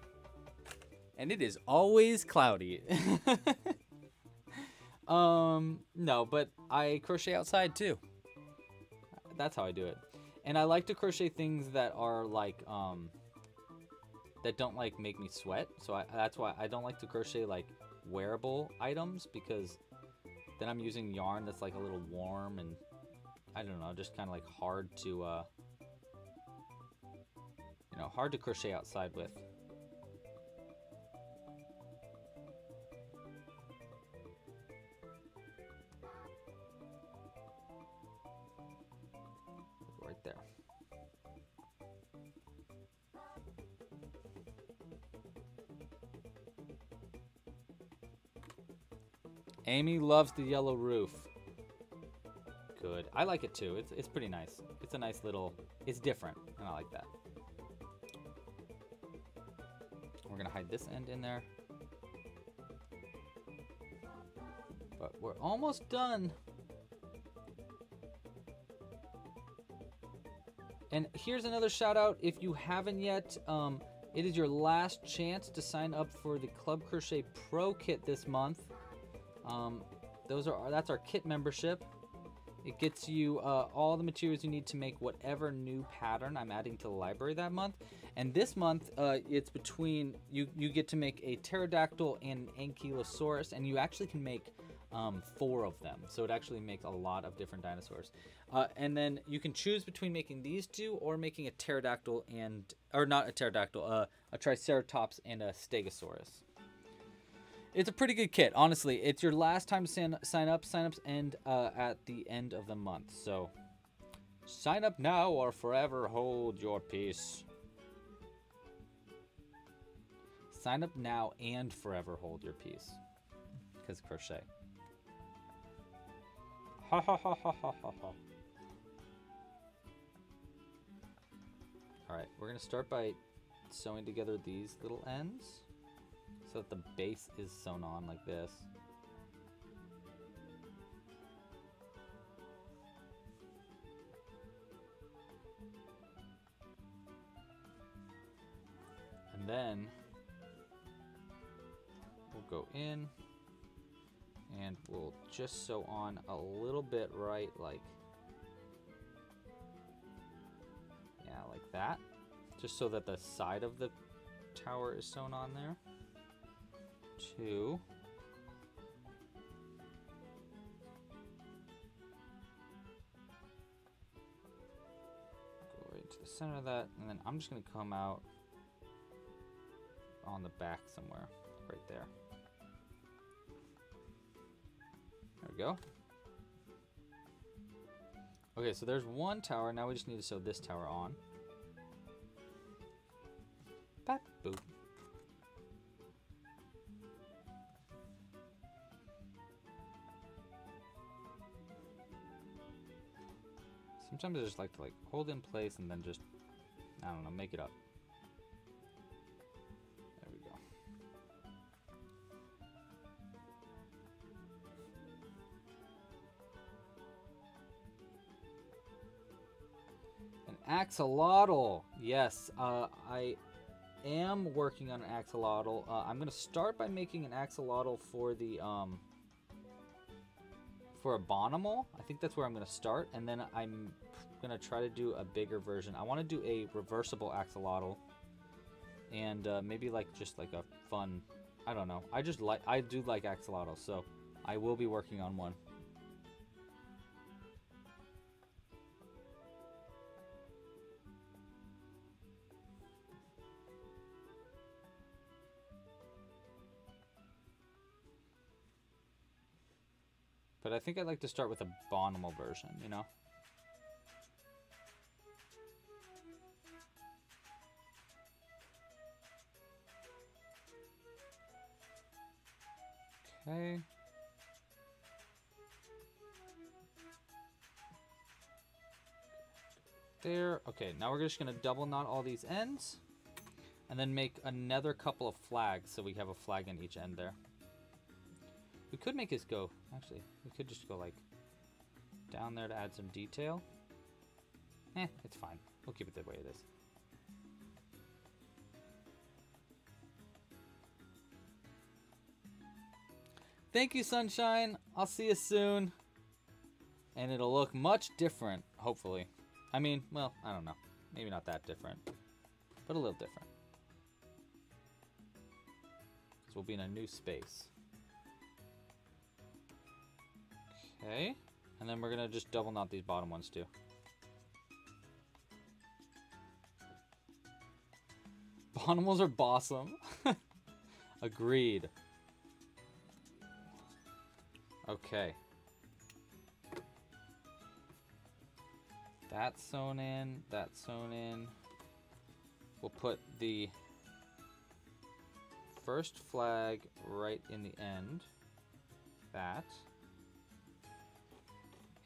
and it is always cloudy. um, no, but I crochet outside too. That's how I do it. And I like to crochet things that are like um that don't like make me sweat. So I, that's why I don't like to crochet like wearable items because then I'm using yarn that's like a little warm and I don't know, just kind of like hard to uh you know, hard to crochet outside with. Right there. Amy loves the yellow roof. Good. I like it too. It's, it's pretty nice. It's a nice little, it's different, and I like that. We're gonna hide this end in there. But we're almost done. And here's another shout out. If you haven't yet, um, it is your last chance to sign up for the Club Crochet Pro Kit this month. Um, those are that's our kit membership. It gets you uh, all the materials you need to make whatever new pattern I'm adding to the library that month. And this month, uh, it's between you. You get to make a pterodactyl and an ankylosaurus, and you actually can make um, four of them. So it actually makes a lot of different dinosaurs. Uh, and then you can choose between making these two or making a pterodactyl and or not a pterodactyl, uh, a triceratops and a stegosaurus. It's a pretty good kit, honestly. It's your last time to sign, sign up. Sign-ups end uh, at the end of the month, so sign up now or forever hold your peace. Sign up now and forever hold your peace, because crochet. Ha ha ha ha ha ha ha. All right, we're gonna start by sewing together these little ends so that the base is sewn on like this. And then we'll go in and we'll just sew on a little bit right like yeah like that just so that the side of the tower is sewn on there two go right to the center of that and then I'm just gonna come out on the back somewhere right there. There we go. Okay so there's one tower now we just need to sew this tower on. Bap, boop. Sometimes I just like to like hold in place and then just, I don't know, make it up. There we go. An axolotl. Yes, uh, I am working on an axolotl. Uh, I'm gonna start by making an axolotl for the um, for a Bonimal. I think that's where I'm gonna start, and then I'm gonna try to do a bigger version. I want to do a reversible axolotl, and uh, maybe like just like a fun. I don't know. I just like I do like axolotls, so I will be working on one. But I think I'd like to start with a Bonimal version, you know? Okay. There. Okay, now we're just going to double knot all these ends. And then make another couple of flags so we have a flag in each end there. We could make this go, actually, we could just go like down there to add some detail. Eh, it's fine. We'll keep it the way it is. Thank you, Sunshine. I'll see you soon. And it'll look much different, hopefully. I mean, well, I don't know. Maybe not that different, but a little different. Because we'll be in a new space. Okay. And then we're going to just double knot these bottom ones too. Bonimals are bossum. Agreed. Okay. That's sewn in, that's sewn in. We'll put the first flag right in the end. That.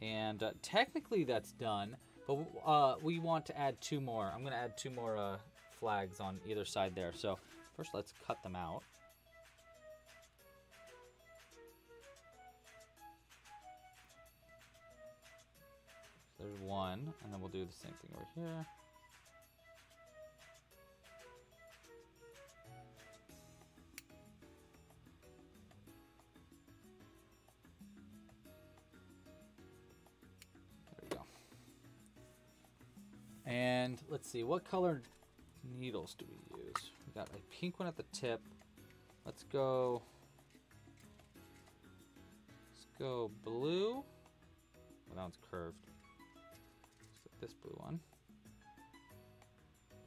And uh, technically that's done, but uh, we want to add two more. I'm going to add two more uh, flags on either side there. So first let's cut them out. There's one, and then we'll do the same thing over here. There we go. And let's see, what color needles do we use? We got a pink one at the tip. Let's go. Let's go blue. Well, that one's curved this blue one.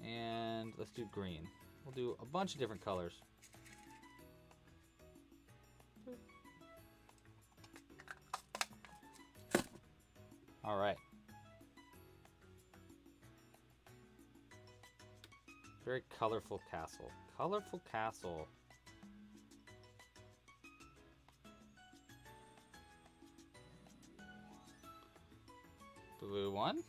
And let's do green. We'll do a bunch of different colors. All right. Very colorful castle. Colorful castle. Blue one.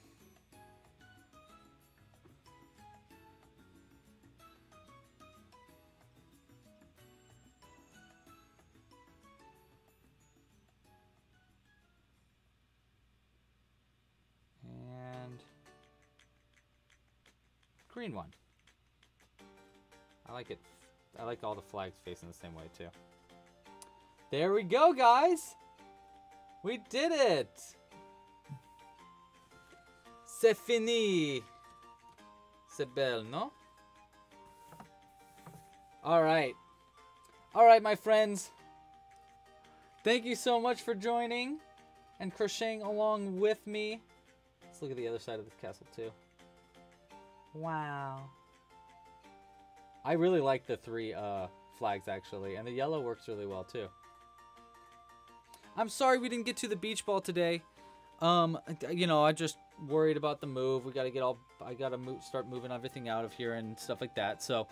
Green one. I like it. I like all the flags facing the same way too. There we go, guys. We did it. C'est fini. C'est belle, no? All right. All right, my friends. Thank you so much for joining and crocheting along with me. Let's look at the other side of the castle, too. Wow. I really like the three uh, flags, actually. And the yellow works really well, too. I'm sorry we didn't get to the beach ball today. Um, you know, I just worried about the move. We got to get all, I got to move, start moving everything out of here and stuff like that. So,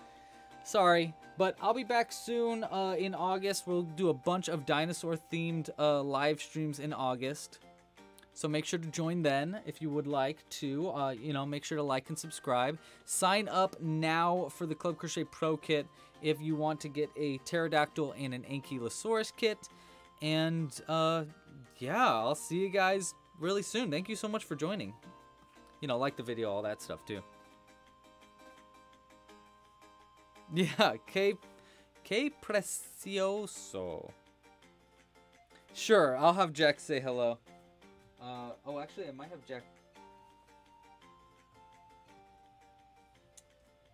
sorry. But I'll be back soon uh, in August. We'll do a bunch of dinosaur-themed uh, live streams in August. So make sure to join then if you would like to. Uh, you know, make sure to like and subscribe. Sign up now for the Club Crochet Pro Kit if you want to get a pterodactyl and an ankylosaurus kit. And uh, yeah, I'll see you guys really soon. Thank you so much for joining. You know, like the video, all that stuff too. Yeah, que, que precioso. Sure, I'll have Jack say hello. Uh, oh, actually, I might have Jack.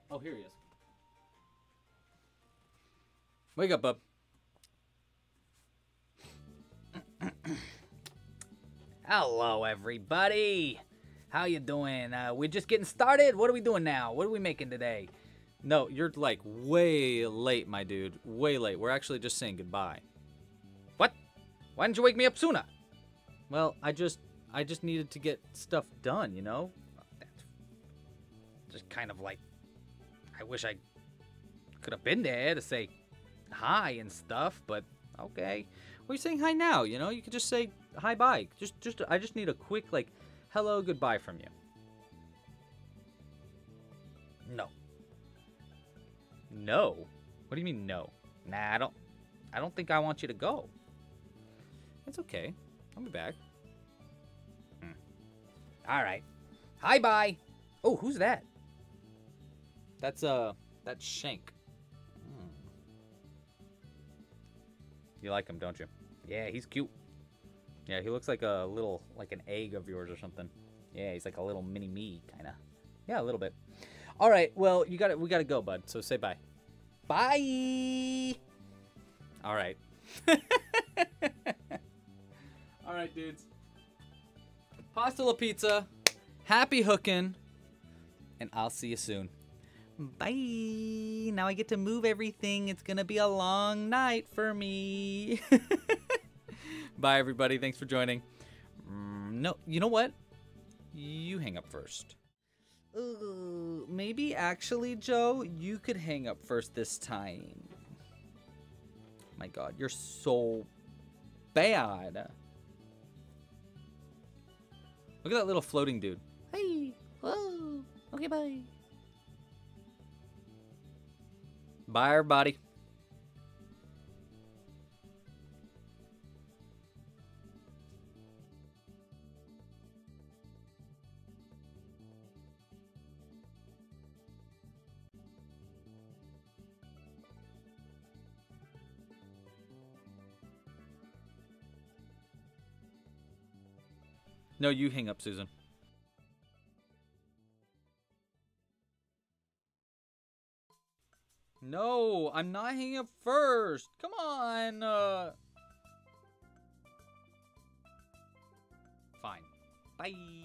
Oh, here he is. Wake up, bub. Hello, everybody. How you doing? Uh, we're just getting started. What are we doing now? What are we making today? No, you're like way late, my dude. Way late. We're actually just saying goodbye. What? Why didn't you wake me up sooner? Well, I just I just needed to get stuff done, you know? Just kind of like I wish I could have been there to say hi and stuff, but okay. Well, you're saying hi now, you know? You could just say hi bye. Just just I just need a quick like hello goodbye from you. No. No. What do you mean no? Nah, I don't I don't think I want you to go. It's okay. I'll be back. All right. Hi bye. Oh, who's that? That's uh that's Shank. Hmm. You like him, don't you? Yeah, he's cute. Yeah, he looks like a little like an egg of yours or something. Yeah, he's like a little mini me kind of. Yeah, a little bit. All right. Well, you got to we got to go, bud. So say bye. Bye. All right. All right, dudes. Pasta la pizza. Happy hooking. And I'll see you soon. Bye. Now I get to move everything. It's going to be a long night for me. Bye, everybody. Thanks for joining. Mm, no, you know what? You hang up first. Ooh, maybe actually, Joe, you could hang up first this time. My god, you're so bad. Look at that little floating dude. Hey. Whoa. Okay, bye. Bye, everybody. No, you hang up, Susan. No, I'm not hanging up first. Come on. Uh... Fine. Bye.